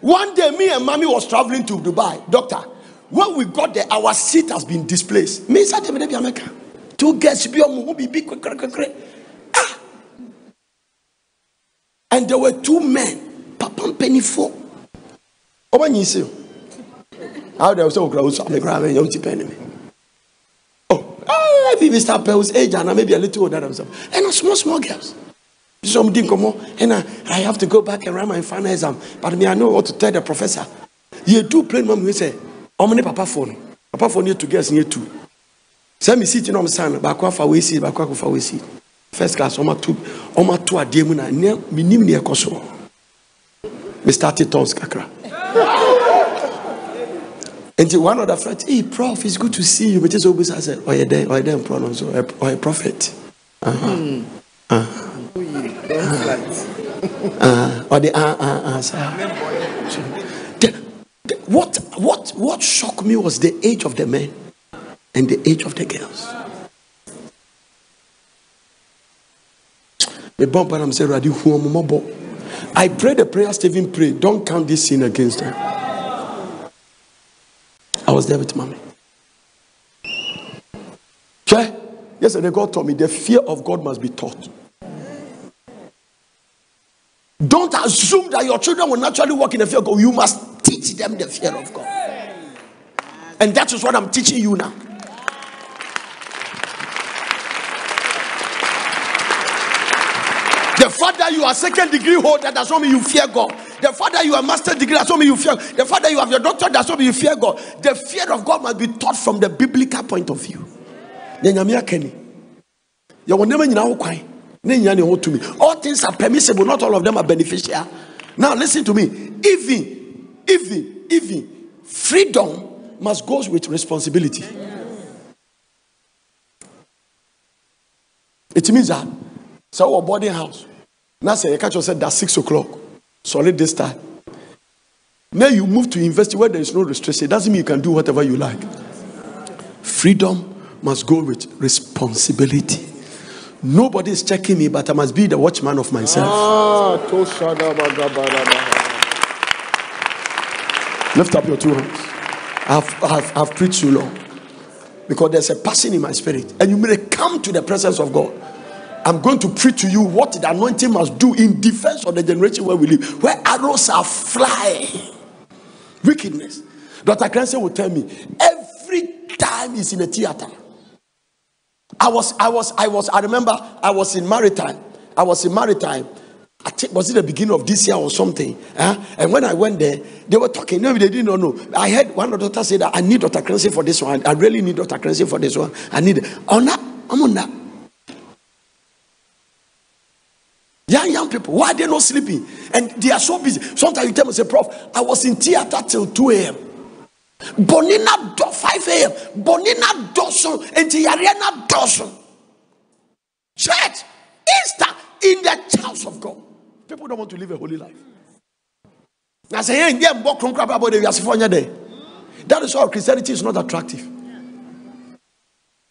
S1: One day, me and mommy was traveling to Dubai. Doctor, when we got there, our seat has been displaced. Me said, "Me be America." Two guests be on be big. Ah. And there were two men, Papa Penny four. Oh, when you how they were so close, I'm a young penny. Oh, ah, maybe Mr. Pell's age and maybe a little older than. And a small, small girls. Some didn't come on, and I, I have to go back and write my final exam. But me, I know what to tell the professor. You do plain mom, we say, How many papa phone? Papa phone you to guess near two. Send me seat in on son, back off away seat, back off away seat. First class, Oma two, Oma two a demon, and near me near Kosovo. We started tons kakra. And one of the friends, hey, prof, it's good to see you. But it's always I said, oh, you're there, oh, you're there, pronounce, eh, or oh, a prophet. Uh-huh. Hmm. Uh-huh. Or uh, uh, uh, sir. The- the- what what what shocked me was the age of the men and the age of the girls. Me bump and I'm saying, "Radi, who am I mo-bo?" I pray the prayer Stephen prayed. Don't count this sin against them. I was there with mommy. Okay? Yesterday, God told me the fear of God must be taught. Don't assume that your children will naturally walk in the fear of God. You must teach them the fear of God. And that is what I'm teaching you now. The fact that you are second degree holder does not mean you fear God. The fact that you are master degree does not mean you fear. The fact that you have your doctor does not mean you fear God. The fear of God must be taught from the biblical point of view. Nyɛ All things are permissible, not all of them are beneficial. Now listen to me. even, even, even freedom must go with responsibility. It means that so our boarding house. Now say you catch yourself that six o'clock. Solid this time. Now you move to university where there is no restriction. It doesn't mean you can do whatever you like. Freedom must go with responsibility. Nobody is checking me, but I must be the watchman of myself.
S4: Ah.
S1: Lift up your two hands. I've, I've, I've preached too long because there's a passion in my spirit, and you may come to the presence of God. I'm going to preach to you what the anointing must do in defense of the generation where we live, where arrows are flying. Wickedness. Dr. Clancy will tell me every time he's in a theater. I was, I was, I was, I remember I was in Maritime. I was in Maritime. I think was it the beginning of this year or something? huh? And when I went there, they were talking. No, they didn't know. I heard one of the doctors say that I need Dr. Clancy for this one. I really need Dr. Clancy for this one. I need. On that, I'm on that. Young, young people, why are they not sleeping? And they are so busy. Sometimes you tell me, say, Prof, I was in theater till 2 a.m. Bonina do 5 a.m. Bonina doson and Tiarena doson. Church, Easter in the house of God. People don't want to live a holy life. Now say, hey, yeah, walk from crap about day. That is why Christianity is not attractive.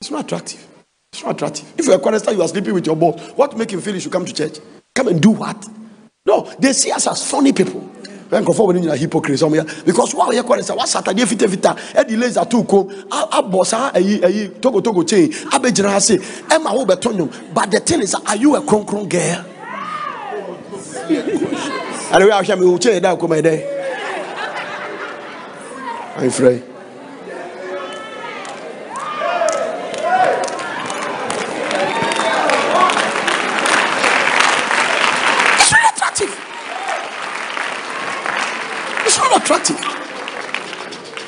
S1: It's not attractive. It's not attractive. If you're a Christian, you are sleeping with your boss. What make him feel you should come to church? Come and do what? No, they see us as funny people. When conform when you are hypocrites, some here because while you're Christian, what Saturday fita fita, e delays are too cool. A boss, a a togo togo chain, a be general say, Emma will betonyo. But the thing is, are you a kron kron girl? And we are here, we will change that come day. I'm afraid. It's not attractive. It's not attractive.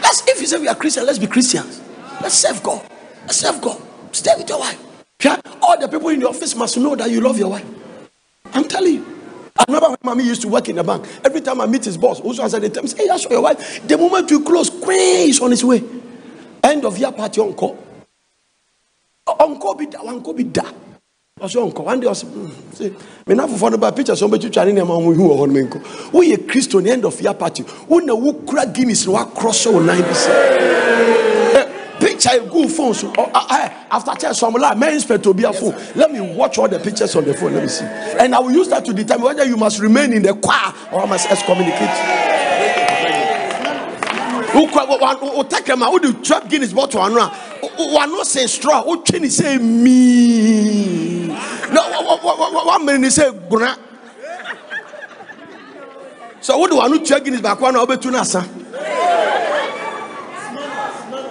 S1: Let's, if you say we are Christians, let's be Christians. Let's serve God. Let's serve God. Stay with your wife. Yeah? All the people in the office must know that you love your wife. I'm telling you. I remember when mommy used to work in the bank. Every time I meet his boss, also answer the time, Hey, saw your wife. The moment you close, queen is on his way. End of year party uncle. Uncle be that, on be that. Ɔsɛ ɔnkɔ. One day ɔsɛ "Hmm, sɛ me na fofoɔ no ba picture sɛ ɔmbɛtwitwa ne nneɛma ɔmo hu wɔ hɔ no menkɔ woyɛ kristo ne end of year party. Wona wokura guinness na woakorɔ sɛ wo nan bi sɛ picture egu phone so. After church some like may inspect obi a phone. let me watch all the pictures on the phone. Let me see. And i will use that to determine whether you must remain in the choir or i must excommunicate you wotake ma wode twa guinness bottle ano a wano sɛ straw wotwe ne sɛ mii na wamene ne sɛ gona sɛ wode wano tua guinness baako ano a wobɛtu no asa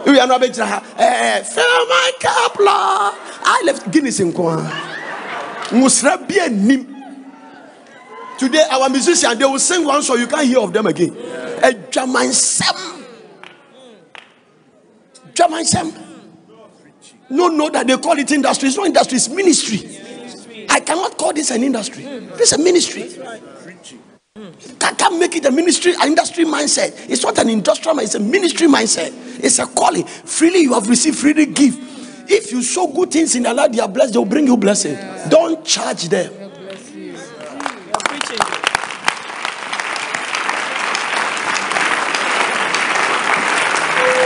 S1: wia no wabɛgyina ha. Eh, fill my cup Lord. I left guinness nko a nwosra bi anim today our musicians they will sing one song you can't hear of them again. Adwamansɛm dwamansɛm no know that they call it industry it's not industry it's ministry i cannot call this an industry this is a ministry I can't make it a ministry, an industry mindset. It's not an industrial mindset, it's a ministry mindset. It's a calling. Freely you have received, freely give. If you sow good things in Allah, they are blessed, they'll bring you blessing. Don't charge them.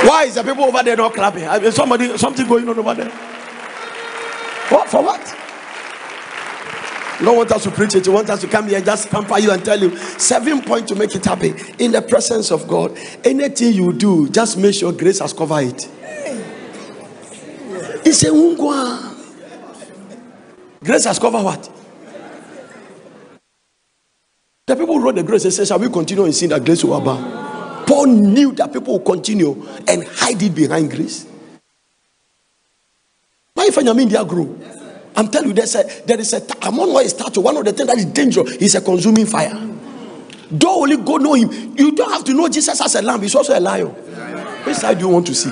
S1: Why is the people over there not clapping? I mean, somebody, something going on over there. What for what? You don't want us to preach it. You want us to come here and just pamper you and tell you seven points to make it happen in the presence of God. Anything you do, just make sure grace has covered it. It's a ungwa. Grace has covered what? The people who wrote the grace they say, Shall we continue in sin that grace will abound? Paul knew that people will continue and hide it behind grace. Why if I mean they grow? I'm telling you, there's a, there is a among what is statue. One of the things that is dangerous is a consuming fire. Don't only go know him. You don't have to know Jesus as a lamb. He's also a lion. Which side do you want to see?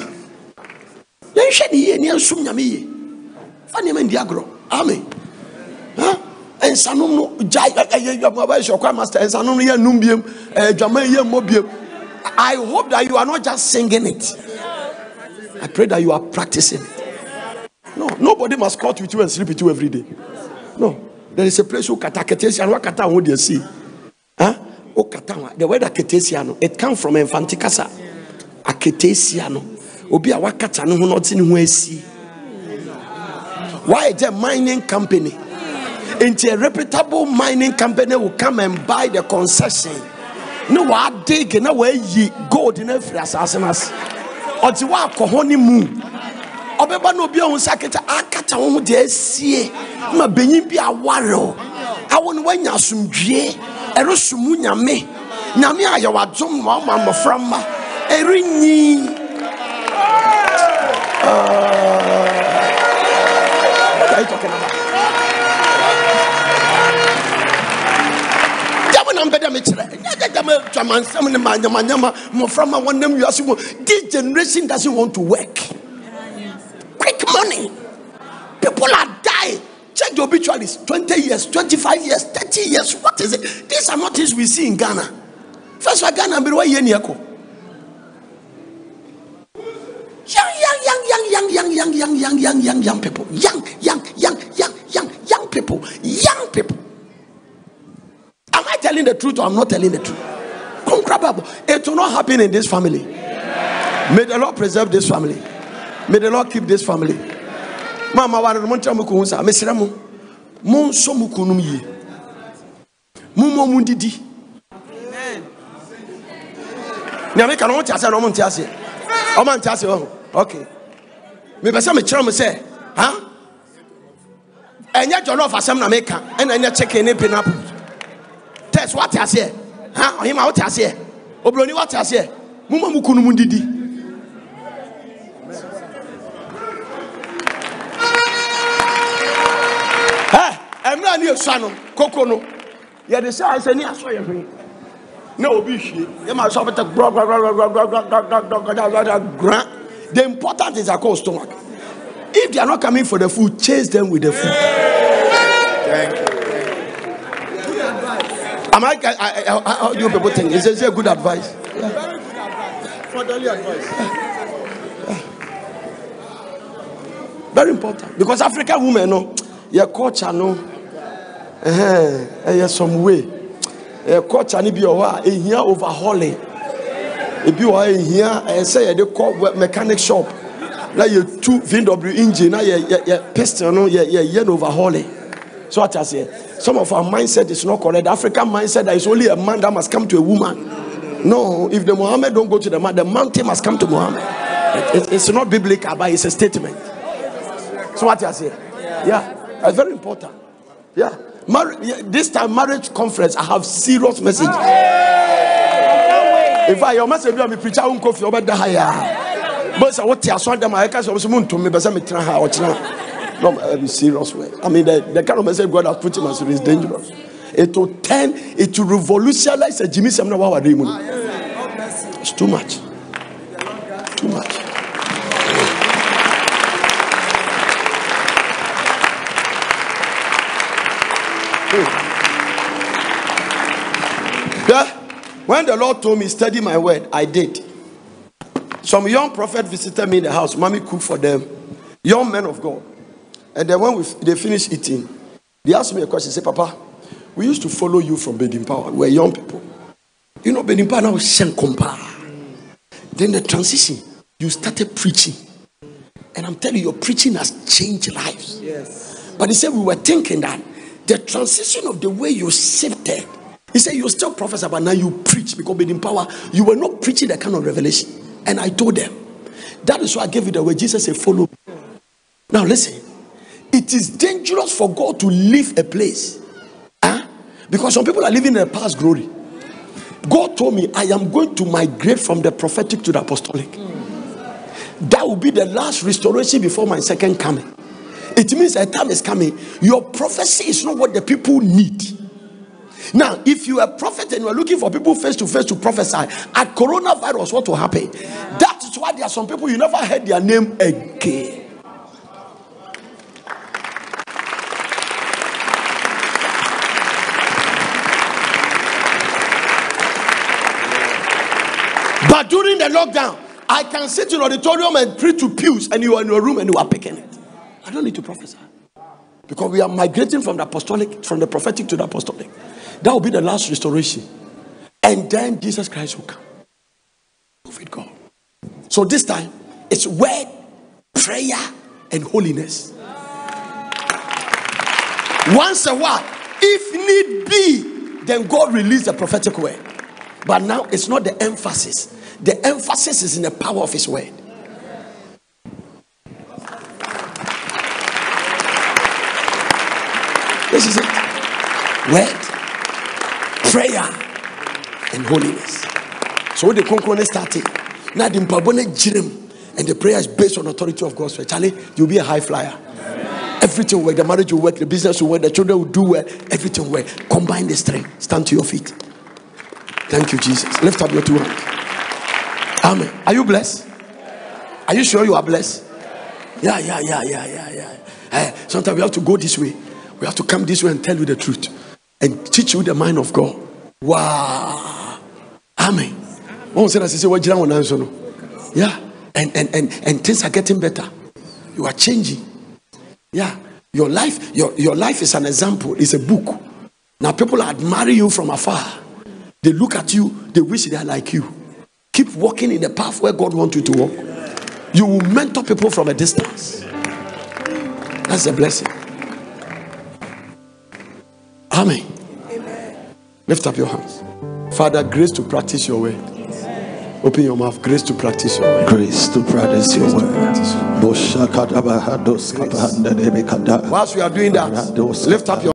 S1: Agorɔ amen Huh? nsanom no gya ɛyɛ ɔkwa master nsanom no yɛ num biem ɛɛ dwama yɛ mmɔ biem i hope that you are not just singing it. I pray that you are practicing no nobody must cut with you and sleep with you every day. No. There is a place who kata ketesia no wakata ho deɛ si huh? The word aketesia no it come from mfanti kasa. Aketesia no obi a wakata ne ho ne ho asi. Why a mining company? Into a reputable mining company will come and buy the concession ne wadig na wayi gold no afiri asase no ase. Ɔte waakɔ hɔ ne mu. Ɔbɛba na obi ahu sɛ akata akata ho deɛ asie ma benyin bi aware o awo no woanya asomdwie ɛresom mu nyame. Nyame a yɛwɔ adom na wama mmɔfra mma. Ɛrenyi. What are you talking about? This generation doesn't want to work. Quick money. People are dying. Check the obituaries. 20 years, 25 years, 30 years. What is it? These are not things we see in Ghana. First of all, Ghana, but why you young, young, young, young, young, young, young, young, young, young, young, young people, young, young, young, young, young, young people, young people telling the truth or I'm not telling the truth. Come. It will not happen in this family. May the Lord preserve this family. May the Lord keep this family. Mama, why don't you come me? Mr. Mu, Mu, so mu kunum ye. Mu mo mu didi. Nyame kan won ti ase no mo ti ase. O ma. Okay. Me basa me kire mo se, ha? Enya jollof fasem na meka, enya ena enye chicken. Test what aseɛ? Ha? Ɔhema what aseɛ? Obroni what aseɛ? Mo ma mo kunum didi. mmerɛ ne yɛsua no koko no yɛde sɛ sɛ ne asɔ yɛ hwee na obi hwie yɛma sɛ wobɛtɛ gra the important is akɔ stomach if they are not coming for the food chase them with the food
S4: Thank you.
S1: Am I, I, I, I how do you people think? Is this a good advice? Yeah. Very good advice.
S4: Fatherly advice.
S1: Very important. Because African women, no, your culture, no, eh, eh, eh some way. Your culture, no, be a while, eh, here overhauling. If you are here, say, they call mechanic shop. Now you two VW engine, now you pistol, no, you're overhauling. So what I say. Some of our mindset is not correct the african mindset that is only a man that must come to a woman no if the muhammad don't go to the man the mountain must come to muhammad it, it- it's not biblical but it's a statement. So what you are saying? Yeah, it's very important. Yeah. Mar- this time marriage conference, I have serious message. Ah. In fact, your message be preacher won't go for over the higher. But what you are them I can't so moon to me, but how or No, uh, be serious way. I mean, the, the kind of message God has put him as is dangerous. It will turn, it will revolutionize the Jimmy Semna Wawa It's too much. Too much. Yeah. When the Lord told me, study my word, I did. Some young prophet visited me in the house. Mommy cooked for them. Young men of God. And then when we, they finished eating, they asked me a question. Say, Papa, we used to follow you from Benin Power. We're young people. You know, Benin Power now is Shenkompa. Then the transition, you started preaching. And I'm telling you, your preaching has changed lives. Yes. But he said, we were thinking that the transition of the way you shifted, he said, you still prophesy, but now you preach because in power, you were not preaching that kind of revelation. And I told them, that is why I gave you the way Jesus said, follow. me." Now listen, it is dangerous for God to leave a place. Huh? Because some people are living in a past glory. God told me, I am going to migrate from the prophetic to the apostolic. That will be the last restoration before my second coming. It means a time is coming. Your prophecy is not what the people need. Now, if you are a prophet and you are looking for people face to face to prophesy, at coronavirus, what will happen? That is why there are some people you never heard their name again. But during the lockdown, I can sit in auditorium and preach to pews, and you are in your room and you are picking it. I don't need to prophesy because we are migrating from the apostolic, from the prophetic to the apostolic. That will be the last restoration, and then Jesus Christ will come. With God. So this time, it's word, prayer, and holiness. Once a while, if need be, then God release the prophetic word. But now it's not the emphasis. The emphasis is in the power of His word. This is it. Word, prayer, and holiness. So when the concurrent started, now the mpabone jirim, and the prayer is based on authority of God's word. Charlie, you'll be a high flyer. Everything will work. The marriage will work. The business will work. The children will do well. Everything will work. Combine the strength. Stand to your feet. Thank you, Jesus. Lift up your two hands. Amen. Are you blessed? Are you sure you are blessed? Yeah, yeah, yeah, yeah, yeah, yeah. Eh, sometimes we have to go this way. We have to come this way and tell you the truth and teach you the mind of God. Wow. Amen. One said, I say, what you Yeah. And, and, and, and things are getting better. You are changing. Yeah. Your life, your, your life is an example, it's a book. Now people admire you from afar. They look at you, they wish they are like you. Keep walking in the path where God wants you to walk. You will mentor people from a distance. That's a blessing. Amen. Lift up your hands. Father, grace to practice your word. Open your mouth. Grace to practice your word.
S5: Grace to practice your word.
S1: Whilst we are doing that, lift up your